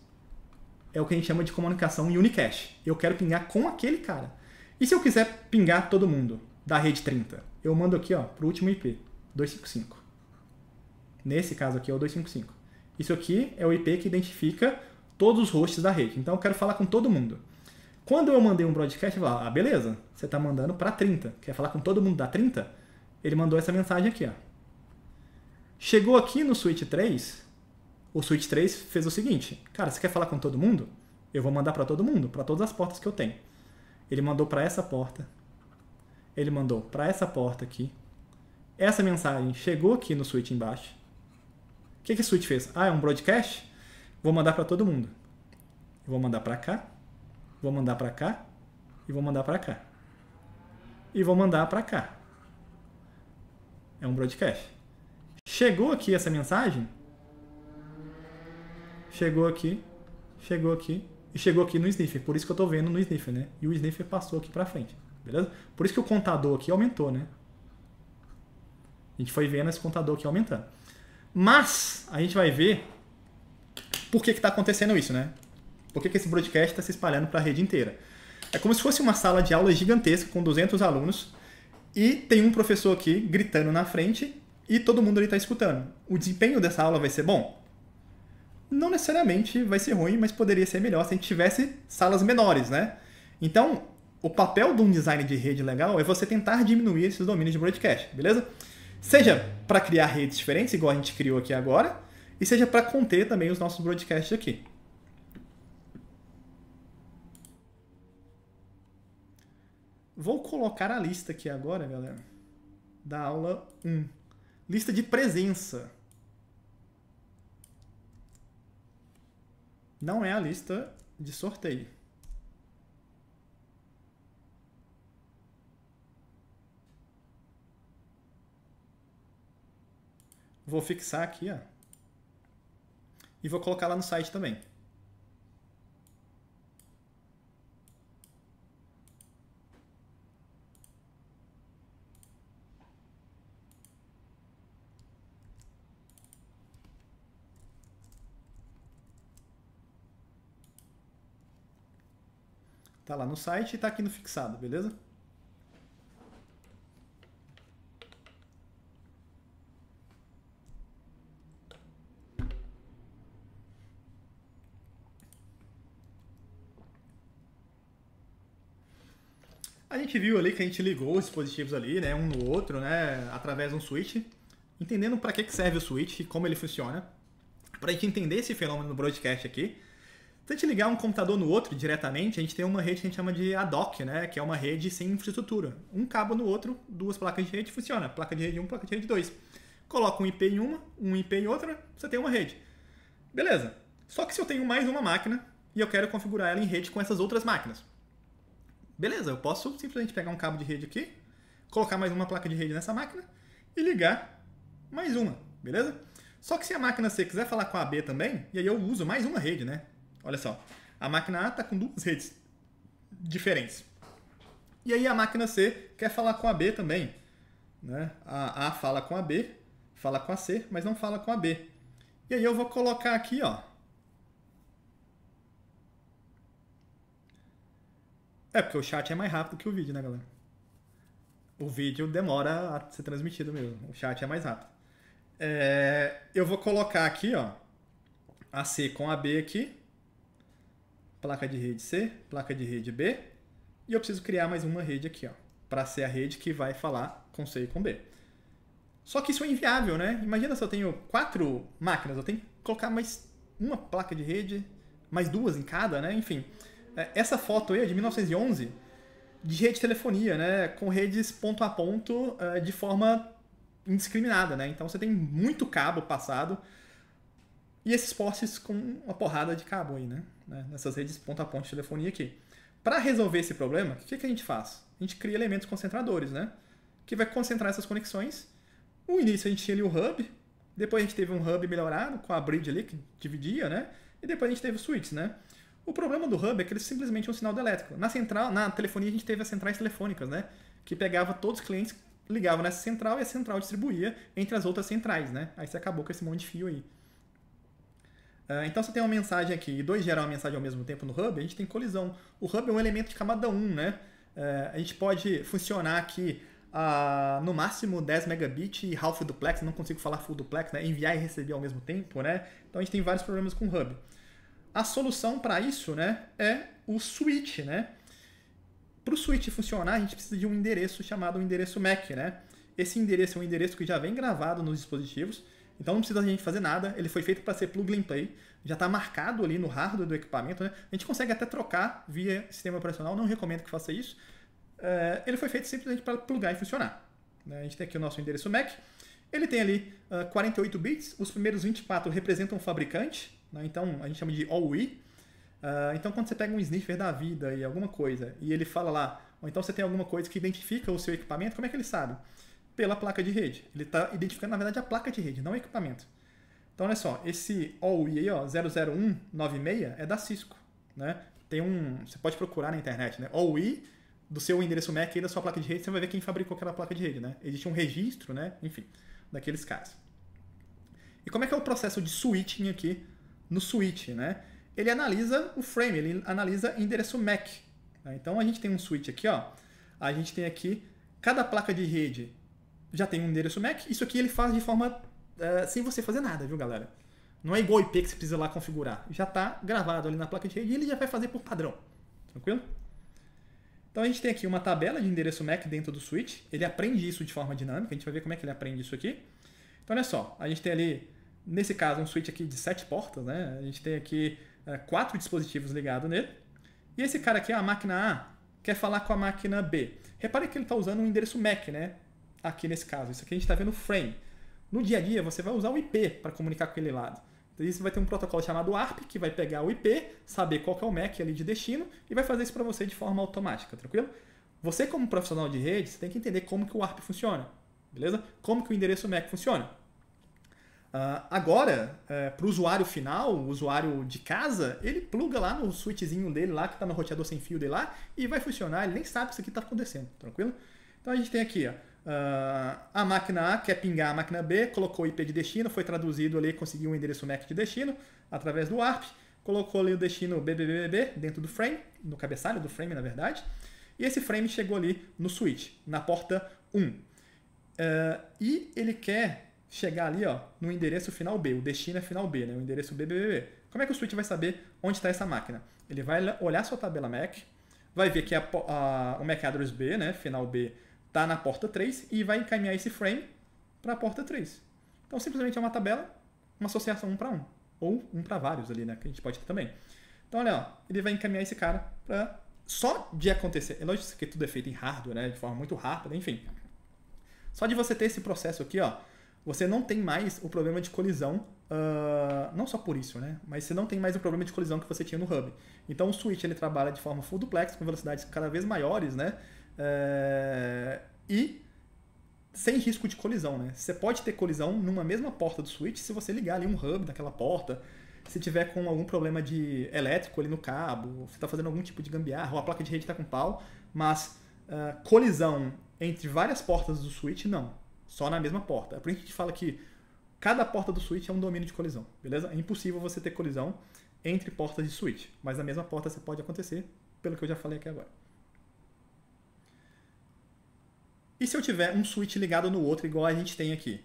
é o que a gente chama de comunicação unicast. Eu quero pingar com aquele cara. E se eu quiser pingar todo mundo da rede 30? Eu mando aqui para o último IP, 255. Nesse caso aqui é o 255. Isso aqui é o IP que identifica todos os hosts da rede. Então eu quero falar com todo mundo. Quando eu mandei um broadcast, eu falo, ah, beleza, você está mandando para 30. Quer falar com todo mundo da 30? Ele mandou essa mensagem aqui, ó. Chegou aqui no switch 3, o switch 3 fez o seguinte: cara, você quer falar com todo mundo? Eu vou mandar para todo mundo, para todas as portas que eu tenho. Ele mandou para essa porta. Ele mandou para essa porta aqui. Essa mensagem chegou aqui no switch embaixo. O que, que o switch fez? Ah, é um broadcast? Vou mandar para todo mundo. vou mandar para cá. Vou mandar para cá. E vou mandar para cá. E vou mandar para cá. É um broadcast. Chegou aqui essa mensagem. Chegou aqui. Chegou aqui. E chegou aqui no sniffer. Por isso que eu estou vendo no sniffer, né? E o sniffer passou aqui para frente. Beleza? Por isso que o contador aqui aumentou, né? A gente foi vendo esse contador aqui aumentando. Mas a gente vai ver por que está acontecendo isso, né? Por que, que esse broadcast está se espalhando para a rede inteira. É como se fosse uma sala de aula gigantesca com 200 alunos e tem um professor aqui gritando na frente e todo mundo ali está escutando. O desempenho dessa aula vai ser bom? Não necessariamente vai ser ruim, mas poderia ser melhor se a gente tivesse salas menores, né? Então, o papel de um design de rede legal é você tentar diminuir esses domínios de broadcast, beleza? Seja para criar redes diferentes, igual a gente criou aqui agora, e seja para conter também os nossos broadcasts aqui. Vou colocar a lista aqui agora, galera, da aula 1. Lista de presença. Não é a lista de sorteio. Vou fixar aqui, ó. E vou colocar lá no site também. Tá lá no site e tá aqui no fixado, beleza? A gente viu ali que a gente ligou os dispositivos ali, né, um no outro, né, através de um switch, entendendo para que serve o switch e como ele funciona. Para a gente entender esse fenômeno no broadcast aqui, se a gente ligar um computador no outro diretamente, a gente tem uma rede que a gente chama de ad hoc, né? que é uma rede sem infraestrutura. Um cabo no outro, duas placas de rede, funciona. Placa de rede 1, placa de rede 2. Coloca um IP em uma, um IP em outra, você tem uma rede. Beleza. Só que se eu tenho mais uma máquina e eu quero configurar ela em rede com essas outras máquinas. Beleza, eu posso simplesmente pegar um cabo de rede aqui, colocar mais uma placa de rede nessa máquina e ligar mais uma, beleza? Só que se a máquina C quiser falar com a B também, e aí eu uso mais uma rede, né? Olha só. A máquina A está com duas redes diferentes. E aí a máquina C quer falar com a B também. Né? A A fala com a B, fala com a C, mas não fala com a B. E aí eu vou colocar aqui, ó. É, porque o chat é mais rápido que o vídeo, né, galera? O vídeo demora a ser transmitido mesmo. O chat é mais rápido. É, eu vou colocar aqui, ó, a C com a B aqui placa de rede C, placa de rede B, e eu preciso criar mais uma rede aqui, ó, para ser a rede que vai falar com C e com B. Só que isso é inviável, né? Imagina se eu tenho quatro máquinas, eu tenho que colocar mais uma placa de rede, mais duas em cada, né? Enfim, essa foto aí é de 1911 de rede de telefonia, né? Com redes ponto a ponto é, de forma indiscriminada, né? Então você tem muito cabo passado e esses postes com uma porrada de cabo aí, né? né? Nessas redes ponta a ponta de telefonia aqui. Para resolver esse problema, o que, que a gente faz? A gente cria elementos concentradores, né? Que vai concentrar essas conexões. No início a gente tinha ali o hub, depois a gente teve um hub melhorado com a bridge ali que dividia, né? E depois a gente teve os switches, né? O problema do hub é que ele simplesmente é um sinal elétrico. Na central, na telefonia a gente teve as centrais telefônicas, né? Que pegava todos os clientes, ligava nessa central e a central distribuía entre as outras centrais, né? Aí você acabou com esse monte de fio aí. Uh, então, você tem uma mensagem aqui e dois geram uma mensagem ao mesmo tempo no hub, a gente tem colisão. O hub é um elemento de camada 1, né? Uh, a gente pode funcionar aqui a, no máximo 10 megabits e half duplex, não consigo falar full duplex, né? enviar e receber ao mesmo tempo, né? Então a gente tem vários problemas com o hub. A solução para isso, né, é o switch, né? Para o switch funcionar, a gente precisa de um endereço chamado endereço MAC, né? Esse endereço é um endereço que já vem gravado nos dispositivos então não precisa a gente fazer nada, ele foi feito para ser plug and play, já está marcado ali no hardware do equipamento, né? A gente consegue até trocar via sistema operacional, não recomendo que faça isso. É, ele foi feito simplesmente para plugar e funcionar. Né? A gente tem aqui o nosso endereço MAC, ele tem ali uh, 48 bits, os primeiros 24 representam o fabricante, né? então a gente chama de OUI. Uh, então quando você pega um sniffer da vida e alguma coisa, e ele fala lá, ou então você tem alguma coisa que identifica o seu equipamento, como é que ele sabe? pela placa de rede. Ele está identificando, na verdade, a placa de rede, não o equipamento. Então, olha só, esse OUI aí, ó, 00196 é da Cisco. Né? Tem um, você pode procurar na internet, né? OUI do seu endereço MAC e da sua placa de rede, você vai ver quem fabricou aquela placa de rede. Né? Existe um registro, né? enfim, daqueles caras. E como é que é o processo de switching aqui no switch? Né? Ele analisa o frame, ele analisa endereço MAC. Né? Então, a gente tem um switch aqui, ó. a gente tem aqui cada placa de rede já tem um endereço MAC. Isso aqui ele faz de forma uh, sem você fazer nada, viu, galera? Não é igual IP que você precisa lá configurar. Já está gravado ali na placa de rede e ele já vai fazer por padrão. Tranquilo? Então a gente tem aqui uma tabela de endereço MAC dentro do switch. Ele aprende isso de forma dinâmica. A gente vai ver como é que ele aprende isso aqui. Então olha só, a gente tem ali, nesse caso, um switch aqui de sete portas, né? A gente tem aqui uh, quatro dispositivos ligados nele. E esse cara aqui, a máquina A, quer falar com a máquina B. Repare que ele está usando um endereço MAC, né? aqui nesse caso. Isso aqui a gente está vendo frame. No dia a dia, você vai usar o IP para comunicar com aquele lado. Então, isso vai ter um protocolo chamado ARP, que vai pegar o IP, saber qual é o MAC ali de destino e vai fazer isso para você de forma automática, tranquilo? Você, como profissional de rede, você tem que entender como que o ARP funciona, beleza? Como que o endereço MAC funciona. Uh, agora, uh, é, para o usuário final, o usuário de casa, ele pluga lá no switchzinho dele lá, que está no roteador sem fio dele lá, e vai funcionar, ele nem sabe que isso aqui está acontecendo, tranquilo? Então a gente tem aqui, ó, Uh, a máquina A quer pingar a máquina B, colocou o IP de destino, foi traduzido ali, conseguiu um endereço MAC de destino através do ARP, colocou ali o destino BBBB dentro do frame, no cabeçalho do frame, na verdade, e esse frame chegou ali no switch, na porta 1. Uh, ah, e ele quer chegar ali ó, no endereço final B, o destino é final B, né, o endereço BBBB. Como é que o switch vai saber onde está essa máquina? Ele vai olhar sua tabela MAC, vai ver que a, a, o MAC address B, né, final B, está na porta 3 e vai encaminhar esse frame para a porta 3. Então, simplesmente é uma tabela, uma associação 1 para 1. Ou 1 para vários ali, né? Que a gente pode ter também. Então, olha, ó, ele vai encaminhar esse cara para. Só de acontecer. É lógico que tudo é feito em hardware, né? De forma muito rápida, enfim. Só de você ter esse processo aqui, ó, você não tem mais o problema de colisão. Uh, não só por isso, né? Mas você não tem mais o problema de colisão que você tinha no hub. Então o switch ele trabalha de forma full duplex, com velocidades cada vez maiores, né? É, e sem risco de colisão, né? Você pode ter colisão numa mesma porta do switch se você ligar ali um hub daquela porta, se tiver com algum problema de elétrico ali no cabo, você está fazendo algum tipo de gambiarra, ou a placa de rede está com pau, mas uh, colisão entre várias portas do switch, não. Só na mesma porta. É por isso que a gente fala que cada porta do switch é um domínio de colisão, beleza? É impossível você ter colisão entre portas de switch, mas na mesma porta você pode acontecer, pelo que eu já falei aqui agora. E se eu tiver um switch ligado no outro, igual a gente tem aqui?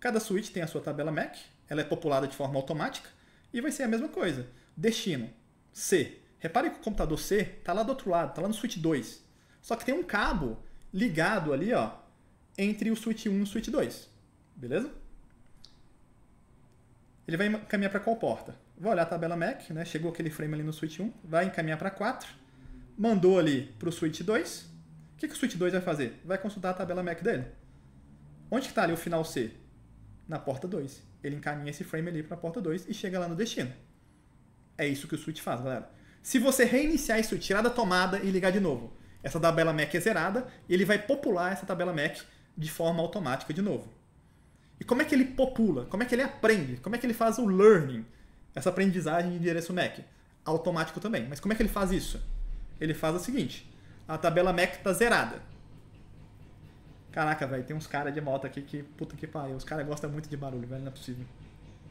Cada switch tem a sua tabela MAC, ela é populada de forma automática, e vai ser a mesma coisa. Destino, C. Repare que o computador C está lá do outro lado, está lá no switch 2. Só que tem um cabo ligado ali, ó, entre o switch 1 e o switch 2. Beleza? Ele vai encaminhar para qual porta? Vou olhar a tabela MAC, né? Chegou aquele frame ali no switch 1, vai encaminhar para 4, mandou ali para o switch 2, que, que o Switch 2 vai fazer? Vai consultar a tabela MAC dele. Onde está ali o final C? Na porta 2. ele encaminha esse frame ali para a porta 2 e chega lá no destino. É isso que o switch faz, galera. Se você reiniciar isso, tirar da tomada e ligar de novo, essa tabela MAC é zerada e ele vai popular essa tabela MAC de forma automática de novo. E como é que ele popula? Como é que ele aprende? Como é que ele faz o learning? Essa aprendizagem de endereço MAC? Automático também. Mas como é que ele faz isso? Ele faz o seguinte: a tabela MAC está zerada. Caraca, velho, tem uns caras de moto aqui que, puta que pariu, os caras gostam muito de barulho, velho, não é possível.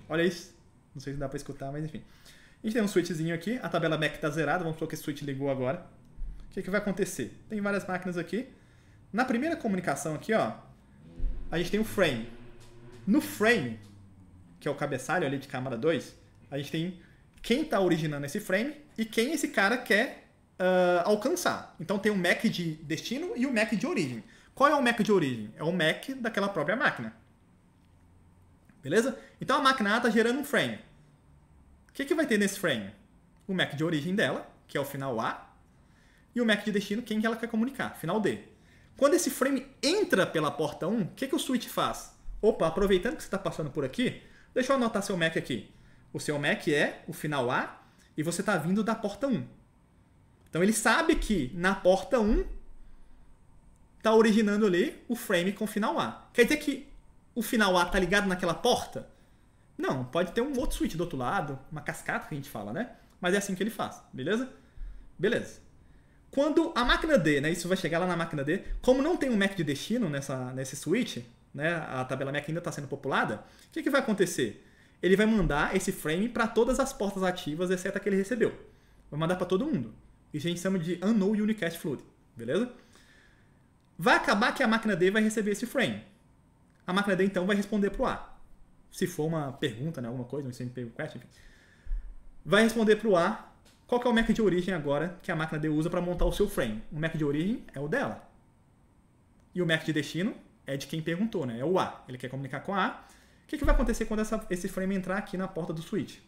Olha isso. Não sei se dá pra escutar, mas enfim. A gente tem um switchzinho aqui, a tabela MAC tá zerada, vamos supor que esse switch ligou agora. O que, que vai acontecer? Tem várias máquinas aqui. Na primeira comunicação aqui, ó, a gente tem o um frame. No frame, que é o cabeçalho ali de câmara 2, a gente tem quem está originando esse frame e quem esse cara quer uh, alcançar. Então tem o MAC de destino e o MAC de origem. Qual é o MAC de origem? É o MAC daquela própria máquina. Beleza? Então a máquina A está gerando um frame. O que, que vai ter nesse frame? O MAC de origem dela, que é o final A, e o MAC de destino, quem que ela quer comunicar, final D. Quando esse frame entra pela porta 1, o que, que o switch faz? Opa, aproveitando que você está passando por aqui, deixa eu anotar seu MAC aqui. O seu MAC é o final A e você está vindo da porta 1. Então ele sabe que na porta 1 está originando ali o frame com final A. Quer dizer que o final A está ligado naquela porta? Não, pode ter um outro switch do outro lado, uma cascata que a gente fala, né? Mas é assim que ele faz, beleza? Beleza. Quando a máquina D, né, isso vai chegar lá na máquina D, como não tem um MAC de destino nessa, nesse switch, né, a tabela MAC ainda está sendo populada, o que, que vai acontecer? Ele vai mandar esse frame para todas as portas ativas, exceto a que ele recebeu. Vai mandar para todo mundo. Isso a gente chama de Unknown Unicast Fluid, beleza? Vai acabar que a máquina D vai receber esse frame. A máquina D então vai responder para o A. Se for uma pergunta, né, alguma coisa, um SMP request, enfim. Vai responder para o A qual é o MAC de origem agora que a máquina D usa para montar o seu frame. O MAC de origem é o dela. E o MAC de destino é de quem perguntou, né? É o A. Ele quer comunicar com a A. O que, que vai acontecer quando essa, esse frame entrar aqui na porta do switch?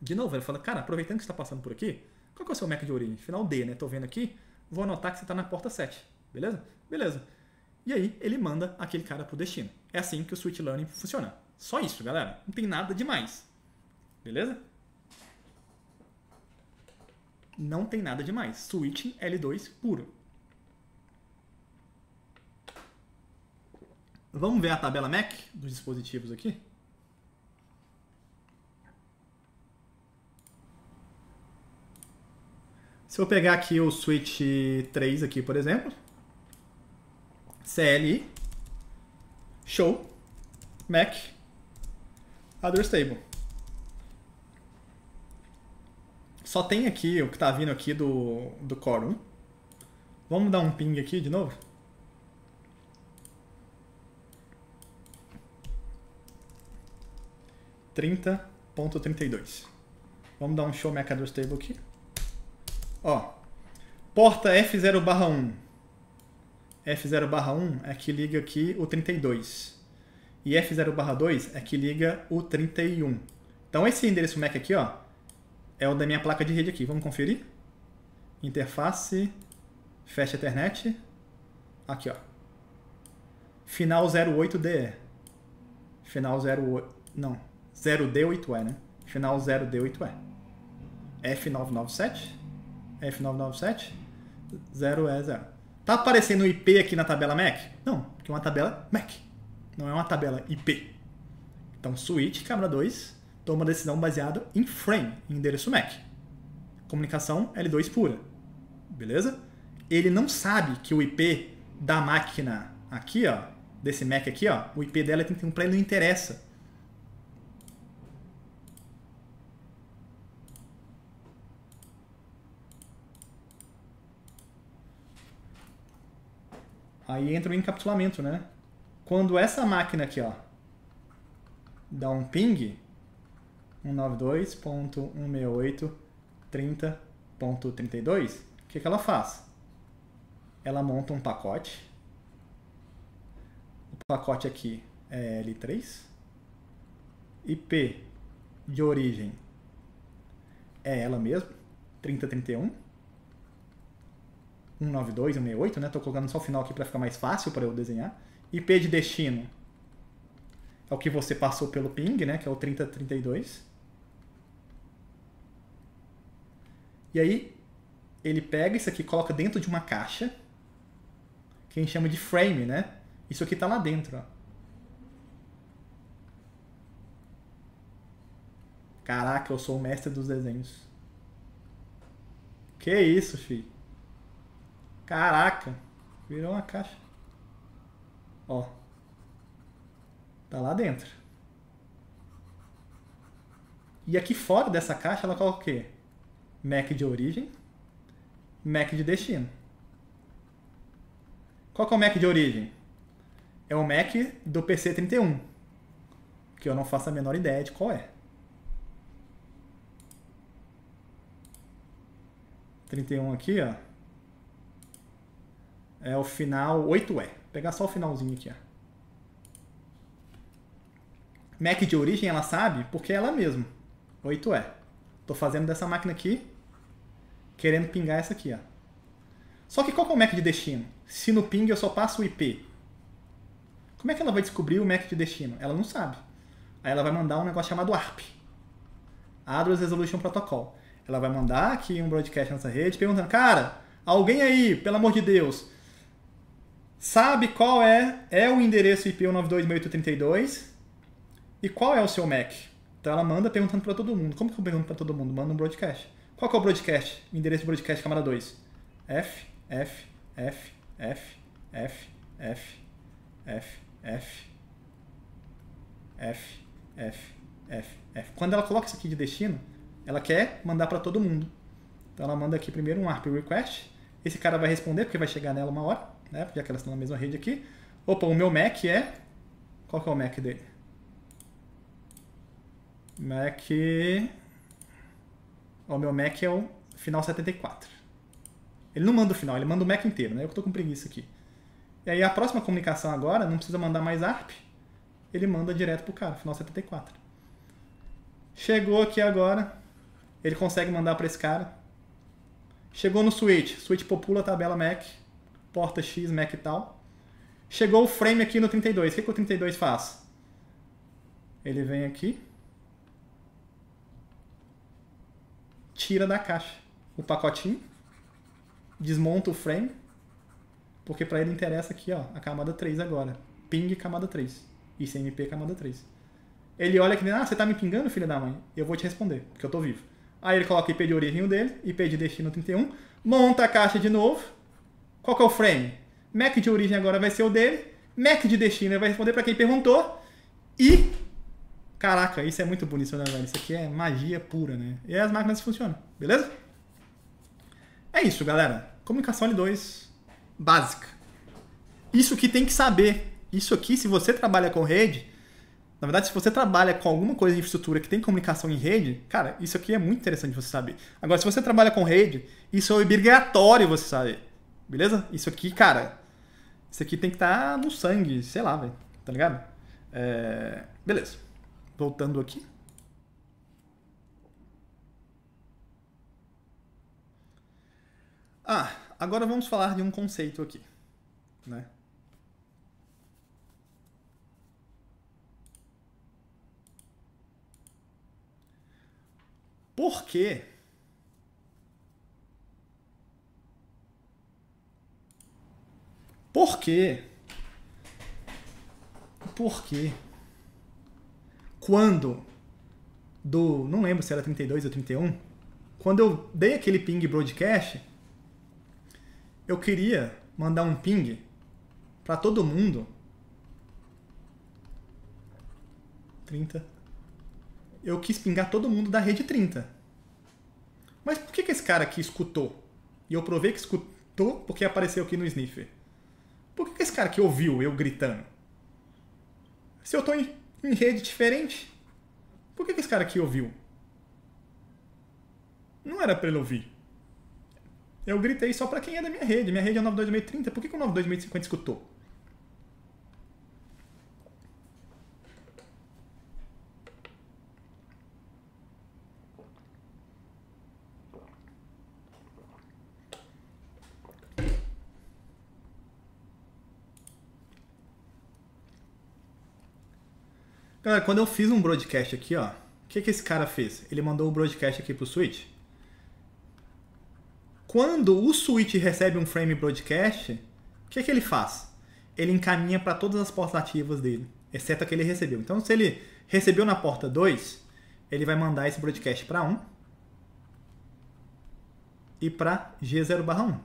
De novo, ele fala, cara, aproveitando que está passando por aqui, qual é o seu MAC de origem? Final D, né? Estou vendo aqui, vou anotar que você está na porta 7. Beleza? Beleza. E aí ele manda aquele cara pro destino. É assim que o Switch Learning funciona. Só isso, galera. Não tem nada demais. Beleza? Não tem nada demais. Switching L2 puro. Vamos ver a tabela MAC dos dispositivos aqui? Se eu pegar aqui o switch 3 aqui, por exemplo, CLI, show, Mac, other stable. Só tem aqui o que está vindo aqui do, do Core 1. Vamos dar um ping aqui de novo? Trinta ponto trinta e dois. Vamos dar um show Mac Other Stable aqui. Ó, porta F0 barra 1 F0/1 é que liga aqui o 32. E F0/2 é que liga o 31. Então esse endereço MAC aqui, ó, é o da minha placa de rede aqui. Vamos conferir? Interface, fecha Ethernet. Aqui, ó. Final 08DE. Final 08, não, 0D8E, né? Final 0D8E. F997, F997, 0E0. Tá aparecendo o IP aqui na tabela MAC? Não, porque é uma tabela MAC. Não é uma tabela IP. Então, switch, câmera 2, toma decisão baseada em frame, em endereço MAC. Comunicação L2 pura. Beleza? Ele não sabe que o IP da máquina aqui, ó, desse MAC aqui, ó, o IP dela tem que ter um plano não interessa. Aí entra o encapsulamento, né? Quando essa máquina aqui, ó, dá um ping, 192.168.30.32, o que, que ela faz? Ela monta um pacote. O pacote aqui é L3. IP de origem é ela mesmo, 3031. 192, 168, né? Colocando só o final aqui para ficar mais fácil para eu desenhar. IP de destino é o que você passou pelo ping, né? Que é o 3032. E aí ele pega isso aqui, coloca dentro de uma caixa, que a gente chama de frame, né? Isso aqui tá lá dentro, ó. Caraca, eu sou o mestre dos desenhos. Que isso, fi? Caraca, virou uma caixa. Ó. Tá lá dentro. E aqui fora dessa caixa ela coloca o quê? MAC de origem, MAC de destino. Qual é o MAC de origem? É o MAC do PC31, que eu não faço a menor ideia de qual é. 31 aqui, ó. É o final 8E. Vou pegar só o finalzinho aqui, ó. Mac de origem ela sabe porque é ela mesma. 8E. Tô fazendo dessa máquina aqui, querendo pingar essa aqui, ó. Só que qual que é o MAC de destino? Se no ping eu só passo o IP. Como é que ela vai descobrir o MAC de destino? Ela não sabe. Aí ela vai mandar um negócio chamado ARP. Address Resolution Protocol. Ela vai mandar aqui um broadcast nessa rede perguntando, cara, alguém aí, pelo amor de Deus, sabe qual é, é o endereço IP 192.832 e qual é o seu MAC? Então ela manda perguntando para todo mundo. Como que eu pergunto para todo mundo? Manda um broadcast. Qual que é o broadcast? O endereço de broadcast camada 2. F, F, F, F, F, F, F, F, F, F, F, F. Quando ela coloca isso aqui de destino, ela quer mandar para todo mundo. Então ela manda aqui primeiro um ARP request. Esse cara vai responder porque vai chegar nela uma hora, né? Já que elas estão na mesma rede aqui. Opa, o meu Mac é qual que é o Mac dele? Mac o meu Mac é o final 74. Ele não manda o final, ele manda o Mac inteiro, né? Eu que tô com preguiça aqui. E aí a próxima comunicação agora não precisa mandar mais ARP, ele manda direto pro cara, final 74. Chegou aqui agora, ele consegue mandar para esse cara. Chegou no switch, switch popula tabela MAC, porta X, MAC e tal. Chegou o frame aqui no 32. O que, que o 32 faz? Ele vem aqui, tira da caixa o pacotinho, desmonta o frame, porque para ele interessa aqui, ó, a camada 3 agora. Ping camada 3. ICMP camada 3. Ele olha aqui, ah, você tá me pingando, filho da mãe? Eu vou te responder, porque eu tô vivo. Aí ele coloca IP de origem dele, IP de destino 31, monta a caixa de novo. Qual que é o frame? MAC de origem agora vai ser o dele, MAC de destino ele vai responder para quem perguntou e Caraca, isso é muito bonito, né, velho? Isso aqui é magia pura, né? E as máquinas funcionam, beleza? É isso, galera. Comunicação L2 básica. Isso que tem que saber. Isso aqui, se você trabalha com rede, na verdade, se você trabalha com alguma coisa de infraestrutura que tem comunicação em rede, cara, isso aqui é muito interessante você saber. Agora, se você trabalha com rede, isso é obrigatório você saber. Beleza? Isso aqui, cara, isso aqui tem que estar tá no sangue, sei lá, velho. Tá ligado? É... Beleza. Voltando aqui. Ah, agora vamos falar de um conceito aqui, né? Por quê? Por quê? Por quê? Quando do, não lembro se era 32 ou 31, quando eu dei aquele ping broadcast, eu queria mandar um ping para todo mundo 30 eu quis pingar todo mundo da rede 30. Mas por que, que esse cara aqui escutou? E eu provei que escutou porque apareceu aqui no sniffer. Por que, que esse cara aqui ouviu eu gritando? Se eu estou em, em, rede diferente, por que, que esse cara aqui ouviu? Não era para ele ouvir. Eu gritei só para quem é da minha rede. Minha rede é 92630. Por que, que o 92650 escutou? Galera, quando eu fiz um broadcast aqui, ó, o que, que esse cara fez? Ele mandou o um broadcast aqui pro switch. Quando o switch recebe um frame broadcast, o que, que ele faz? Ele encaminha para todas as portas ativas dele, exceto a que ele recebeu. Então, se ele recebeu na porta 2, ele vai mandar esse broadcast para 1 e para G0/1.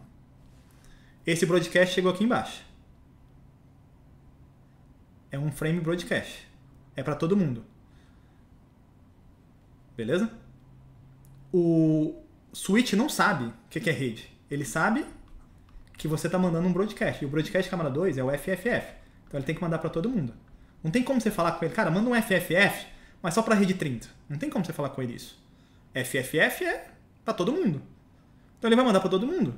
Esse broadcast chegou aqui embaixo. É um frame broadcast. É para todo mundo. Beleza? O switch não sabe o que é rede. Ele sabe que você está mandando um broadcast. E o broadcast camada 2 é o FFF. Então ele tem que mandar para todo mundo. Não tem como você falar com ele, cara, manda um FFF, mas só para rede 30. Não tem como você falar com ele isso. FFF é para todo mundo. Então ele vai mandar para todo mundo.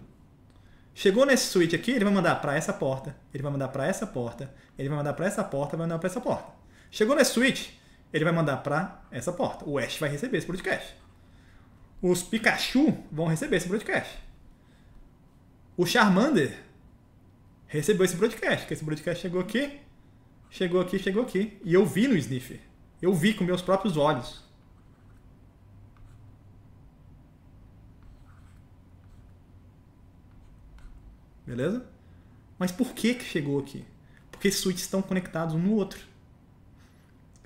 Chegou nesse switch aqui, ele vai mandar para essa porta, ele vai mandar para essa porta, ele vai mandar para essa porta, vai mandar para essa porta. Chegou nesse switch, ele vai mandar para essa porta. O Ash vai receber esse broadcast. Os Pikachu vão receber esse broadcast. O Charmander recebeu esse broadcast, que esse broadcast chegou aqui, chegou aqui, chegou aqui. E eu vi no Sniffer. Eu vi com meus próprios olhos. Beleza? Mas por que que chegou aqui? Porque esses switches estão conectados um no outro.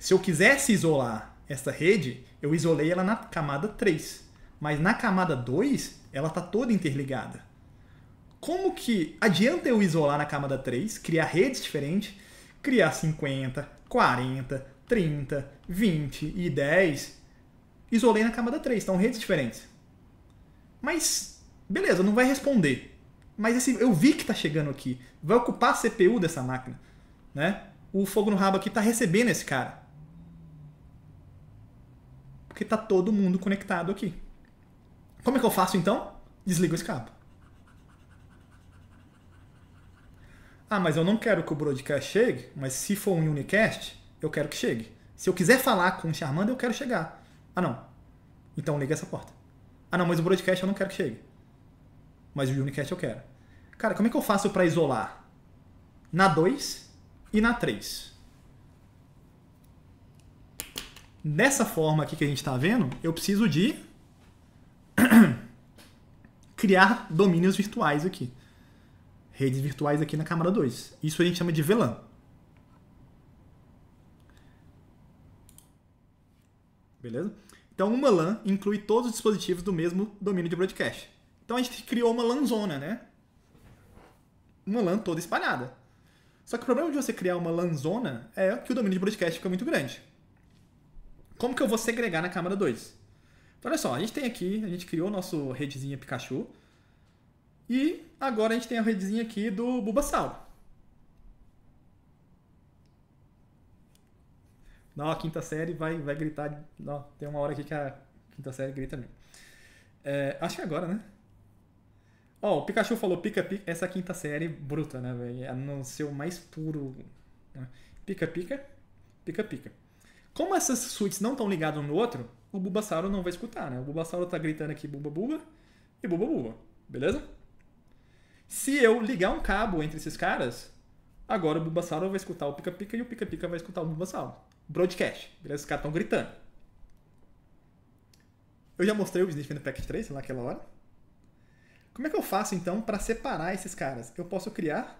Se eu quisesse isolar essa rede, eu isolei ela na camada 3. Mas na camada 2, ela está toda interligada. Como que adianta eu isolar na camada 3, criar redes diferentes, criar 50, 40, 30, 20 e 10? Isolei na camada 3, estão redes diferentes. Mas, beleza, não vai responder. Mas esse, eu vi que está chegando aqui. Vai ocupar a CPU dessa máquina. Né? O fogo no rabo aqui está recebendo esse cara. Porque está todo mundo conectado aqui. Como é que eu faço então? Desligo esse cabo. Ah, mas eu não quero que o broadcast chegue, mas se for um unicast, eu quero que chegue. Se eu quiser falar com o Charmander, eu quero chegar. Ah, não. Então liga essa porta. Ah, não, mas o broadcast eu não quero que chegue. Mas o unicast eu quero. Cara, como é que eu faço para isolar? Na 2 e na 3. Dessa forma aqui que a gente está vendo, eu preciso de criar domínios virtuais aqui. Redes virtuais aqui na camada 2. Isso a gente chama de VLAN. Beleza? Então, uma LAN inclui todos os dispositivos do mesmo domínio de broadcast. Então, a gente criou uma LANzona, né? Uma LAN toda espalhada. Só que o problema de você criar uma LANzona é que o domínio de broadcast fica muito grande. Como que eu vou segregar na câmera 2? Então, olha só, a gente tem aqui, a gente criou nosso redezinha Pikachu. E agora a gente tem a redezinha aqui do Bulbasaur. Não, a quinta série vai, vai gritar. Não, tem uma hora aqui que a quinta série grita mesmo. É, acho que é agora, né? Ó, oh, o Pikachu falou pica pica. Essa quinta série bruta, né, velho? É no seu mais puro. Né? Pica pica, pica pica. Como essas suítes não estão ligadas um no outro, o Bulbasauro não vai escutar, né? O Bulbasauro tá gritando aqui Buba Buba e Buba Buba. Beleza? Se eu ligar um cabo entre esses caras, agora o Bulbasauro vai escutar o Pica Pica e o Pica Pica vai escutar o Bulbasauro. Broadcast. Beleza? Os caras estão gritando. Eu já mostrei o Sniff no Packet 3, sei lá, aquela hora. Como é que eu faço então para separar esses caras? Eu posso criar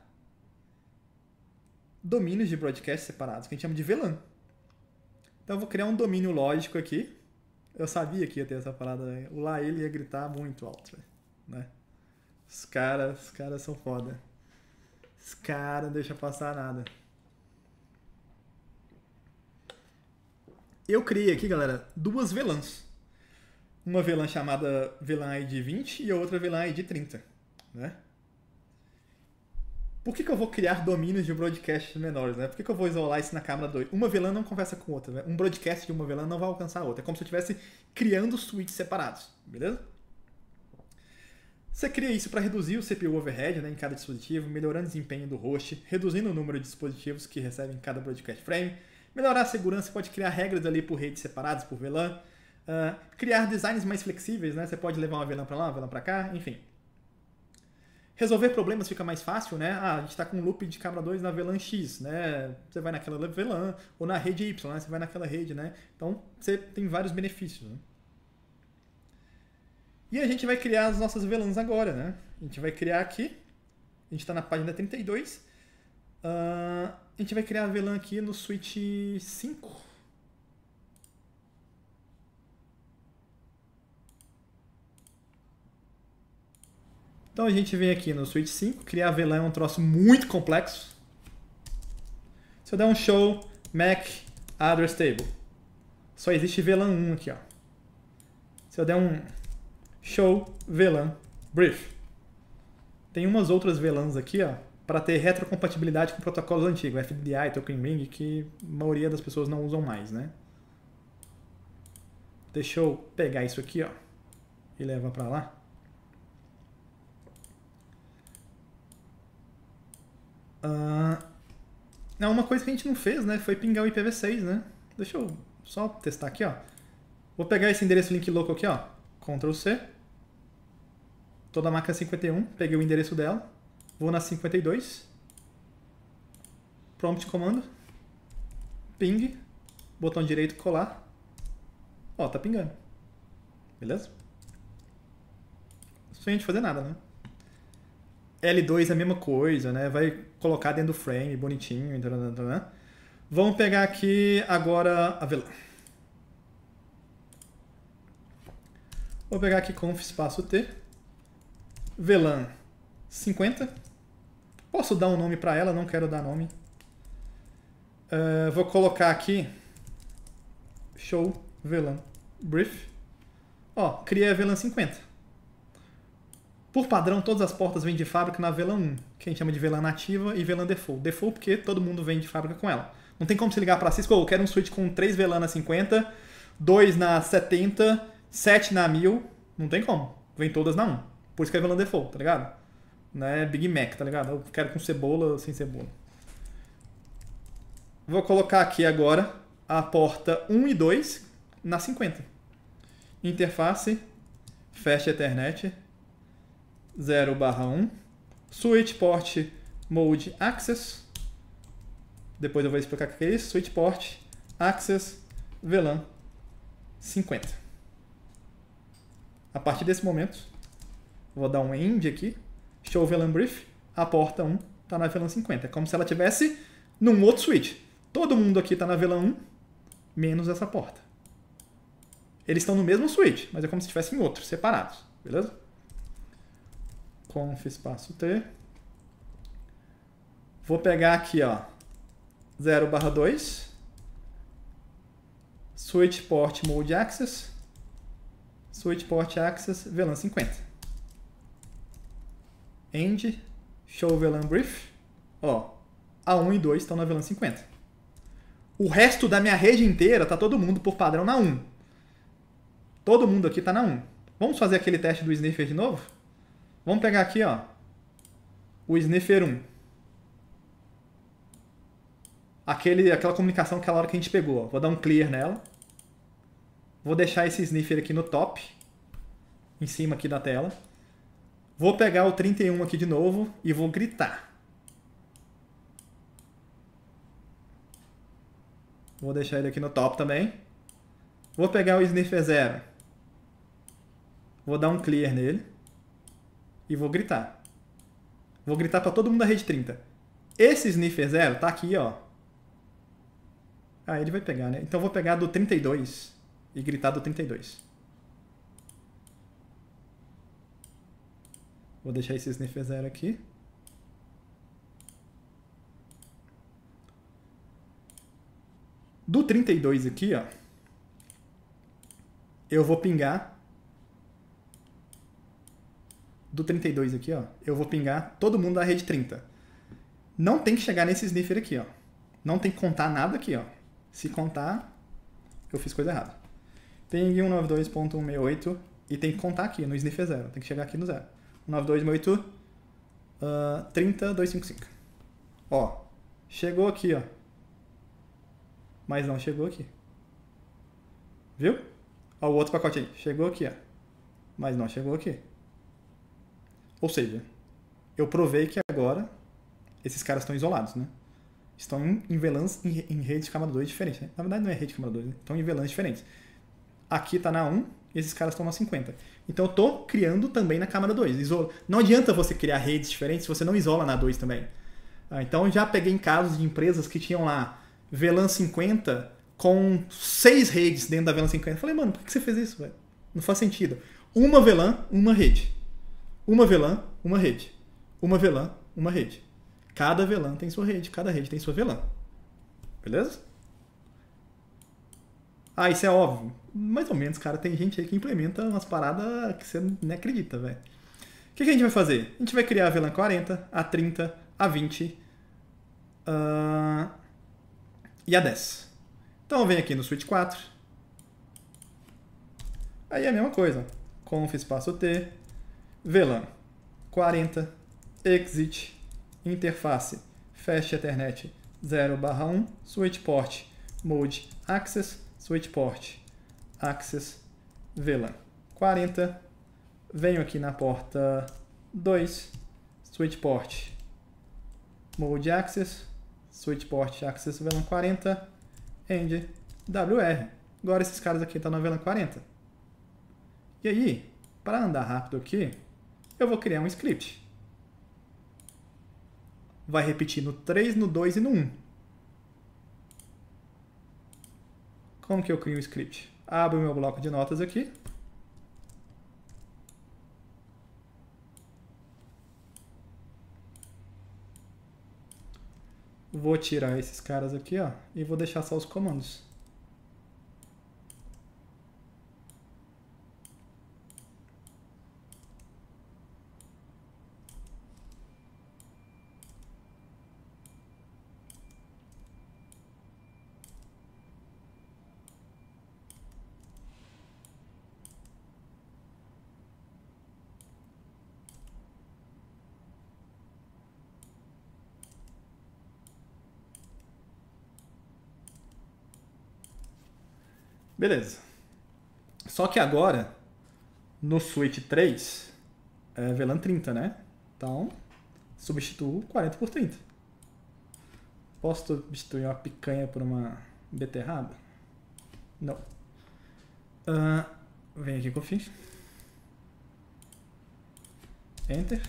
domínios de broadcast separados, que a gente chama de VLAN. Então eu vou criar um domínio lógico aqui. Eu sabia que ia ter essa parada. Né? O lá ele ia gritar muito alto, né? Os caras, os caras são foda. Os caras não deixam passar nada. Eu criei aqui, galera, duas VLANs. Uma VLAN chamada VLAN ID 20 e a outra VLAN ID 30, né? Por que, que eu vou criar domínios de broadcast menores? Né? Por que, que eu vou isolar isso na câmera 2? Uma VLAN não conversa com outra. Né? Um broadcast de uma VLAN não vai alcançar a outra. É como se eu estivesse criando switches separados. Beleza? Você cria isso para reduzir o CPU overhead né, em cada dispositivo, melhorando o desempenho do host, reduzindo o número de dispositivos que recebem cada broadcast frame, melhorar a segurança, pode criar regras ali por redes separadas, por VLAN, uh, criar designs mais flexíveis, né? Você pode levar uma VLAN para lá, uma VLAN para cá, enfim Resolver problemas fica mais fácil, né? Ah, a gente está com um loop de câmera 2 na VLAN X, né? Você vai naquela VLAN, ou na rede Y, né? Você vai naquela rede, né? Então, você tem vários benefícios, né? E a gente vai criar as nossas VLANs agora, né? A gente vai criar aqui, a gente está na página 32, uh, a gente vai criar a VLAN aqui no switch 5, Então a gente vem aqui no Switch 5, criar VLAN é um troço muito complexo. Se eu der um show Mac address table, só existe VLAN 1 aqui, ó. Se eu der um show VLAN brief, tem umas outras VLANs aqui, ó, para ter retrocompatibilidade com protocolos antigos, FDDI, Token Ring, que a maioria das pessoas não usam mais, né? Deixa eu pegar isso aqui, ó, e levar para lá. Uh, não, uma coisa que a gente não fez, né? Foi pingar o IPv6, né? Deixa eu só testar aqui, ó. Vou pegar esse endereço link local aqui, ó. Ctrl C. Toda a máquina 51. Peguei o endereço dela. Vou na 52. Prompt comando. Ping. Botão direito colar. Ó, tá pingando. Beleza? Sem a gente fazer nada, né? L2 é a mesma coisa, né? Vai colocar dentro do frame, bonitinho. Né? Vamos pegar aqui agora a VLAN. Vou pegar aqui conf espaço T. VLAN 50. Posso dar um nome para ela, não quero dar nome. Uh, vou colocar aqui show VLAN brief. Ó, criei a VLAN 50. Por padrão, todas as portas vêm de fábrica na VLAN 1, que a gente chama de VLAN nativa e VLAN default. Default porque todo mundo vem de fábrica com ela. Não tem como se ligar para a Cisco, eu quero um switch com 3 VLAN na 50, 2 na 70, 7 na 1000. Não tem como. Vem todas na 1. Por isso que é VLAN default, tá ligado? Não é Big Mac, tá ligado? Eu quero com cebola, sem cebola. Vou colocar aqui agora a porta 1 e 2 na 50. Interface, Fast Ethernet, 0 barra 1. Switch port mode access. Depois eu vou explicar o que é isso. Switch port access VLAN 50. A partir desse momento, vou dar um end aqui. Show VLAN brief. A porta 1 está na VLAN 50. É como se ela tivesse num outro switch. Todo mundo aqui está na VLAN 1, menos essa porta. Eles estão no mesmo switch, mas é como se estivessem em outro, separados. Beleza? Conf espaço t. Vou pegar aqui, ó, 0 barra 2, switch port mode access, switch port access VLAN 50. End, show VLAN brief, ó, a 1 e 2 estão na VLAN 50. O resto da minha rede inteira tá todo mundo por padrão na 1. Todo mundo aqui tá na 1. Vamos fazer aquele teste do sniffer de novo? Vamos pegar aqui, ó, o sniffer 1. Aquele, aquela comunicação aquela hora que a gente pegou. Ó. Vou dar um clear nela. Vou deixar esse sniffer aqui no top, em cima aqui da tela. Vou pegar o 31 aqui de novo e vou gritar. Vou deixar ele aqui no top também. Vou pegar o sniffer 0. Vou dar um clear nele e vou gritar. Vou gritar para todo mundo da rede 30. Esse sniffer zero tá aqui, ó. Ah, ele vai pegar, né? Então eu vou pegar do 32 e gritar do 32. Vou deixar esse sniffer zero aqui. Do 32 aqui, ó, eu vou pingar do 32 aqui, ó, eu vou pingar todo mundo da rede 30. Não tem que chegar nesse sniffer aqui, ó. Não tem que contar nada aqui, ó. Se contar, eu fiz coisa errada. Ping 192.168 e tem que contar aqui no sniffer 0. Tem que chegar aqui no 0. 192.168 uh, 30255. Ó, chegou aqui, ó. Mas não chegou aqui. Viu? Ó, o outro pacote aí. Chegou aqui, ó. Mas não chegou aqui. Ou seja, eu provei que agora esses caras estão isolados, né? Estão em, em VLANs em, em redes de camada 2 diferentes. Né? Na verdade não é rede de camada 2, né? estão em VLANs diferentes. Aqui está na 1 e esses caras estão na 50. Então eu estou criando também na camada 2. Isola. Não adianta você criar redes diferentes se você não isola na 2 também. Ah, então já peguei em casos de empresas que tinham lá VLAN 50 com seis redes dentro da VLAN 50. falei, mano, por que você fez isso? Véio? Não faz sentido. Uma VLAN, uma rede. Uma VLAN, uma rede. Uma VLAN, uma rede. Cada VLAN tem sua rede, cada rede tem sua VLAN. Beleza? Ah, isso é óbvio. Mais ou menos, cara. Tem gente aí que implementa umas paradas que você nem acredita, velho. O que, que, a gente vai fazer? A gente vai criar a VLAN 40, a 30, a 20 uh, e a 10. Então eu venho aqui no switch 4. Aí é a mesma coisa. Conf espaço T, VLAN 40, exit, interface, fast ethernet 0 barra 1, switch port, mode access, switch port, access, VLAN 40, venho aqui na porta 2, switch port, mode access, switch port, access, VLAN 40, end, WR. Agora esses caras aqui estão na VLAN 40. E aí, para andar rápido aqui, eu vou criar um script vai repetir no 3, no 2 e no 1. Como que eu crio um script? Abro meu bloco de notas aqui. Vou tirar esses caras aqui, ó, e vou deixar só os comandos. Beleza. Só que agora, no Switch 3, é VLAN 30, né? Então, substituo 40 por 30. Posso substituir uma picanha por uma beterraba? Não. Uh, vem aqui config. Enter.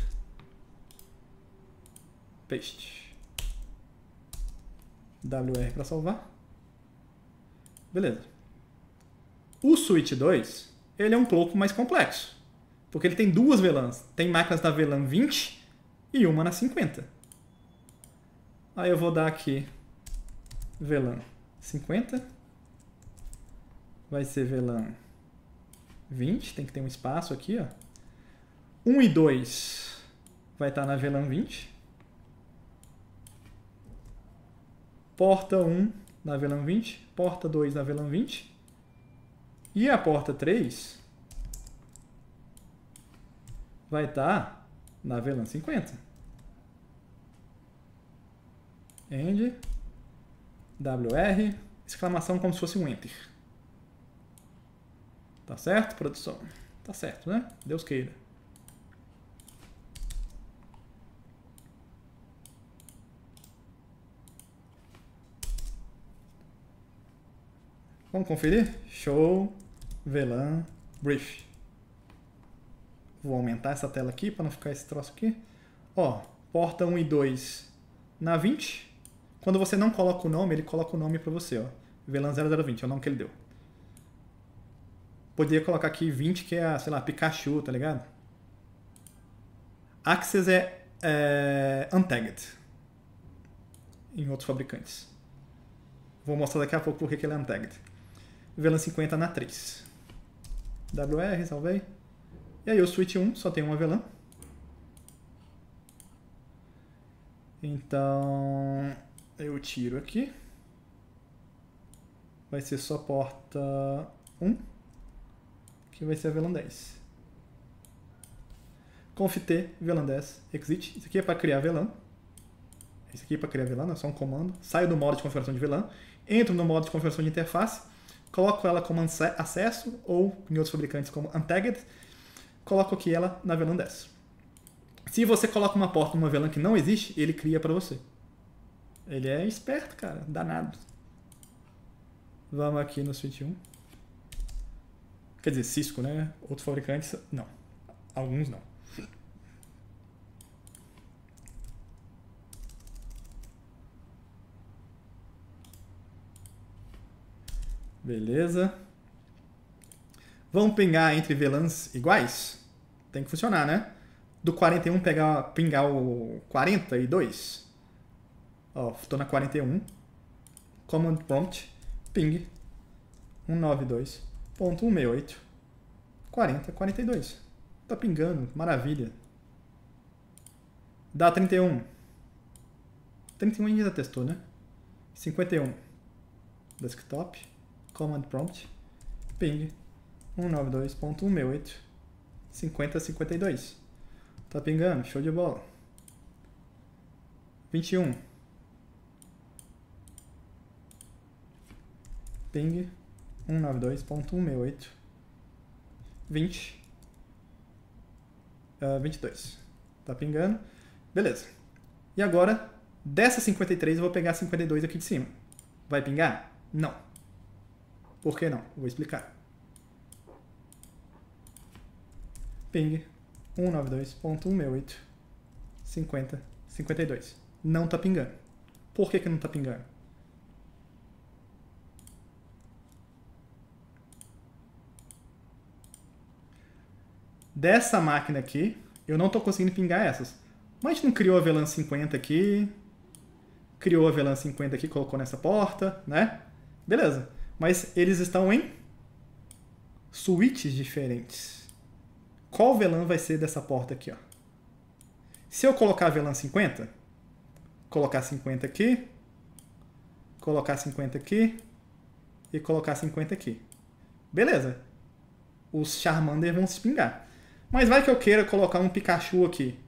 Paste. WR para salvar. Beleza. O Switch 2, ele é um pouco mais complexo, porque ele tem duas VLANs. Tem máquinas da VLAN 20 e uma na 50. Aí eu vou dar aqui VLAN 50. Vai ser VLAN 20, tem que ter um espaço aqui, ó. 1 e 2 vai estar na VLAN 20. Porta 1 na VLAN 20, porta 2 na VLAN 20 e a porta 3 vai estar tá na VLAN 50. End, WR, exclamação como se fosse um Enter. Tá certo, produção? Tá certo, né? Deus queira. Vamos conferir? Show. VLAN Brief. Vou aumentar essa tela aqui para não ficar esse troço aqui. Ó, porta 1 e 2 na 20. Quando você não coloca o nome, ele coloca o nome para você, ó. VLAN 0020 é o nome que ele deu. Poderia colocar aqui 20, que é, a, sei lá, Pikachu, tá ligado? Access é, é untagged em outros fabricantes. Vou mostrar daqui a pouco porque que ele é untagged. VLAN 50 na 3. WR, salvei. E aí o switch 1 só tem uma VLAN. Então eu tiro aqui. Vai ser só porta 1, que vai ser a VLAN 10. Conf T, VLAN 10, exit. Isso aqui é para criar VLAN. Isso aqui é para criar VLAN, é só um comando. Saio do modo de configuração de VLAN, entro no modo de configuração de interface coloco ela como acesso ou em outros fabricantes como untagged, coloco aqui ela na VLAN 10. Se você coloca uma porta numa VLAN que não existe, ele cria para você. Ele é esperto, cara. Danado. Vamos aqui no Switch 1. Quer dizer, Cisco, né? Outros fabricantes, não. Alguns não. Beleza. Vamos pingar entre VLANs iguais? Tem que funcionar, né? Do 41 pegar, pingar o 42. Ó, tô na 41. Command prompt, ping 192.168 40, 42. Tá pingando, maravilha. Dá 31. 31 a gente já testou, né? 51. Desktop, command prompt, ping 192.168 50, 52. Tá pingando, show de bola. 21. Ping 192.168 20 uh, 22. Tá pingando. Beleza. E agora, dessa 53 eu vou pegar 52 aqui de cima. Vai pingar? Não. Por que não? Vou explicar. Ping 192.168 50 52. Não tá pingando. Por que, que não tá pingando? Dessa máquina aqui, eu não estou conseguindo pingar essas. Mas a gente não criou a VLAN 50 aqui, criou a VLAN 50 aqui, colocou nessa porta, né? Beleza. Mas eles estão em switches diferentes. Qual VLAN vai ser dessa porta aqui, ó? Se eu colocar VLAN 50, colocar 50 aqui, colocar 50 aqui e colocar 50 aqui. Beleza. Os Charmander vão se pingar. Mas vai que eu queira colocar um Pikachu aqui,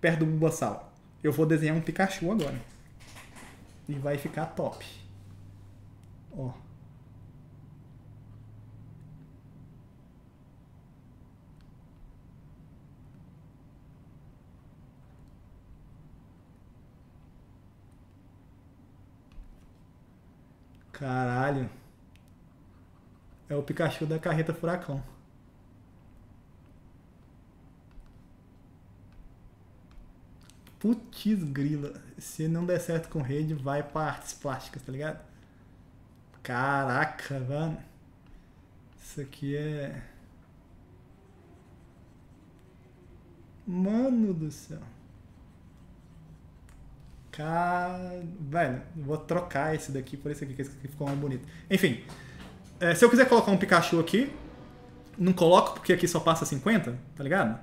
perto do Bulbasaur. Eu vou desenhar um Pikachu agora. E vai ficar top. Ó. Caralho. É o Pikachu da carreta furacão. Putz grila. Se não der certo com rede, vai para artes plásticas, tá ligado? Caraca, mano. Isso aqui é. Mano do céu. Cara. Velho, vou trocar esse daqui por esse aqui, que esse aqui ficou mais bonito. Enfim. É, se eu quiser colocar um Pikachu aqui, não coloco porque aqui só passa 50, tá ligado?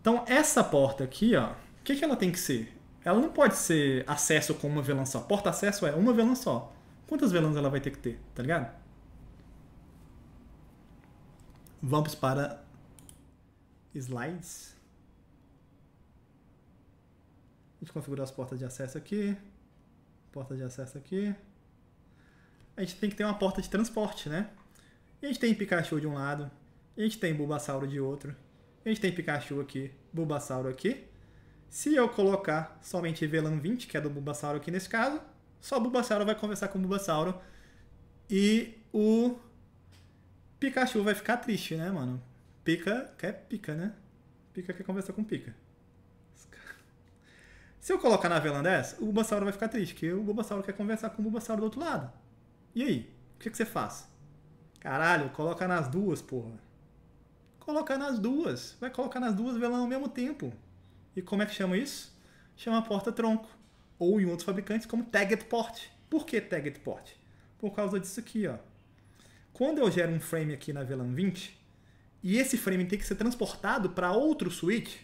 Então, essa porta aqui, ó, o que, que ela tem que ser? Ela não pode ser acesso com uma VLAN só. Porta-acesso é uma VLAN só. Quantas VLANs ela vai ter que ter, tá ligado? Vamos para slides. A gente configurou as portas de acesso aqui. Porta de acesso aqui. A gente tem que ter uma porta de transporte, né? A gente tem Pikachu de um lado. A gente tem Bulbasauro de outro. A gente tem Pikachu aqui, Bulbasauro aqui. Se eu colocar somente VLAN 20, que é do Bulbasauro aqui nesse caso, só o Bulbasauro vai conversar com o Bulbasauro. E o Pikachu vai ficar triste, né, mano? Pica quer pica, né? Pica quer conversar com pica. Se eu colocar na VLAN 10, o Bulbasauro vai ficar triste, porque o Bulbasauro quer conversar com o Bulbasauro do outro lado. E aí? O que, que você faz? Caralho, coloca nas duas, porra. Colocar nas duas. Vai colocar nas duas VLAN ao mesmo tempo. E como é que chama isso? Chama porta-tronco. Ou em outros fabricantes como Tagged Port. Por que Tagged Port? Por causa disso aqui, ó. Quando eu gero um frame aqui na VLAN 20, e esse frame tem que ser transportado para outro switch,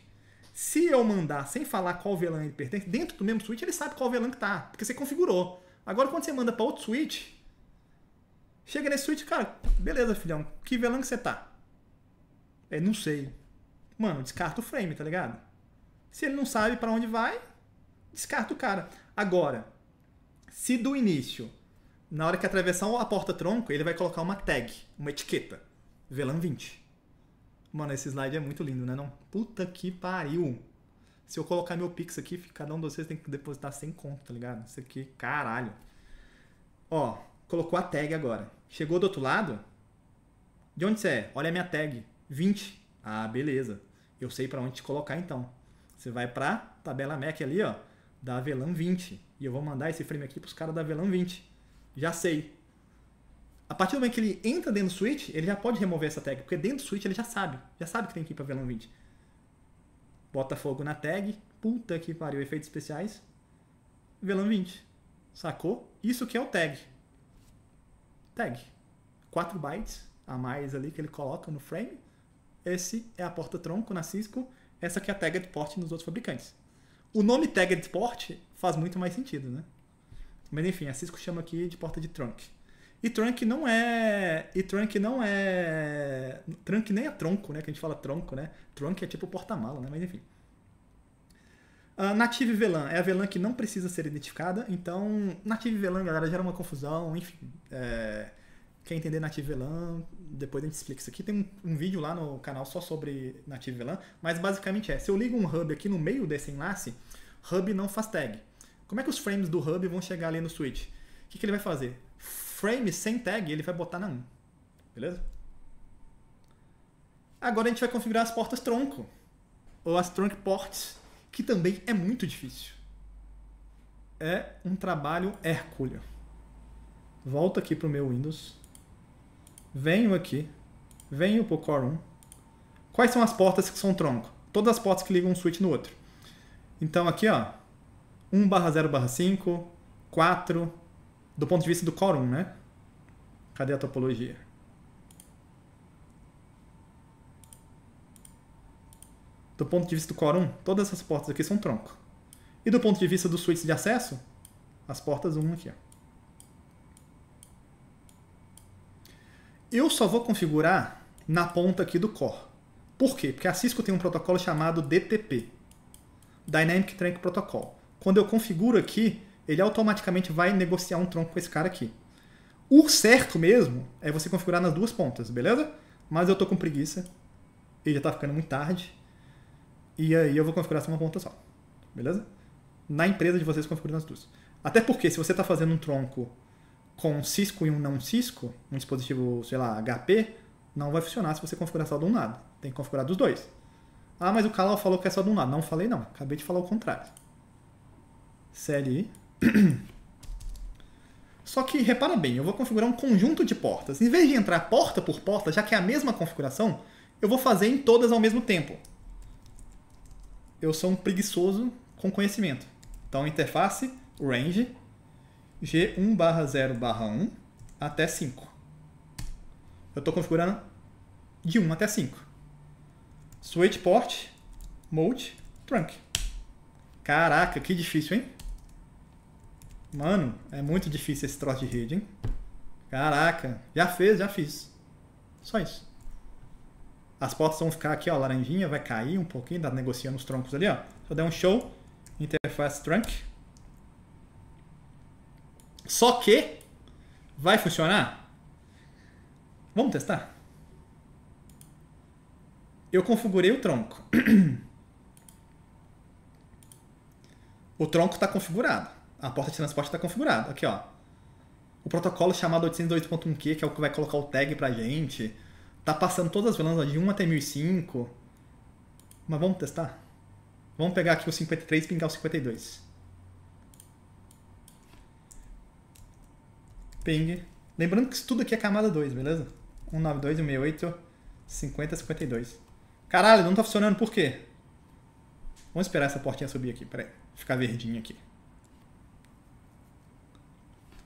se eu mandar sem falar qual VLAN ele pertence, dentro do mesmo switch ele sabe qual VLAN que tá, porque você configurou. Agora quando você manda para outro switch, chega nesse switch, cara, beleza, filhão, que VLAN que você tá? É, não sei. Mano, descarta o frame, tá ligado? Se ele não sabe para onde vai, descarta o cara. Agora, se do início, na hora que atravessar a porta-tronco, ele vai colocar uma tag, uma etiqueta. VLAN 20. Mano, esse slide é muito lindo, né? Não? Puta que pariu. Se eu colocar meu Pix aqui, cada um de vocês tem que depositar 100 conto, tá ligado? Isso aqui, caralho. Ó, colocou a tag agora. Chegou do outro lado. De onde você é? Olha a minha tag. 20. Ah, beleza. Eu sei para onde te colocar então. Você vai pra tabela Mac ali, ó, da VLAN 20. E eu vou mandar esse frame aqui pros caras da VLAN 20. Já sei. A partir do momento que ele entra dentro do switch, ele já pode remover essa tag, porque dentro do switch ele já sabe. Já sabe que tem que ir pra VLAN 20. Bota fogo na tag. Puta que pariu, efeitos especiais. VLAN 20. Sacou? Isso que é o tag. Tag. 4 bytes a mais ali que ele coloca no frame. Esse é a porta tronco na Cisco. Essa aqui é a tagged port nos outros fabricantes. O nome tagged port faz muito mais sentido, né? Mas enfim, a Cisco chama aqui de porta de trunk. E trunk não é. E trunk não é. Trunk nem é tronco, né? Que a gente fala tronco, né? Trunk é tipo porta-mala, né? Mas enfim. Uh, native VLAN é a VLAN que não precisa ser identificada, então Native VLAN, galera, gera uma confusão, enfim. É, quer entender Native VLAN, depois a gente explica isso aqui. Tem um, um, vídeo lá no canal só sobre Native VLAN, mas basicamente é, se eu ligo um hub aqui no meio desse enlace, hub não faz tag. Como é que os frames do hub vão chegar ali no switch? O que, que ele vai fazer? Frame sem tag, ele vai botar na 1. Beleza? Agora a gente vai configurar as portas tronco, ou as trunk ports, que também é muito difícil. É um trabalho hercúleo. Volto aqui para o meu Windows. Venho aqui. Venho para o Core 1. Quais são as portas que são tronco? Todas as portas que ligam um switch no outro. Então aqui, ó, 1 barra 0 barra 5, 4, do ponto de vista do 1, né? Cadê a topologia? Do ponto de vista do 1, todas essas portas aqui são tronco. E do ponto de vista dos switches de acesso, as portas 1 aqui. Ó. Eu só vou configurar na ponta aqui do core. Por quê? Porque a Cisco tem um protocolo chamado DTP, Dynamic Trunk Protocol. Quando eu configuro aqui, ele automaticamente vai negociar um tronco com esse cara aqui. O certo mesmo é você configurar nas duas pontas, beleza? Mas eu tô com preguiça e já tá ficando muito tarde. E aí eu vou configurar só uma ponta só. Beleza? Na empresa de vocês configuram as duas. Até porque se você está fazendo um tronco com Cisco e um não Cisco, um dispositivo, sei lá, HP, não vai funcionar se você configurar só de um lado. Tem que configurar dos dois. Ah, mas o Calal falou que é só de um lado. Não falei não. Acabei de falar o contrário. CLI. Só que, repara bem, eu vou configurar um conjunto de portas. Em vez de entrar porta por porta, já que é a mesma configuração, eu vou fazer em todas ao mesmo tempo eu sou um preguiçoso com conhecimento. Então, interface range G1 barra 0 barra 1 até 5. Eu estou configurando de 1 até 5. Switch port, mode, trunk. Caraca, que difícil, hein? Mano, é muito difícil esse troço de rede, hein? Caraca, já fez, já fiz. Só isso. As portas vão ficar aqui, ó, laranjinha, vai cair um pouquinho, tá negociando os troncos ali, ó. Eu der um show, interface trunk. Só que vai funcionar? Vamos testar? Eu configurei o tronco. o tronco está configurado. A porta de transporte está configurada. Aqui, ó. O protocolo chamado 802.1q, que é o que vai colocar o tag pra gente Tá passando todas as VLANs de 1 até 1005. Mas vamos testar? Vamos pegar aqui o 53 e pingar o 52. Ping. Lembrando que isso tudo aqui é camada 2, beleza? 192, 168, 50, 52. Caralho, não tá funcionando por quê? Vamos esperar essa portinha subir aqui, peraí. Ficar verdinha aqui.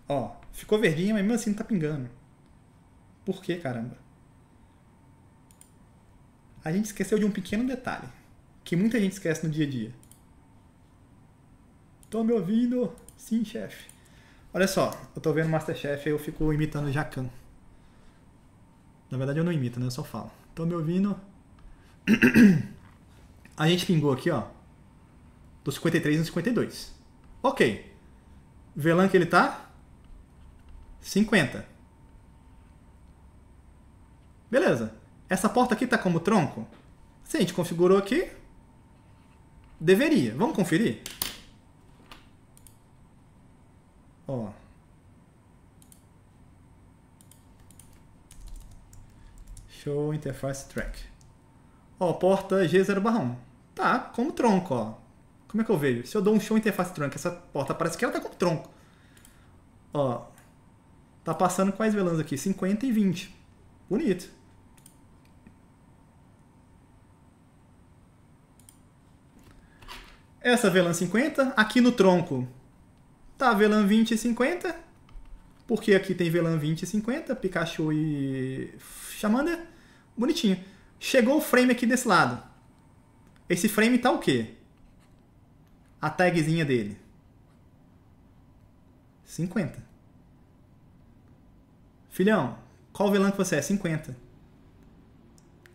Ó, ficou verdinha, mas mesmo assim não tá pingando. Por que, caramba? a gente esqueceu de um pequeno detalhe que muita gente esquece no dia a dia. Tô me ouvindo? Sim, chefe. Olha só, eu tô vendo Masterchef e eu fico imitando o Jacan. Na verdade eu não imito, né? Eu só falo. Tô me ouvindo? A gente pingou aqui, ó. Do 53 no 52. Ok. Velan que ele tá? 50. Beleza. Essa porta aqui tá como tronco? Se a gente configurou aqui, deveria. Vamos conferir? Ó. Show Interface Track. Ó, porta G0/1. Tá, como tronco, ó. Como é que eu vejo? Se eu dou um show interface trunk, essa porta parece que ela tá com tronco. Ó, tá passando quais VLANs aqui? 50 e 20. Bonito. Essa VLAN 50, aqui no tronco tá VLAN 20 e 50. Porque aqui tem VLAN 20 e 50, Pikachu e Charmander. Bonitinho. Chegou o frame aqui desse lado. Esse frame tá o quê? A tagzinha dele. 50. Filhão, qual VLAN que você é? 50.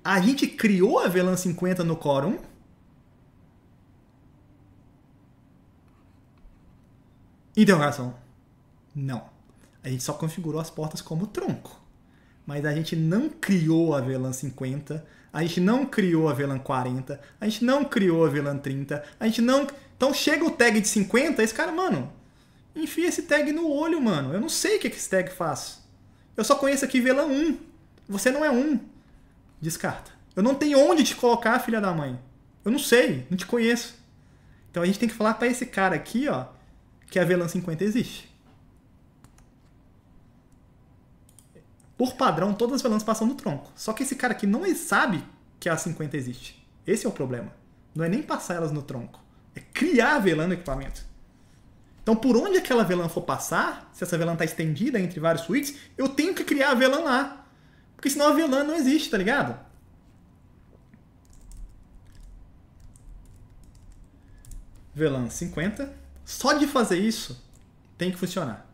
A gente criou a VLAN 50 no 1? Interrogação. Não. A gente só configurou as portas como tronco. Mas a gente não criou a VLAN 50, a gente não criou a VLAN 40, a gente não criou a VLAN 30, a gente não. Então chega o tag de 50, esse cara, mano, enfia esse tag no olho, mano. Eu não sei o que esse tag faz. Eu só conheço aqui VLAN 1. Você não é um. Descarta. Eu não tenho onde te colocar, filha da mãe. Eu não sei, não te conheço. Então a gente tem que falar para esse cara aqui, ó, que a VLAN 50 existe. Por padrão, todas as VLANs passam no tronco. Só que esse cara aqui não sabe que a 50 existe. Esse é o problema. Não é nem passar elas no tronco. É criar VLAN no equipamento. Então, por onde aquela VLAN for passar, se essa VLAN está estendida entre vários switches, eu tenho que criar a VLAN lá. Porque senão a VLAN não existe, tá ligado? VLAN 50. Só de fazer isso, tem que funcionar.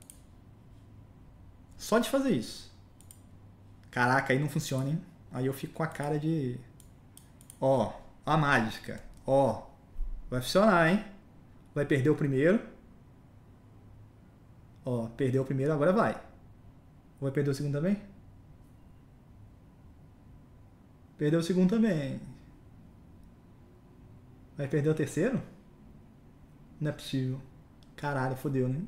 Só de fazer isso. Caraca, aí não funciona, hein? Aí eu fico com a cara de... Ó, a mágica. Ó, vai funcionar, hein? Vai perder o primeiro. Ó, perdeu o primeiro, agora vai. Vai perder o segundo também? Perdeu o segundo também. Vai perder o terceiro? Não é possível. Caralho, fodeu, né?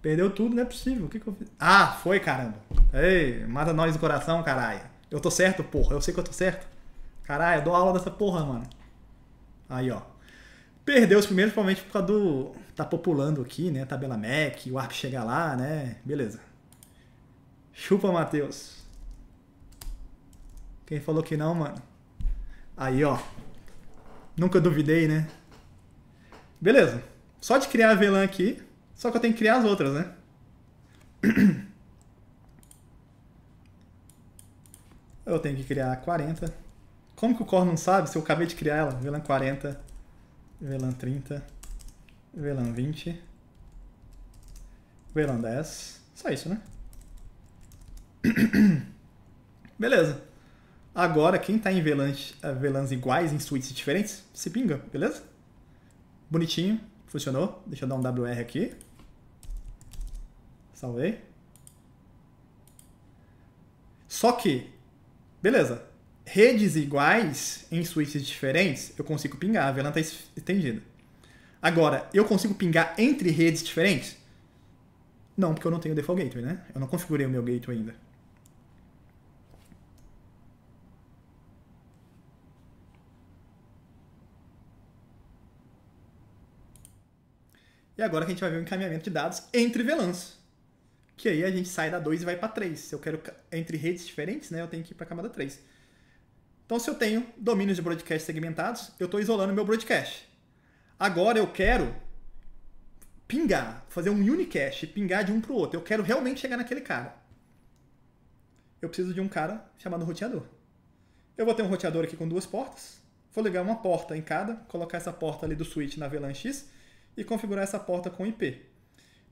Perdeu tudo, não é possível. O que, que eu fiz? Ah, foi, caramba. Ei, mata nós do coração, caralho. Eu tô certo, porra. Eu sei que eu tô certo. Caralho, eu dou aula dessa porra, mano. Aí, ó. Perdeu os primeiros, provavelmente por causa do. Tá populando aqui, né? Tabela Mac, o ARP chega lá, né? Beleza. Chupa, Matheus. Quem falou que não, mano? Aí, ó. Nunca duvidei, né? Beleza. Só de criar a VLAN aqui, só que eu tenho que criar as outras, né? Eu tenho que criar 40. Como que o Core não sabe se eu acabei de criar ela? VLAN 40, VLAN 30, VLAN 20, VLAN 10. Só isso, né? Beleza. Agora, quem está em VLANs, eh, VLANs iguais, em suítes diferentes, se pinga, beleza? Bonitinho, funcionou. Deixa eu dar um WR aqui. Salvei. Só que, beleza, redes iguais em suítes diferentes, eu consigo pingar, a VLAN está estendida. Agora, eu consigo pingar entre redes diferentes? Não, porque eu não tenho default gateway, né? Eu não configurei o meu gateway ainda. E agora que a gente vai ver o encaminhamento de dados entre VLANs. Que aí a gente sai da 2 e vai para 3. Se eu quero entre redes diferentes, né, eu tenho que ir para a camada 3. Então, se eu tenho domínios de broadcast segmentados, eu estou isolando meu broadcast. Agora eu quero pingar, fazer um unicast, pingar de um para o outro. Eu quero realmente chegar naquele cara. Eu preciso de um cara chamado roteador. Eu vou ter um roteador aqui com duas portas. Vou ligar uma porta em cada, colocar essa porta ali do switch na VLAN X e configurar essa porta com IP.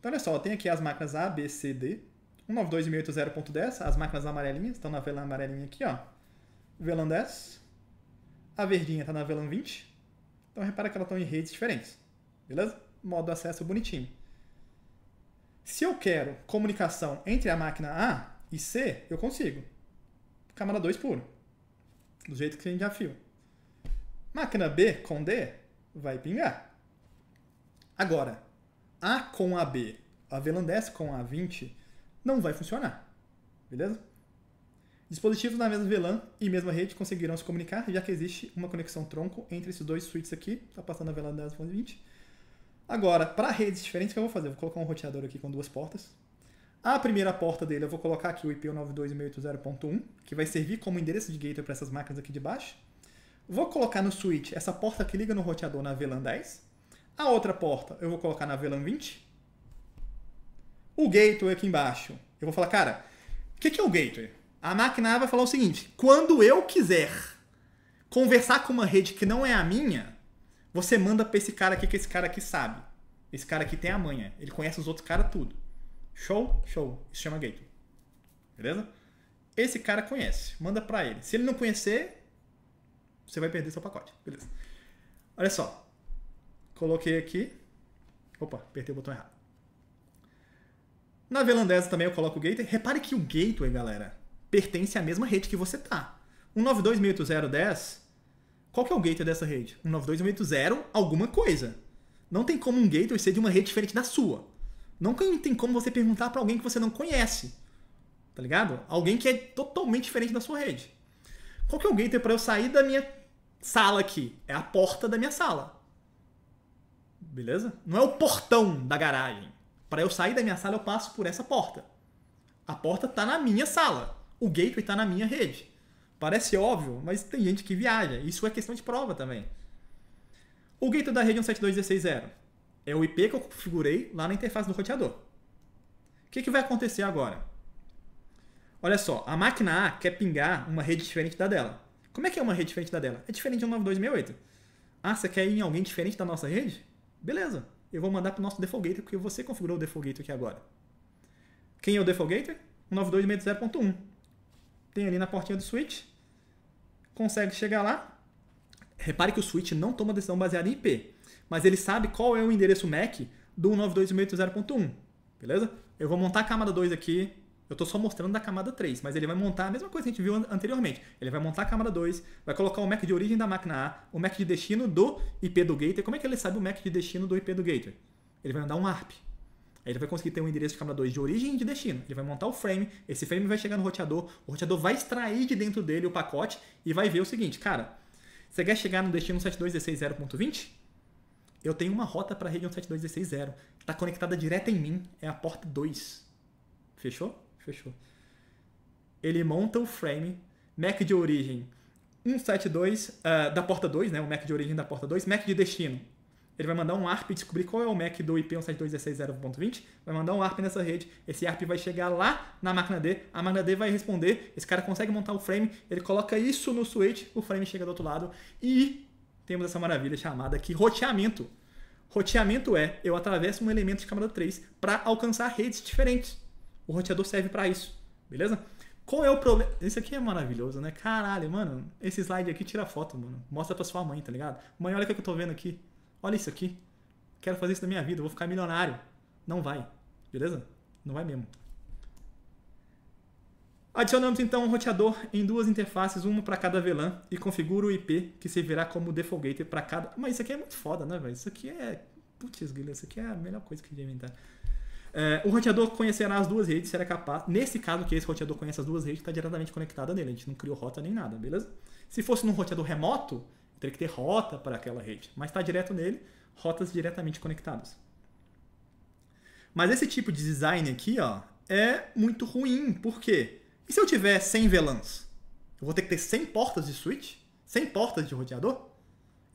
Então, olha só, tem aqui as máquinas A, B, C, D. 192.168.10, as máquinas amarelinhas estão na VLAN amarelinha aqui, ó. VLAN 10. A verdinha está na VLAN 20. Então, repara que elas estão em redes diferentes. Beleza? Modo acesso bonitinho. Se eu quero comunicação entre a máquina A e C, eu consigo. Camada 2 puro. Do jeito que a gente já viu. Máquina B com D vai pingar. Agora, A com AB, a VLAN 10 com A20, não vai funcionar. Beleza? Dispositivos na mesma VLAN e mesma rede conseguirão se comunicar, já que existe uma conexão tronco entre esses dois switches aqui. Está passando a VLAN 10 e 20. Agora, para redes diferentes, o que eu vou fazer? Vou colocar um roteador aqui com duas portas. A primeira porta dele, eu vou colocar aqui o IP 192.168.0.1, que vai servir como endereço de gateway para essas máquinas aqui de baixo. Vou colocar no switch essa porta que liga no roteador na VLAN 10. A outra porta eu vou colocar na VLAN 20. O gateway aqui embaixo, eu vou falar, cara, o que, que é o gateway? A máquina vai falar o seguinte: quando eu quiser conversar com uma rede que não é a minha, você manda para esse cara aqui que esse cara aqui sabe. Esse cara aqui tem a manha. Ele conhece os outros caras tudo. Show? Show. Isso chama gateway. Beleza? Esse cara conhece. Manda para ele. Se ele não conhecer, você vai perder seu pacote. Beleza. Olha só. Coloquei aqui. Opa, apertei o botão errado. Na Velandesa também eu coloco o gateway. Repare que o gateway, galera, pertence à mesma rede que você tá. 192.168.0.10 qual que é o gateway dessa rede? 192.168.0 alguma coisa. Não tem como um gateway ser de uma rede diferente da sua. Não tem como você perguntar para alguém que você não conhece. Tá ligado? Alguém que é totalmente diferente da sua rede. Qual que é o gateway para eu sair da minha sala aqui? É a porta da minha sala. Beleza? Não é o portão da garagem. Para eu sair da minha sala, eu passo por essa porta. A porta está na minha sala. O gateway está na minha rede. Parece óbvio, mas tem gente que viaja. Isso é questão de prova também. O gateway da rede 172.16.0 é o IP que eu configurei lá na interface do roteador. O que, que vai acontecer agora? Olha só, a máquina A quer pingar uma rede diferente da dela. Como é que é uma rede diferente da dela? É diferente de 192.68. Ah, você quer ir em alguém diferente da nossa rede? Beleza, eu vou mandar para o nosso default gateway, porque você configurou o default gateway aqui agora. Quem é o default gateway? 192.60.1 tem ali na portinha do switch, consegue chegar lá. Repare que o switch não toma decisão baseada em IP, mas ele sabe qual é o endereço MAC do 192.168.0.1, beleza? Eu vou montar a camada 2 aqui, eu estou só mostrando da camada 3, mas ele vai montar a mesma coisa que a gente viu anteriormente. Ele vai montar a camada 2, vai colocar o MAC de origem da máquina A, o MAC de destino do IP do gateway. Como é que ele sabe o MAC de destino do IP do gateway? Ele vai mandar um ARP. Ele vai conseguir ter um endereço de câmera 2 de origem e de destino. Ele vai montar o frame, esse frame vai chegar no roteador, o roteador vai extrair de dentro dele o pacote e vai ver o seguinte, cara, você quer chegar no destino 7216.0.20? Eu tenho uma rota para a rede 172.16.0. Está conectada direto em mim, é a porta 2. Fechou? Fechou. Ele monta o frame, MAC de origem 172 uh, ah, da porta 2, né? o MAC de origem da porta 2, MAC de destino ele vai mandar um ARP descobrir qual é o MAC do IP 172.16.0.20, vai mandar um ARP nessa rede, esse ARP vai chegar lá na máquina D, a máquina D vai responder, esse cara consegue montar o frame, ele coloca isso no switch, o frame chega do outro lado e temos essa maravilha chamada aqui roteamento. Roteamento é eu atravesso um elemento de câmera 3 para alcançar redes diferentes. O roteador serve para isso, beleza? Qual é o problema? Isso aqui é maravilhoso, né? Caralho, mano. Esse slide aqui tira foto, mano. Mostra pra sua mãe, tá ligado? Mãe, olha o que eu tô vendo aqui. Olha isso aqui. Quero fazer isso na minha vida, vou ficar milionário. Não vai. Beleza? Não vai mesmo. Adicionamos então um roteador em duas interfaces, uma para cada VLAN, e configuro o IP que servirá como default para cada. Mas isso aqui é muito foda, né, velho? Isso aqui é. Putz, guilherme, isso aqui é a melhor coisa que eu inventar. É, o roteador conhecerá as duas redes, será capaz. Nesse caso, que esse roteador conhece as duas redes, está diretamente conectada nele. A gente não criou rota nem nada, beleza? Se fosse num roteador remoto, teria que ter rota para aquela rede, mas está direto nele, rotas diretamente conectadas. Mas esse tipo de design aqui ó, é muito ruim, por quê? E se eu tiver 100 VLANs? Eu vou ter que ter 100 portas de switch? 100 portas de roteador?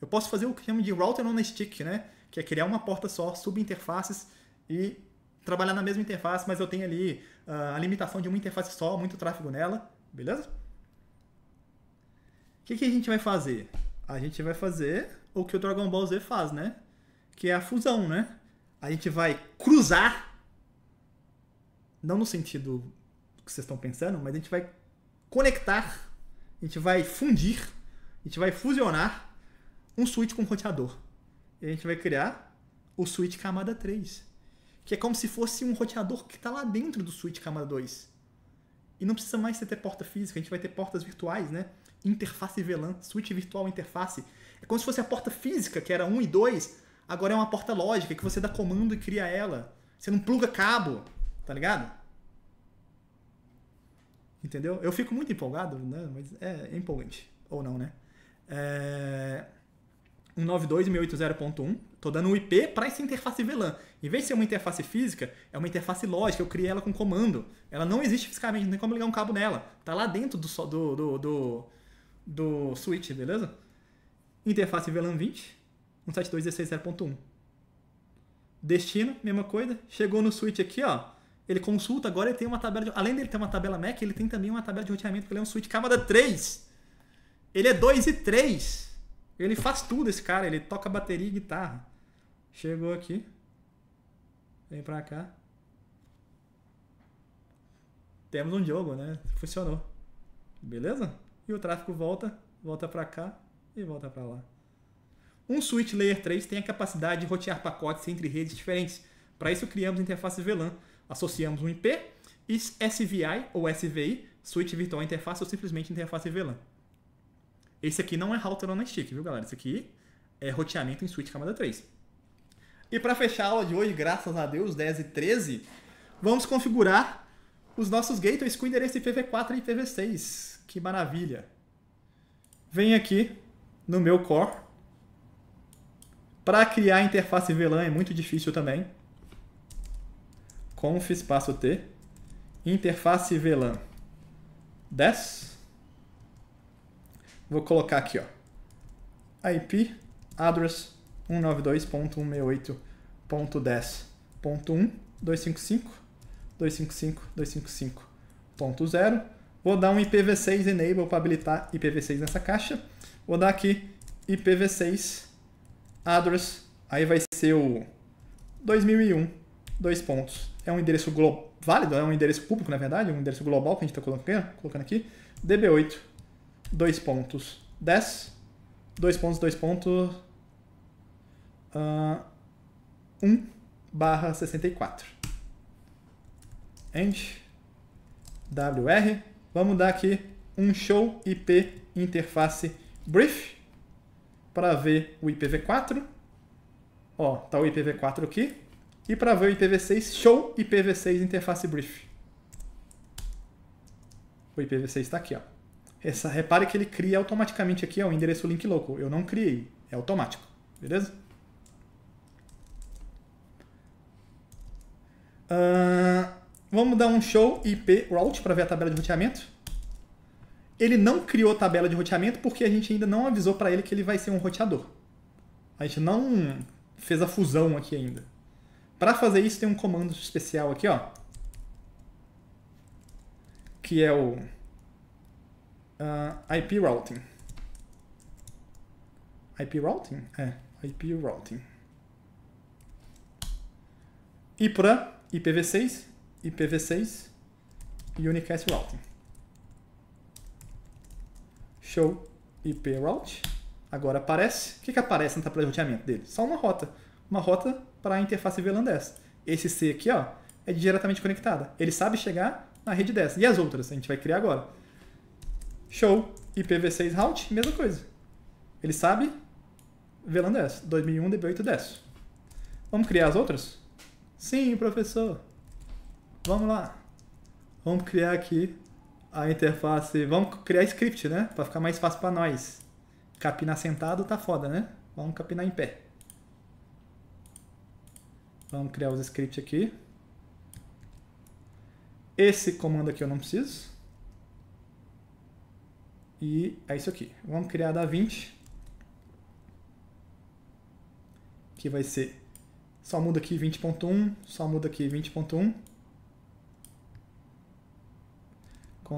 Eu posso fazer o que chama de router on a stick, né? que é criar uma porta só, subinterfaces e trabalhar na mesma interface, mas eu tenho ali uh, a limitação de uma interface só, muito tráfego nela, beleza? O que, que a gente vai fazer? A gente vai fazer o que o Dragon Ball Z faz, né? Que é a fusão, né? A gente vai cruzar, não no sentido que vocês estão pensando, mas a gente vai conectar, a gente vai fundir, a gente vai fusionar um switch com um roteador. E a gente vai criar o switch camada 3, que é como se fosse um roteador que está lá dentro do switch camada 2. E não precisa mais ter porta física, a gente vai ter portas virtuais, né? Interface VLAN, switch virtual interface. É como se fosse a porta física, que era 1 e 2, agora é uma porta lógica, que você dá comando e cria ela. Você não pluga cabo, tá ligado? Entendeu? Eu fico muito empolgado, né? Mas é, é empolgante. Ou não, né? É... 192.180.1. Tô dando um IP para essa interface VLAN. Em vez de ser uma interface física, é uma interface lógica. Eu criei ela com comando. Ela não existe fisicamente, não tem como ligar um cabo nela. Tá lá dentro do, do, do, do, do switch, beleza? Interface VLAN 20, 172.16.0.1. Destino, mesma coisa. Chegou no switch aqui, ó. Ele consulta, agora ele tem uma tabela de... Além dele ter uma tabela MAC, ele tem também uma tabela de roteamento, porque ele é um switch camada 3. Ele é 2 e 3. Ele faz tudo, esse cara. Ele toca bateria e guitarra. Chegou aqui. Vem pra cá. Temos um jogo, né? Funcionou. Beleza? E o tráfego volta, volta pra cá e volta pra lá. Um switch Layer 3 tem a capacidade de rotear pacotes entre redes diferentes. Para isso criamos interface VLAN. Associamos um IP SVI ou SVI, Switch Virtual Interface ou simplesmente interface VLAN. Esse aqui não é router on stick, viu, galera? Esse aqui é roteamento em switch camada 3. E para fechar a aula de hoje, graças a Deus, 10 e 13, vamos configurar os nossos gateways com endereço IPv4 e IPv6. Que maravilha! Vem aqui no meu core. Para criar a interface VLAN é muito difícil também. Conf espaço T. Interface VLAN 10 Vou colocar aqui, ó. IP address 192.168.10.1 255 255 255.0 Vou dar um IPv6 enable para habilitar IPv6 nessa caixa. Vou dar aqui IPv6 address, aí vai ser o 2001, dois pontos. É um endereço válido, é um endereço público, na verdade, um endereço global que a gente está colocando aqui, DB8 dois pontos 10, dois pontos, dois pontos uh, 1 barra 64. End, WR, vamos dar aqui um show IP interface brief para ver o IPv4. Ó, tá o IPv4 aqui. E para ver o IPv6, show IPv6 interface brief. O IPv6 está aqui, ó. Essa, repare que ele cria automaticamente aqui ó, o endereço link local. Eu não criei, é automático. Beleza? Uh, vamos dar um show IP route para ver a tabela de roteamento. Ele não criou tabela de roteamento porque a gente ainda não avisou para ele que ele vai ser um roteador. A gente não fez a fusão aqui ainda. Para fazer isso tem um comando especial aqui, ó, que é o uh, ah, IP routing. IP routing? É, IP routing. E para IPv6, IPv6 e Unicast routing. Show IP route. Agora aparece. O que, que aparece na tabela de roteamento dele? Só uma rota. Uma rota para a interface VLAN 10. Esse C aqui ó, é diretamente conectada. Ele sabe chegar na rede 10. E as outras? A gente vai criar agora. Show. IPv6 route, mesma coisa. Ele sabe VLAN 10. 2001 DB8 10. Vamos criar as outras? Sim, professor. Vamos lá. Vamos criar aqui a interface. Vamos criar script, né? Para ficar mais fácil para nós. Capinar sentado tá foda, né? Vamos capinar em pé. Vamos criar os scripts aqui. Esse comando aqui eu não preciso. E é isso aqui. Vamos criar da 20. Que vai ser... Só muda aqui 20.1, só muda aqui 20.1.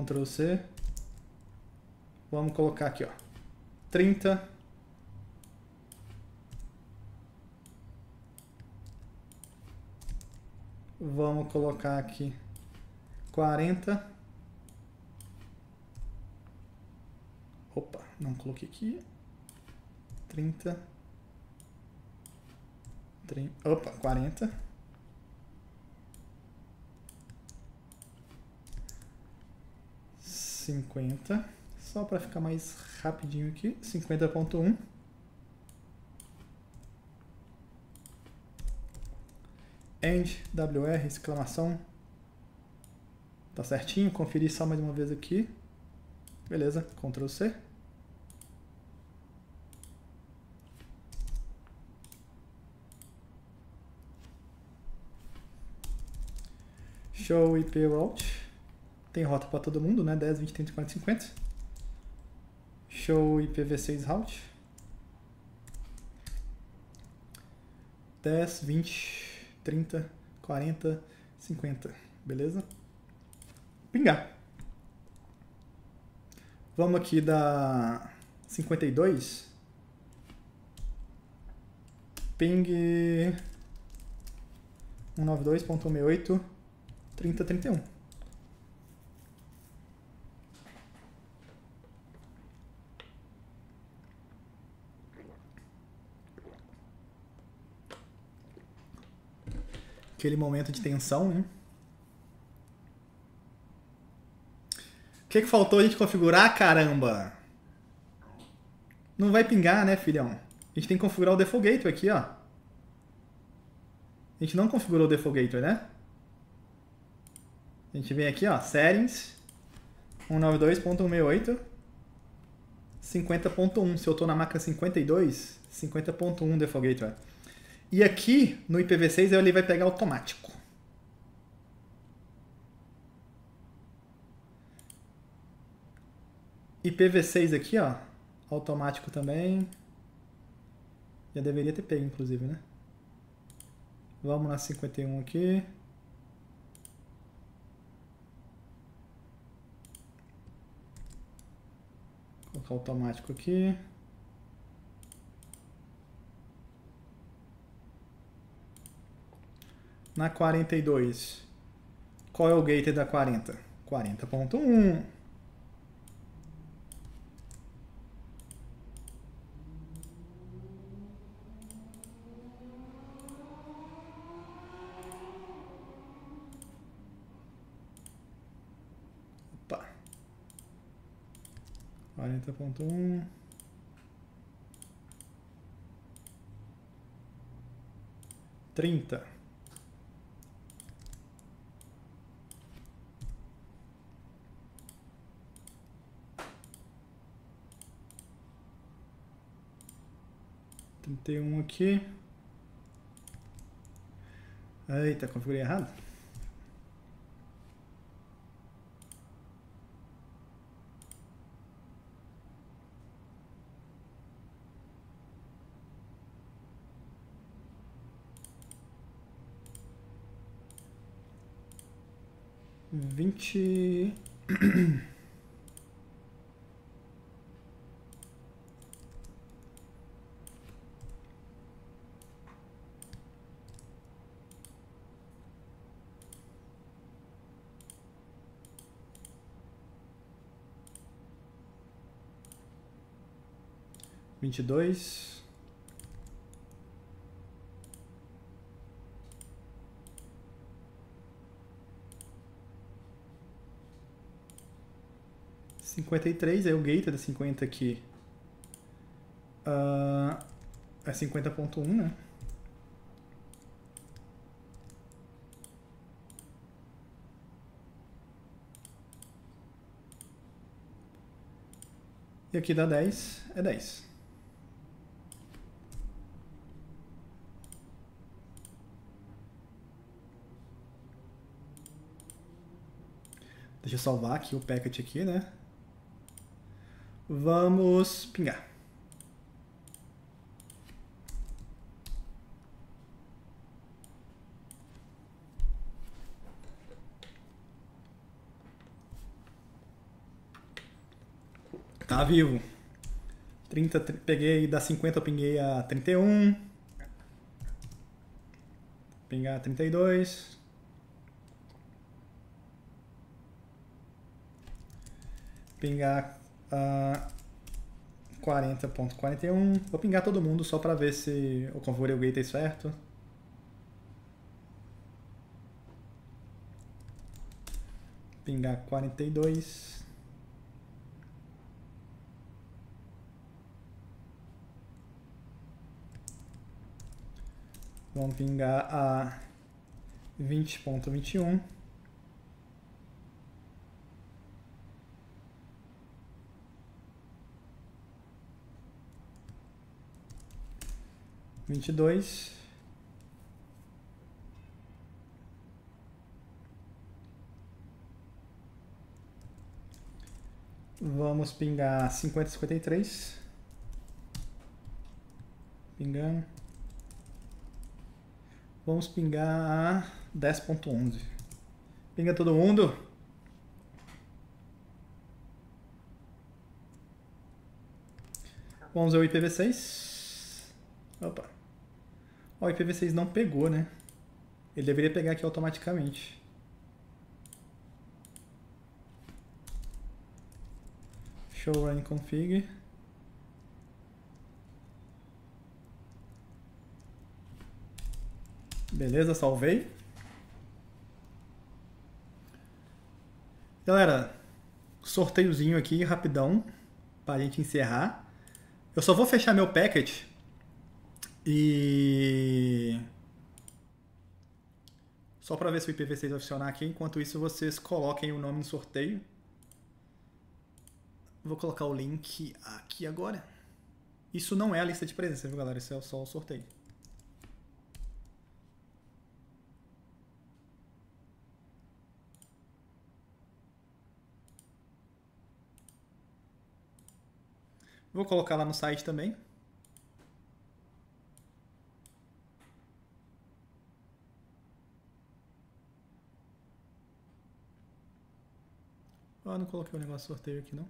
Ctrl C. Vamos colocar aqui, ó. 30. Vamos colocar aqui 40. Opa, não coloquei aqui. 30. 30 opa, 40. 50. Só para ficar mais rapidinho aqui. 50.1. End, WR, exclamação. Tá certinho, conferir só mais uma vez aqui. Beleza, Ctrl C. Show IP route. Tem rota para todo mundo, né? 10, 20, 30, 40, 50. Show IPv6 route. 10, 20, 30, 40, 50. Beleza? Pingar. Vamos aqui da 52. Ping 192.168 3031. Aquele momento de tensão, né? O que, que faltou a gente configurar, caramba? Não vai pingar, né, filhão? A gente tem que configurar o default gateway aqui, ó. A gente não configurou o default gateway, né? A gente vem aqui, ó, settings, 192.168, 50.1. Se eu estou na máquina 52, 50.1 default gateway. E aqui no IPv6 ele vai pegar automático. IPv6 aqui, ó, automático também. Já deveria ter pego, inclusive, né? Vamos na 51 aqui. colocar automático aqui. Na 42, qual é o gateway da 40? 40.1. quarenta ponto um trinta trinta e um aqui eita configurei errado vinte. Vinte e dois. 53, aí o gate é da 50 aqui. Uh, é 50.1, né? E aqui dá 10, é 10. Eu salvar aqui o packet aqui, né? Vamos pingar. Tá vivo. 30, peguei da 50 eu pinguei a 31. Pingar a 32. pingar a uh, 40.41. Vou pingar todo mundo só para ver se o Convore o gateway certo. Pingar 42. Vamos pingar a 20.21. Vinte e dois. Vamos pingar cinquenta, cinquenta e três. Pingando. Vamos pingar 10.11. Pinga todo mundo. Vamos ver o IPv6. Opa. Ó, o IPv6 não pegou, né? Ele deveria pegar aqui automaticamente. Show run config. Beleza, salvei. Galera, sorteiozinho aqui rapidão para a gente encerrar. Eu só vou fechar meu packet e só para ver se o IPv6 vai funcionar aqui. Enquanto isso, vocês coloquem o nome no sorteio. Vou colocar o link aqui agora. Isso não é a lista de presença, viu, galera? Isso é só o sorteio. Vou colocar lá no site também. Ah, não coloquei o negócio sorteio aqui não.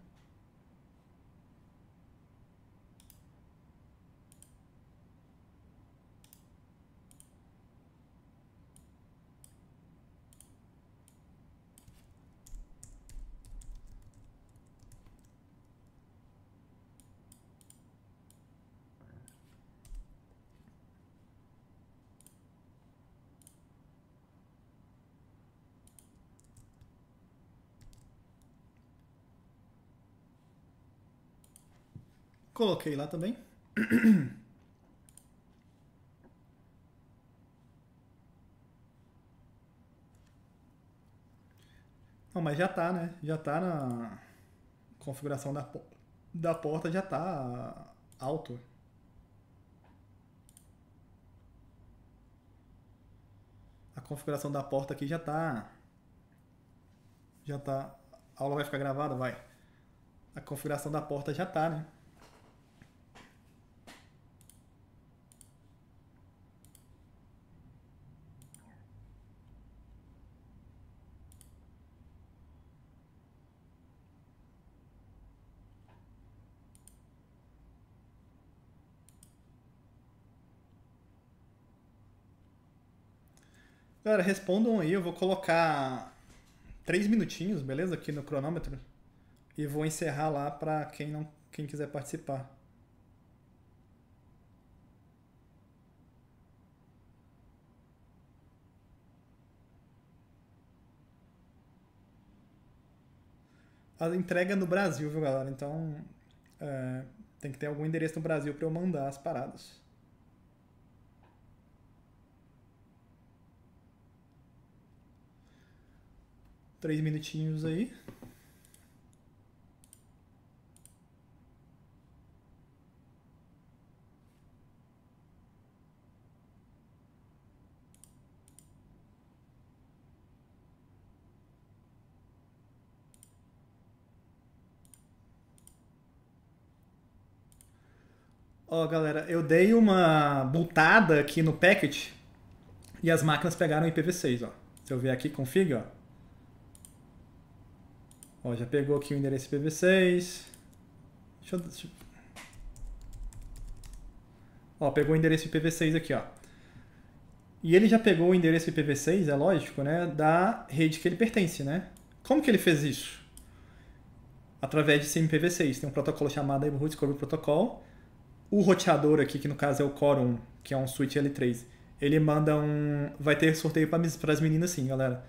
Coloquei lá também. Não, mas já tá, né? Já tá na configuração da, da porta, já tá alto. A configuração da porta aqui já tá. Já tá. A aula vai ficar gravada? Vai. A configuração da porta já tá, né? Galera, respondam aí, eu vou colocar três minutinhos, beleza? Aqui no cronômetro. E vou encerrar lá para quem não quem quiser participar. A entrega no Brasil, viu, galera? Então, é, tem que ter algum endereço no Brasil para eu mandar as paradas. Três minutinhos aí. Ó, galera, eu dei uma bultada aqui no packet e as máquinas pegaram IPv6, ó. Se eu ver aqui, config, ó. Ó, já pegou aqui o endereço IPv6. Deixa eu, deixa eu... Ó, pegou o endereço IPv6 aqui, ó. E ele já pegou o endereço IPv6, é lógico, né, da rede que ele pertence, né? Como que ele fez isso? Através de SIMPv6. Tem um protocolo chamado Neighborhood Discovery Protocol. O roteador aqui, que no caso é o Core que é um switch L3, ele manda um... Vai ter sorteio para as meninas sim, galera.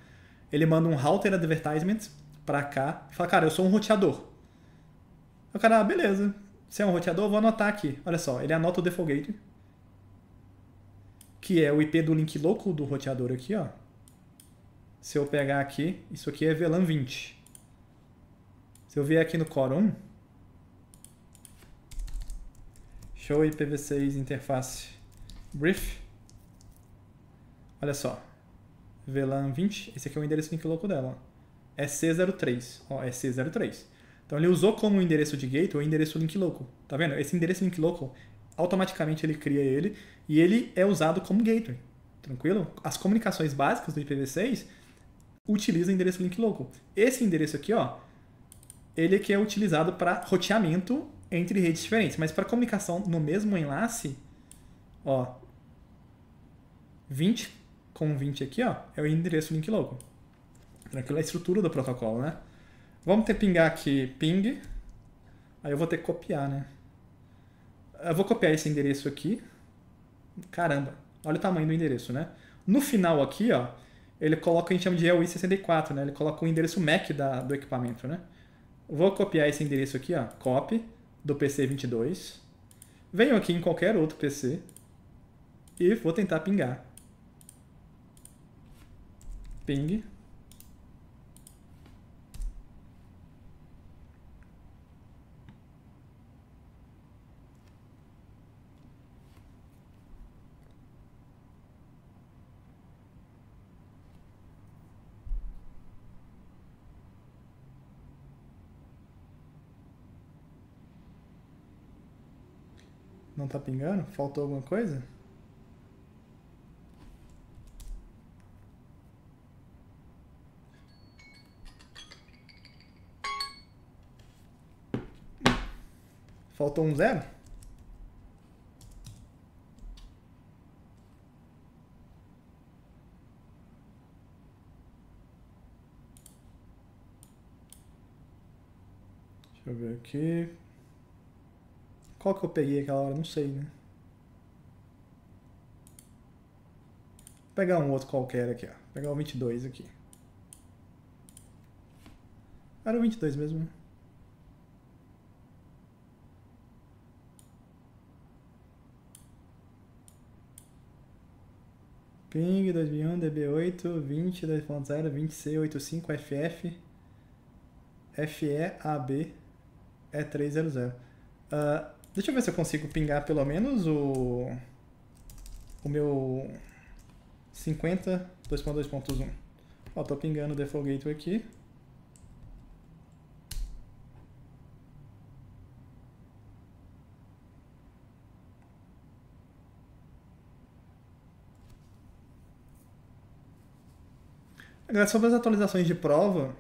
Ele manda um router advertisement pra cá e fala, cara, eu sou um roteador. O cara, ah, beleza. Se é um roteador, eu vou anotar aqui. Olha só, ele anota o default gateway. que é o IP do link local do roteador aqui, ó. Se eu pegar aqui, isso aqui é VLAN 20. Se eu vier aqui no Core 1, show IPv6 interface brief, olha só, VLAN 20, esse aqui é o endereço link local dela, ó. É C03, ó, é C03. Então ele usou como endereço de gateway o endereço link local. Tá vendo? Esse endereço link local, automaticamente ele cria ele e ele é usado como gateway. Tranquilo? As comunicações básicas do IPv6 utilizam endereço link local. Esse endereço aqui, ó, ele que é utilizado para roteamento entre redes diferentes, mas para comunicação no mesmo enlace, ó, 20 com 20 aqui, ó, é o endereço link local. Tranquilo? É a estrutura do protocolo, né? Vamos ter pingar aqui ping. Aí eu vou ter que copiar, né? Eu vou copiar esse endereço aqui. Caramba, olha o tamanho do endereço, né? No final aqui, ó, ele coloca, a gente chama de EUI64, né? Ele coloca o endereço MAC da, do equipamento, né? Vou copiar esse endereço aqui, ó, copy do PC22. Venho aqui em qualquer outro PC e vou tentar pingar. Ping. Não tá pingando? Faltou alguma coisa? Faltou um zero? Deixa eu ver aqui. Qual que eu peguei aquela hora? Não sei, né? Vou pegar um outro qualquer aqui, ó. Vou pegar o 22 aqui. Era o 22 mesmo, né? Ping 2001 DB8 20 2.0 20C85 FF FEAB E300. Uh, deixa eu ver se eu consigo pingar pelo menos o o meu 50 2.2.1. Ó, tô pingando o default gateway aqui. Agora, sobre as atualizações de prova,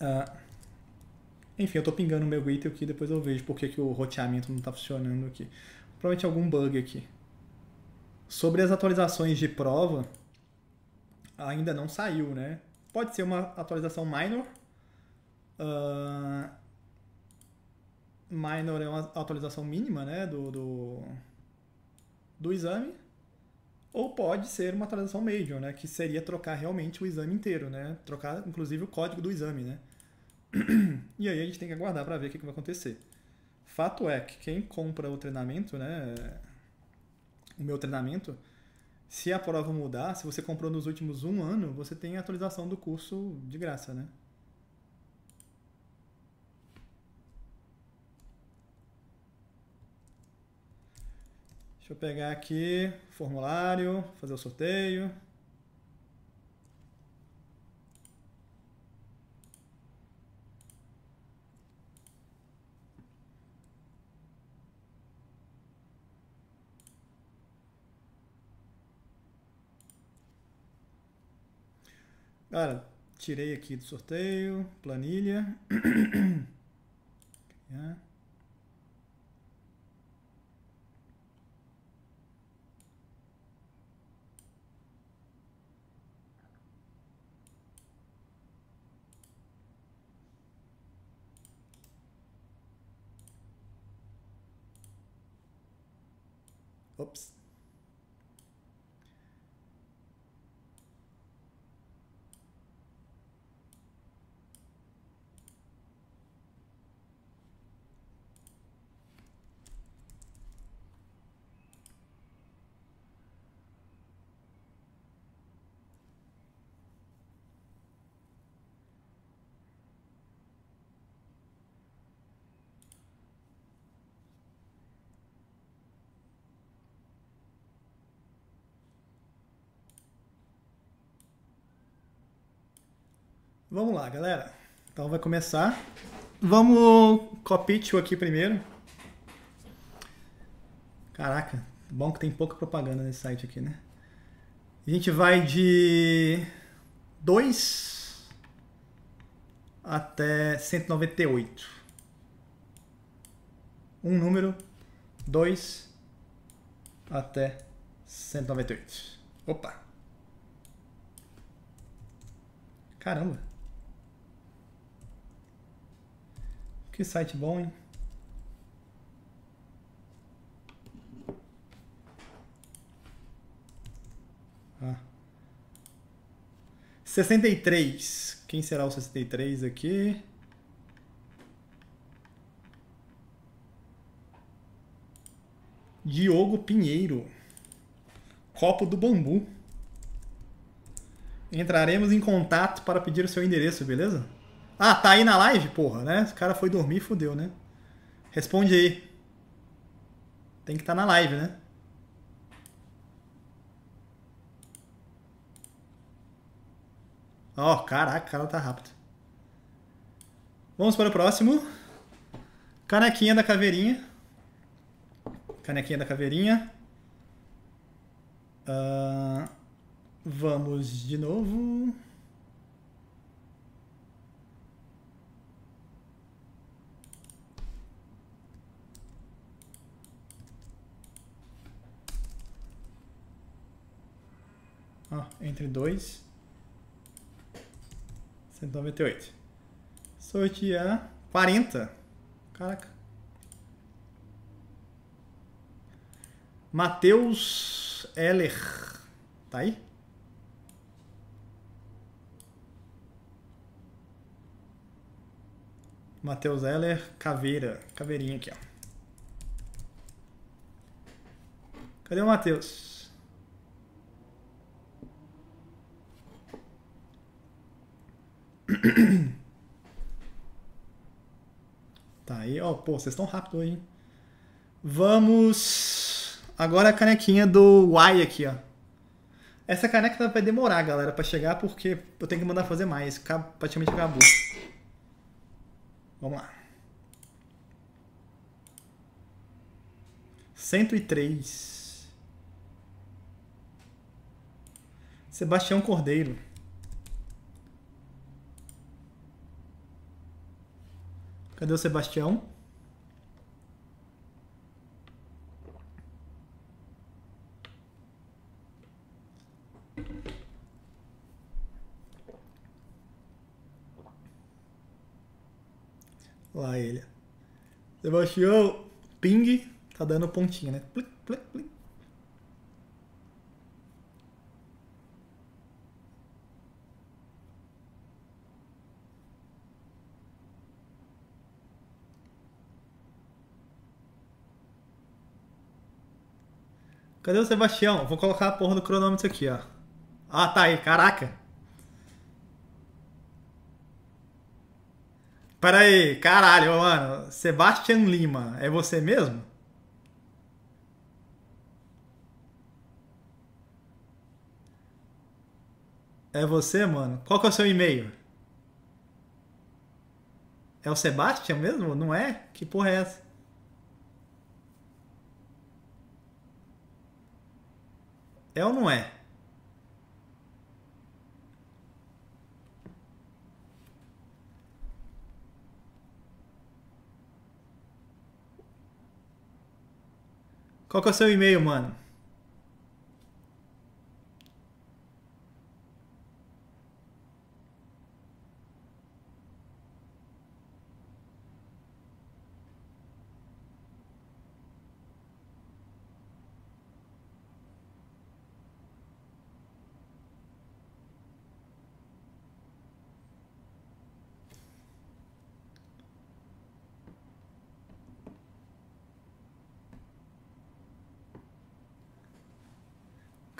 uh, enfim, eu estou pingando o meu gateway aqui, depois eu vejo porque que o roteamento não está funcionando aqui. Provavelmente algum bug aqui. Sobre as atualizações de prova, ainda não saiu, né? Pode ser uma atualização minor. Uh, minor é uma atualização mínima, né, do, do, do exame. Ou pode ser uma atualização major, né, que seria trocar realmente o exame inteiro, né? Trocar, inclusive, o código do exame, né? E aí a gente tem que aguardar para ver o que, que vai acontecer. Fato é que quem compra o treinamento, né, o meu treinamento, se a prova mudar, se você comprou nos últimos um ano, você tem a atualização do curso de graça, né? Deixa eu pegar aqui, formulário, fazer o sorteio. Cara, tirei aqui do sorteio, planilha. Ops. Vamos lá, galera. Então vai começar. Vamos Copitio aqui primeiro. Caraca, bom que tem pouca propaganda nesse site aqui, né? A gente vai de 2 até 198. Um número, 2 até 198. Opa! Caramba! Que site bom, hein? Ah. 63. Quem será o 63 aqui? Diogo Pinheiro. Copo do Bambu. Entraremos em contato para pedir o seu endereço, beleza? Ah, tá aí na live, porra, né? O cara foi dormir e fudeu, né? Responde aí. Tem que estar tá na live, né? Ó, oh, caraca, o cara tá rápido. Vamos para o próximo. Canequinha da caveirinha. Canequinha da caveirinha. Uh, vamos de novo. Ah, entre dois. 198. Sortear 40. Caraca. Matheus Heller. Tá aí? Matheus Heller, caveira. Caveirinha aqui, ó. Cadê o Matheus? Tá aí, ó, pô, vocês estão rápido aí. Vamos. Agora a canequinha do Y aqui, ó. Essa caneca vai demorar, galera, pra chegar, porque eu tenho que mandar fazer mais. Praticamente acabou. Vamos lá. 103. Sebastião Cordeiro. Cadê o Sebastião? Lá ele. Sebastião, ping, tá dando pontinha, né? Plic, plic, plic. Cadê o Sebastião? Vou colocar a porra do cronômetro aqui, ó. Ah, tá aí, caraca. Pera aí, caralho, mano. Sebastian Lima, é você mesmo? É você, mano? Qual que é o seu e-mail? É o Sebastian mesmo? Não é? Que porra é essa? É ou não é? Qual que é o seu e-mail, mano?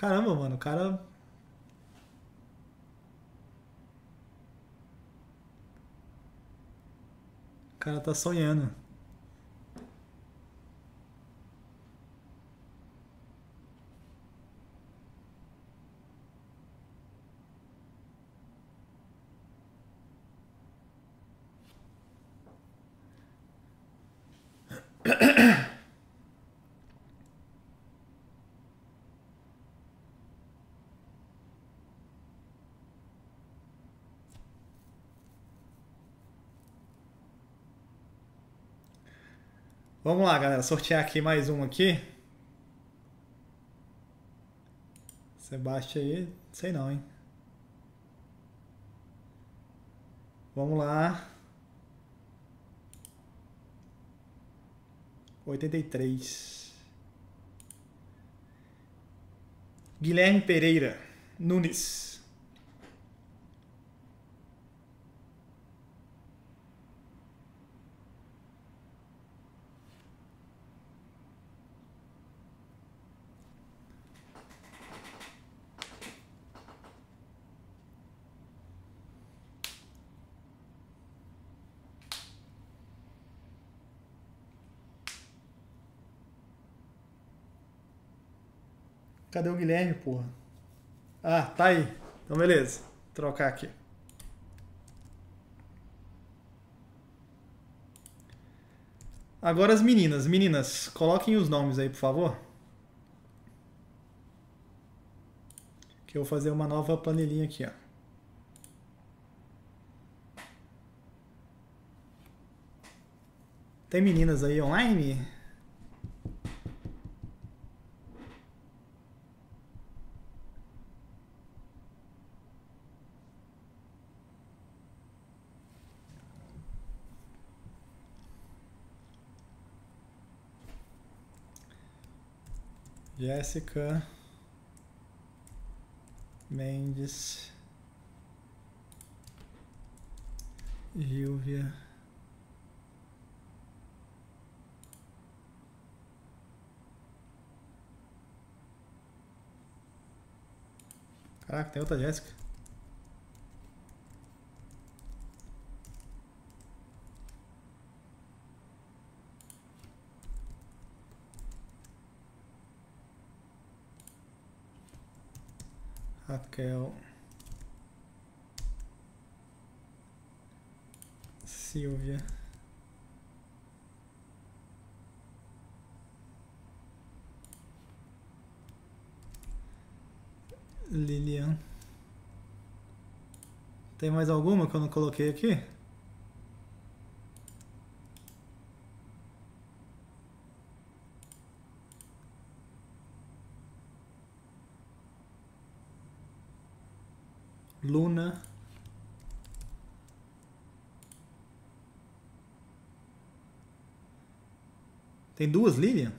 Caramba, mano, o cara. O cara tá sonhando. Vamos lá, galera. Sortear aqui mais um aqui. Sebastião aí, sei não, hein? Vamos lá. 83. Guilherme Pereira Nunes. Cadê o Guilherme, porra? Ah, tá aí. Então, beleza. Vou trocar aqui. Agora as meninas. Meninas, coloquem os nomes aí, por favor. Que eu vou fazer uma nova planilhinha aqui, ó. Tem meninas aí online? Jéssica Mendes Gilvia Caraca, tem outra Jéssica. Raquel. Silvia. Lilian. Tem mais alguma que eu não coloquei aqui? Luna. Tem duas Lilian?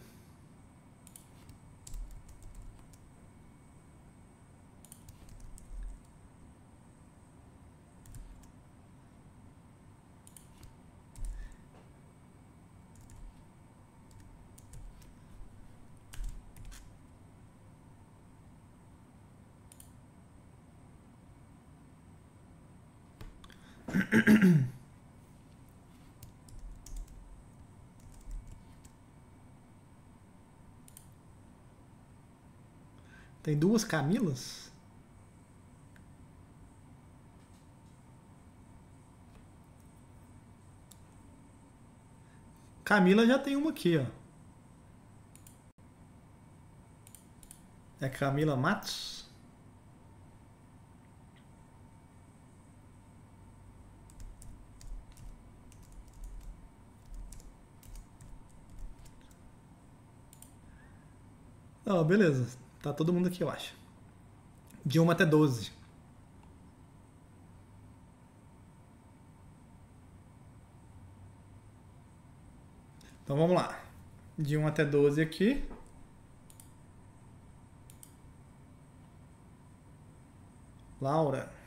Tem duas Camilas? Camila já tem uma aqui, ó. É Camila Matos? Ó, beleza. Tá todo mundo aqui, eu acho. De 1 até 12. Então vamos lá. De 1 até 12 aqui. Laura.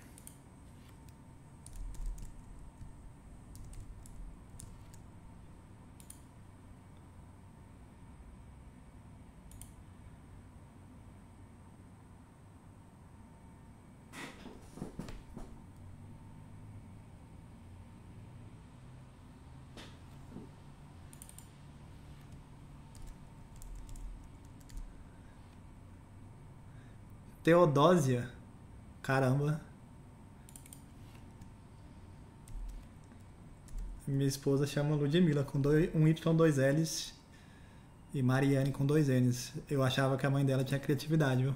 Teodósia. Caramba. Minha esposa chama Ludmilla com dois, um Y, dois L's e Mariane com dois N's. Eu achava que a mãe dela tinha criatividade, viu?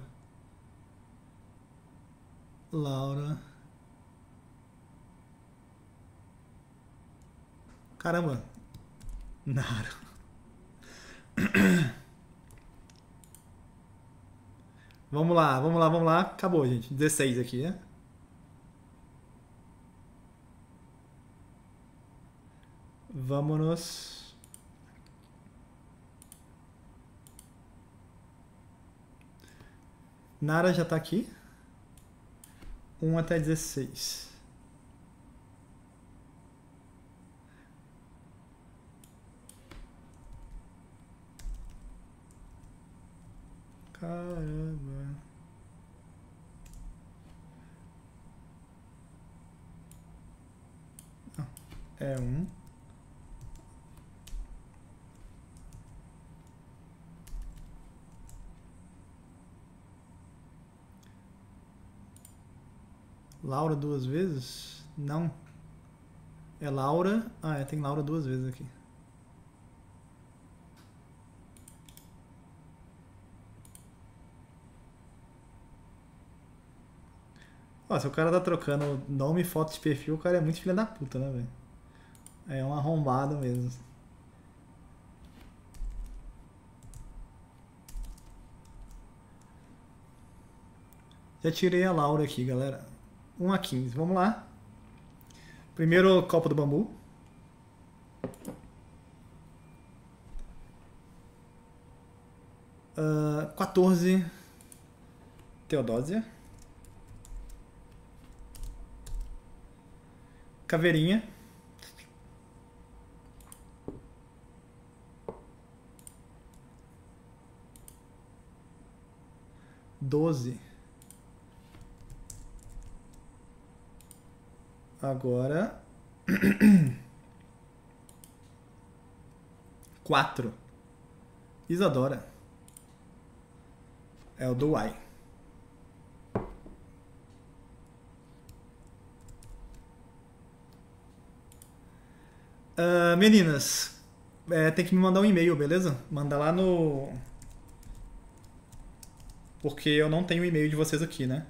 Laura. Caramba. Nara. Vamos lá, vamos lá, vamos lá. Acabou, gente. 16 aqui, né? Vamos. Nara já tá aqui. 1 até 16. Caramba. Ah, É um. Laura duas vezes? Não. É Laura. Ah, é, tem Laura duas vezes aqui. Ó, se o cara tá trocando nome e foto de perfil, o cara é muito filho da puta, né, velho? É um arrombado mesmo. Já tirei a Laura aqui, galera. 1 a 15. Vamos lá. Primeiro copo do bambu. Ah, 14. Teodósia. Caveirinha. Doze. Agora. Quatro. Isadora. É o do Y. Ah, meninas, é, tem que me mandar um e-mail, beleza? Manda lá no. Porque eu não tenho o e-mail de vocês aqui, né?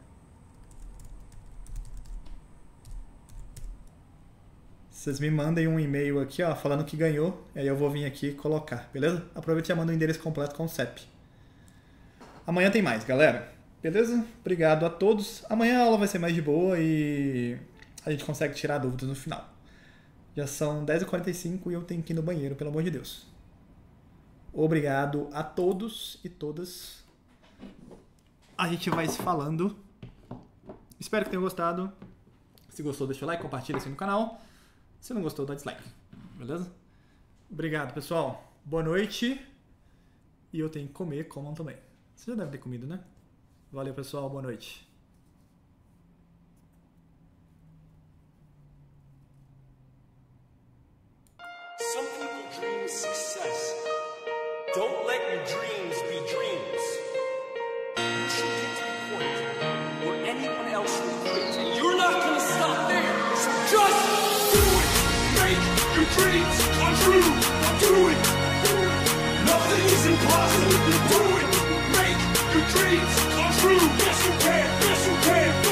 Vocês me mandem um e-mail aqui, ó, falando que ganhou, aí eu vou vir aqui colocar, beleza? Aproveita e manda o endereço completo com o CEP. Amanhã tem mais, galera. Beleza? Obrigado a todos. Amanhã a aula vai ser mais de boa e a gente consegue tirar dúvidas no final. Já são 10h45 e eu tenho que ir no banheiro, pelo amor de Deus. Obrigado a todos e todas. A gente vai se falando. Espero que tenham gostado. Se gostou, deixa o like, compartilha assim no canal. Se não gostou, dá dislike. Beleza? Obrigado, pessoal. Boa noite. E eu tenho que comer, comam também. Você já deve ter comido, né? Valeu, pessoal. Boa noite. Success. Don't let your dreams be dreams. You should get to the point where anyone else will quit, and you're not gonna stop there. So just do it. Make your dreams come true. Do it. Nothing is impossible. Do it. Make your dreams come true. Yes, you can. Yes, you can.